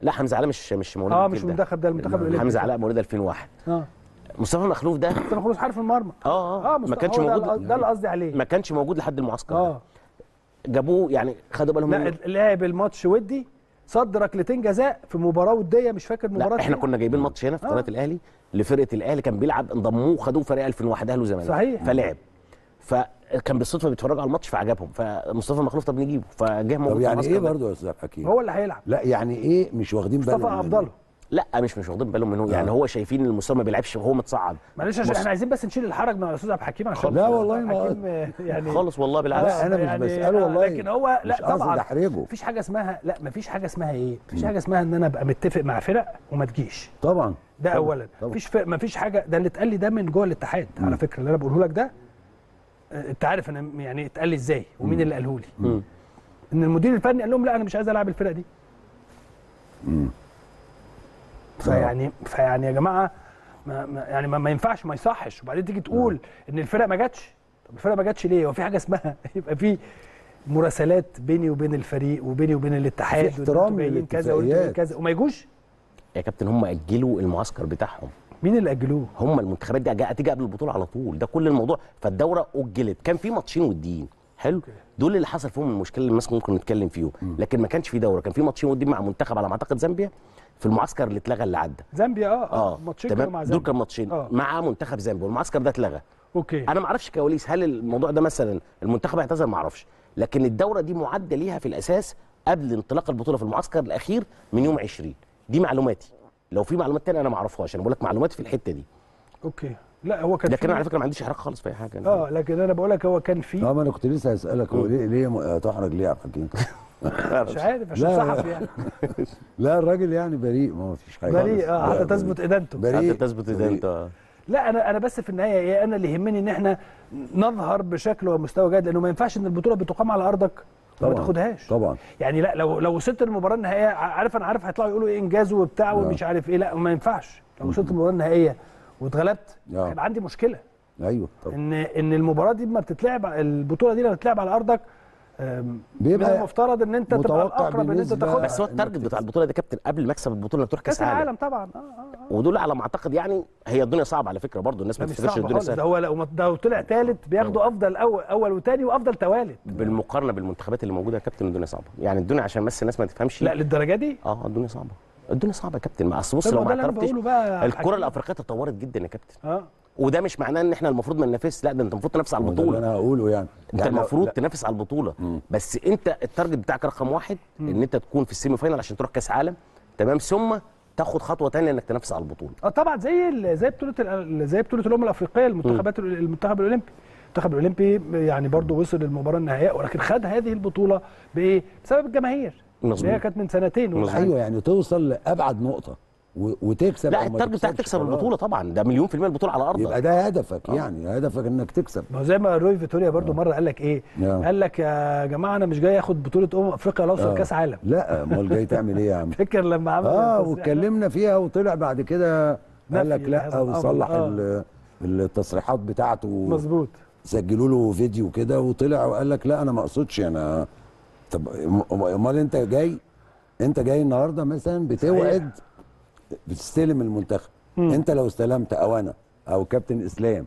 لا حمزة علاء مش مش مواليد آه مش. منتخب ده المنتخب الأولمبي. حمزة علاء مواليد 2001 آه. مصطفى مخلوف ده مصطفى خلوص حارس المرمى. آه آه. مصطفى- ما كانش موجود. ده اللي قصدي عليه. ما كانش موجود لحد المعسكر. آه. جابوه يعني خدوا بالهم لا لعب الماتش ودي صد ركلتين جزاء في مباراة ودية مش فاكر مباراه لا إحنا. كنا جايبين ماتش هنا في آه. قناة الأهلي لفرقة الأهلي كان بيلعب انضموه خدوه فريق 2001 أهلي وزمالك صحيح. فلعب فكان بالصدفة بيتفرجوا على الماتش فعجبهم فمصطفى مخلوف طب نجيبه فجه موجود طب يعني إيه. برضه يا أستاذ حكيم هو اللي هيلعب لا يعني إيه مش واخدين بالهم مصطفى منه؟ افضله لا مش مش واخدين بالهم منه. يعني هو شايفين إن المستوى ما بيلعبش وهو متصعد. معلش عشان إحنا عايزين بس نشيل الحرج من على الأستاذ عبد الحكيم عشان لا والله ما- الحكيم يعني خالص والله بالعكس. لا، أنا مش يعني بسأله والله. لكن هو لا طبعا. مفيش حاجة اسمها لا مفيش حاجة اسمها إيه؟ مفيش حاجة اسمها إن أنا أبقى متفق مع فرق وما تجيش. طبعا. ده طبعاً، اولا. طبعاً. مفيش فرق مفيش حاجة. ده اللي اتقال لي ده من جوه الاتحاد على فكرة اللي أنا بقوله لك ده. آه، أنت عارف أنا يعني اتقال لي إزاي ومين اللي قاله لي. إن المدير الفني قال لهم لا أنا مش عايز ألعب الفرقه دي. فيعني فيعني يا جماعة ما ما يعني ما, ما ينفعش ما يصحش. وبعدين تيجي تقول إن الفرقة ما جاتش. طب الفرقة ما جاتش ليه؟ هو في حاجة اسمها يبقى في مراسلات بيني وبين الفريق وبيني وبين الاتحاد في احترام كذا. كذا. وما يجوش؟ يا كابتن هم أجلوا المعسكر بتاعهم. مين اللي أجلوه؟ هم المنتخبات دي جاء تيجي قبل البطولة على طول. ده كل الموضوع. فالدورة أجلت. كان في ماتشين وديين حلو. دول اللي حصل فيهم المشكلة اللي الناس ممكن نتكلم فيهم. لكن ما كانش في دورة. كان في ماتشين وديين مع منتخب على ما أعتقد زامبيا. في المعسكر اللي اتلغى اللي عدى. زامبيا آه آه ماتشين كانوا مع تمام دول كانوا ماتشين. آه. مع منتخب زامبيا والمعسكر ده اتلغى. okay. أنا ما أعرفش كواليس هل الموضوع ده مثلا المنتخب اعتذر ما أعرفش. لكن الدورة دي معدة ليها في الأساس قبل انطلاق البطولة في المعسكر الأخير من يوم 20 دي معلوماتي. لو في معلومات تانية أنا ما اعرفهاش أنا بقول لك معلوماتي في الحتة دي. أوكي. لا هو كان لكن أنا على فكرة ما عنديش احراج خالص في أي حاجة. آه لكن أنا بقول لك هو كان في آه ما أنا كنت لسه هسألك هو ليه ليه تحرج ليه يا عبد الحكيم؟ مش عارف عشان لا. صحفي يعني. لا الراجل يعني بريء ما فيش حاجة بريء آه حتى. تثبت إدانته. بريء. حتى تثبت بريء. انت لا أنا أنا بس في النهاية إيه أنا اللي يهمني إن إحنا نظهر بشكل ومستوى جيد لأنه ما ينفعش إن البطولة بتقام على أرضك وما طبعاً، تاخدهاش طبعا. يعني لا لو لو وصلت للمباراة النهائية عارف أنا عارف هيطلعوا يقولوا إيه إنجاز وبتاع ومش عارف إيه لا ما ينفعش. لو وصلت للمباراة النهائية واتغلبت آه. هيبقى عندي مشكلة. أيوه طبعا. إن إن المباراة دي لما بتتلعب البطولة دي لما بتتلعب على أرضك بيبقى من المفترض إن أنت تبقى الأقرب إن أنت بنسبة- تاخدها. بس هو التارجت بتاع البطولة ده كابتن قبل مكسب البطولة تروح كأس كأس عالم العالم طبعا. آه آه آه. ودول على ما أعتقد يعني هي الدنيا صعبة على فكرة برضو الناس ما تفتكرش الدنيا سهلة. هو لو ده لو طلع ثالث بياخدوا أفضل اول أول وثاني وأفضل توالت بالمقارنة بالمنتخبات اللي موجودة يا كابتن الدنيا صعبة. يعني الدنيا عشان بس الناس ما تفهمش. لا للدرجة دي؟ آه الدنيا صعبة. الدنيا صعبة يا كابتن. ما اصل بص لو ما اعترفتش الكرة. الأفريقية تطورت جدا يا كابتن. آه. وده مش معناه ان إحنا المفروض ما ننافسش لا ده انت المفروض تنافس على ما ده اللي البطوله أنا هقوله يعني. انت يعني المفروض لا، تنافس على البطولة. بس انت ال target بتاعك رقم واحد ان انت تكون في ال semi-final عشان تروح كاس عالم. تمام؟ ثم تاخد خطوة ثانية انك تنافس على البطولة. آه طبعا زي ال- زي بطولة ال- زي بطولة الأمم الأفريقية المنتخبات المنتخب الأولمبي. المنتخب الأولمبي يعني برضه وصل للمباراة النهائية ولكن خد هذه البطولة بإيه؟ بسبب الجماهير. مظبوط. اللي هي كانت من سنتين. أيوه يعني توصل لأبعد نقطة. وتكسب لا التارجت بتاعك تكسب. البطولة طبعا ده مليون في المية البطولة على أرضك يبقى ده هدفك يعني هدفك إنك تكسب ما هو زي ما روي فيتوريا برضو مرة قال لك إيه؟ آه. قال لك يا جماعة أنا مش جاي آخد بطولة امم أفريقيا لا أوصل آه. كأس عالم لا أمال جاي تعمل إيه يا عم فاكر لما عمل آه؟ واتكلمنا فيها وطلع بعد كده قال لك لا. وصلح آه. ال- التصريحات بتاعته مظبوط سجلوا له فيديو كده وطلع وقال لك لا أنا ما أقصدش أنا طب أمال أنت جاي أنت جاي النهارده مثلا بتوعد بتستلم المنتخب. انت لو استلمت أو أنا أو كابتن اسلام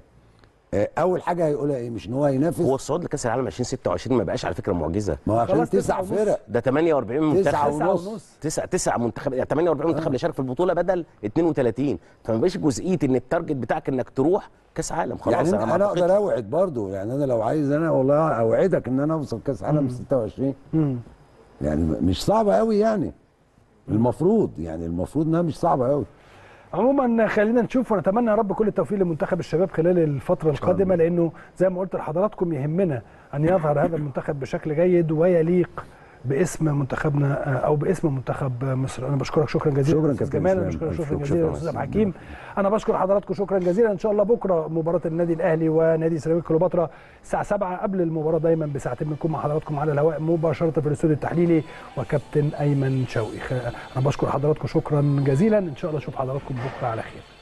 آه، اول حاجة هيقولها إيه؟ مش إن هو هينافس هو الصعود لكأس العالم 2026 ما بقاش على فكرة معجزة. ما هو عشان تسع. فرق. ده 48 تسعة منتخب. ونص. تسع تسع منتخب يعني 48 منتخب اللي شارك في البطولة بدل 32 فما بقاش جزئية إن التارجت بتاعك إنك تروح كأس عالم. خلاص يعني أنا. أقدر أوعد برضو. يعني أنا لو عايز أنا والله أوعدك إن أنا أوصل كأس عالم 26 مم. يعني مش صعبه قوي يعني. المفروض يعني المفروض إنها مش صعبة قوي عموما خلينا نشوف ونتمنى يا رب كل التوفيق لمنتخب الشباب خلال الفترة القادمة لأنه زي ما قلت لحضراتكم يهمنا أن يظهر هذا المنتخب بشكل جيد ويليق باسم منتخبنا آه، أو باسم منتخب مصر. أنا بشكرك شكرا جزيلا. شكراً كابتن جمال. بشكرك شكرا جزيلا. أستاذ الحكيم أنا بشكر حضراتكم شكرا جزيلا. إن شاء الله بكرة مباراة النادي الأهلي ونادي سيراميكا كليوباترا الساعة 7 قبل المباراة دايما بساعتين بنكون مع حضراتكم على الهواء مباشرة في الاستوديو التحليلي وكابتن أيمن شوقي. أنا بشكر حضراتكم شكرا جزيلا. إن شاء الله أشوف حضراتكم بكرة على خير.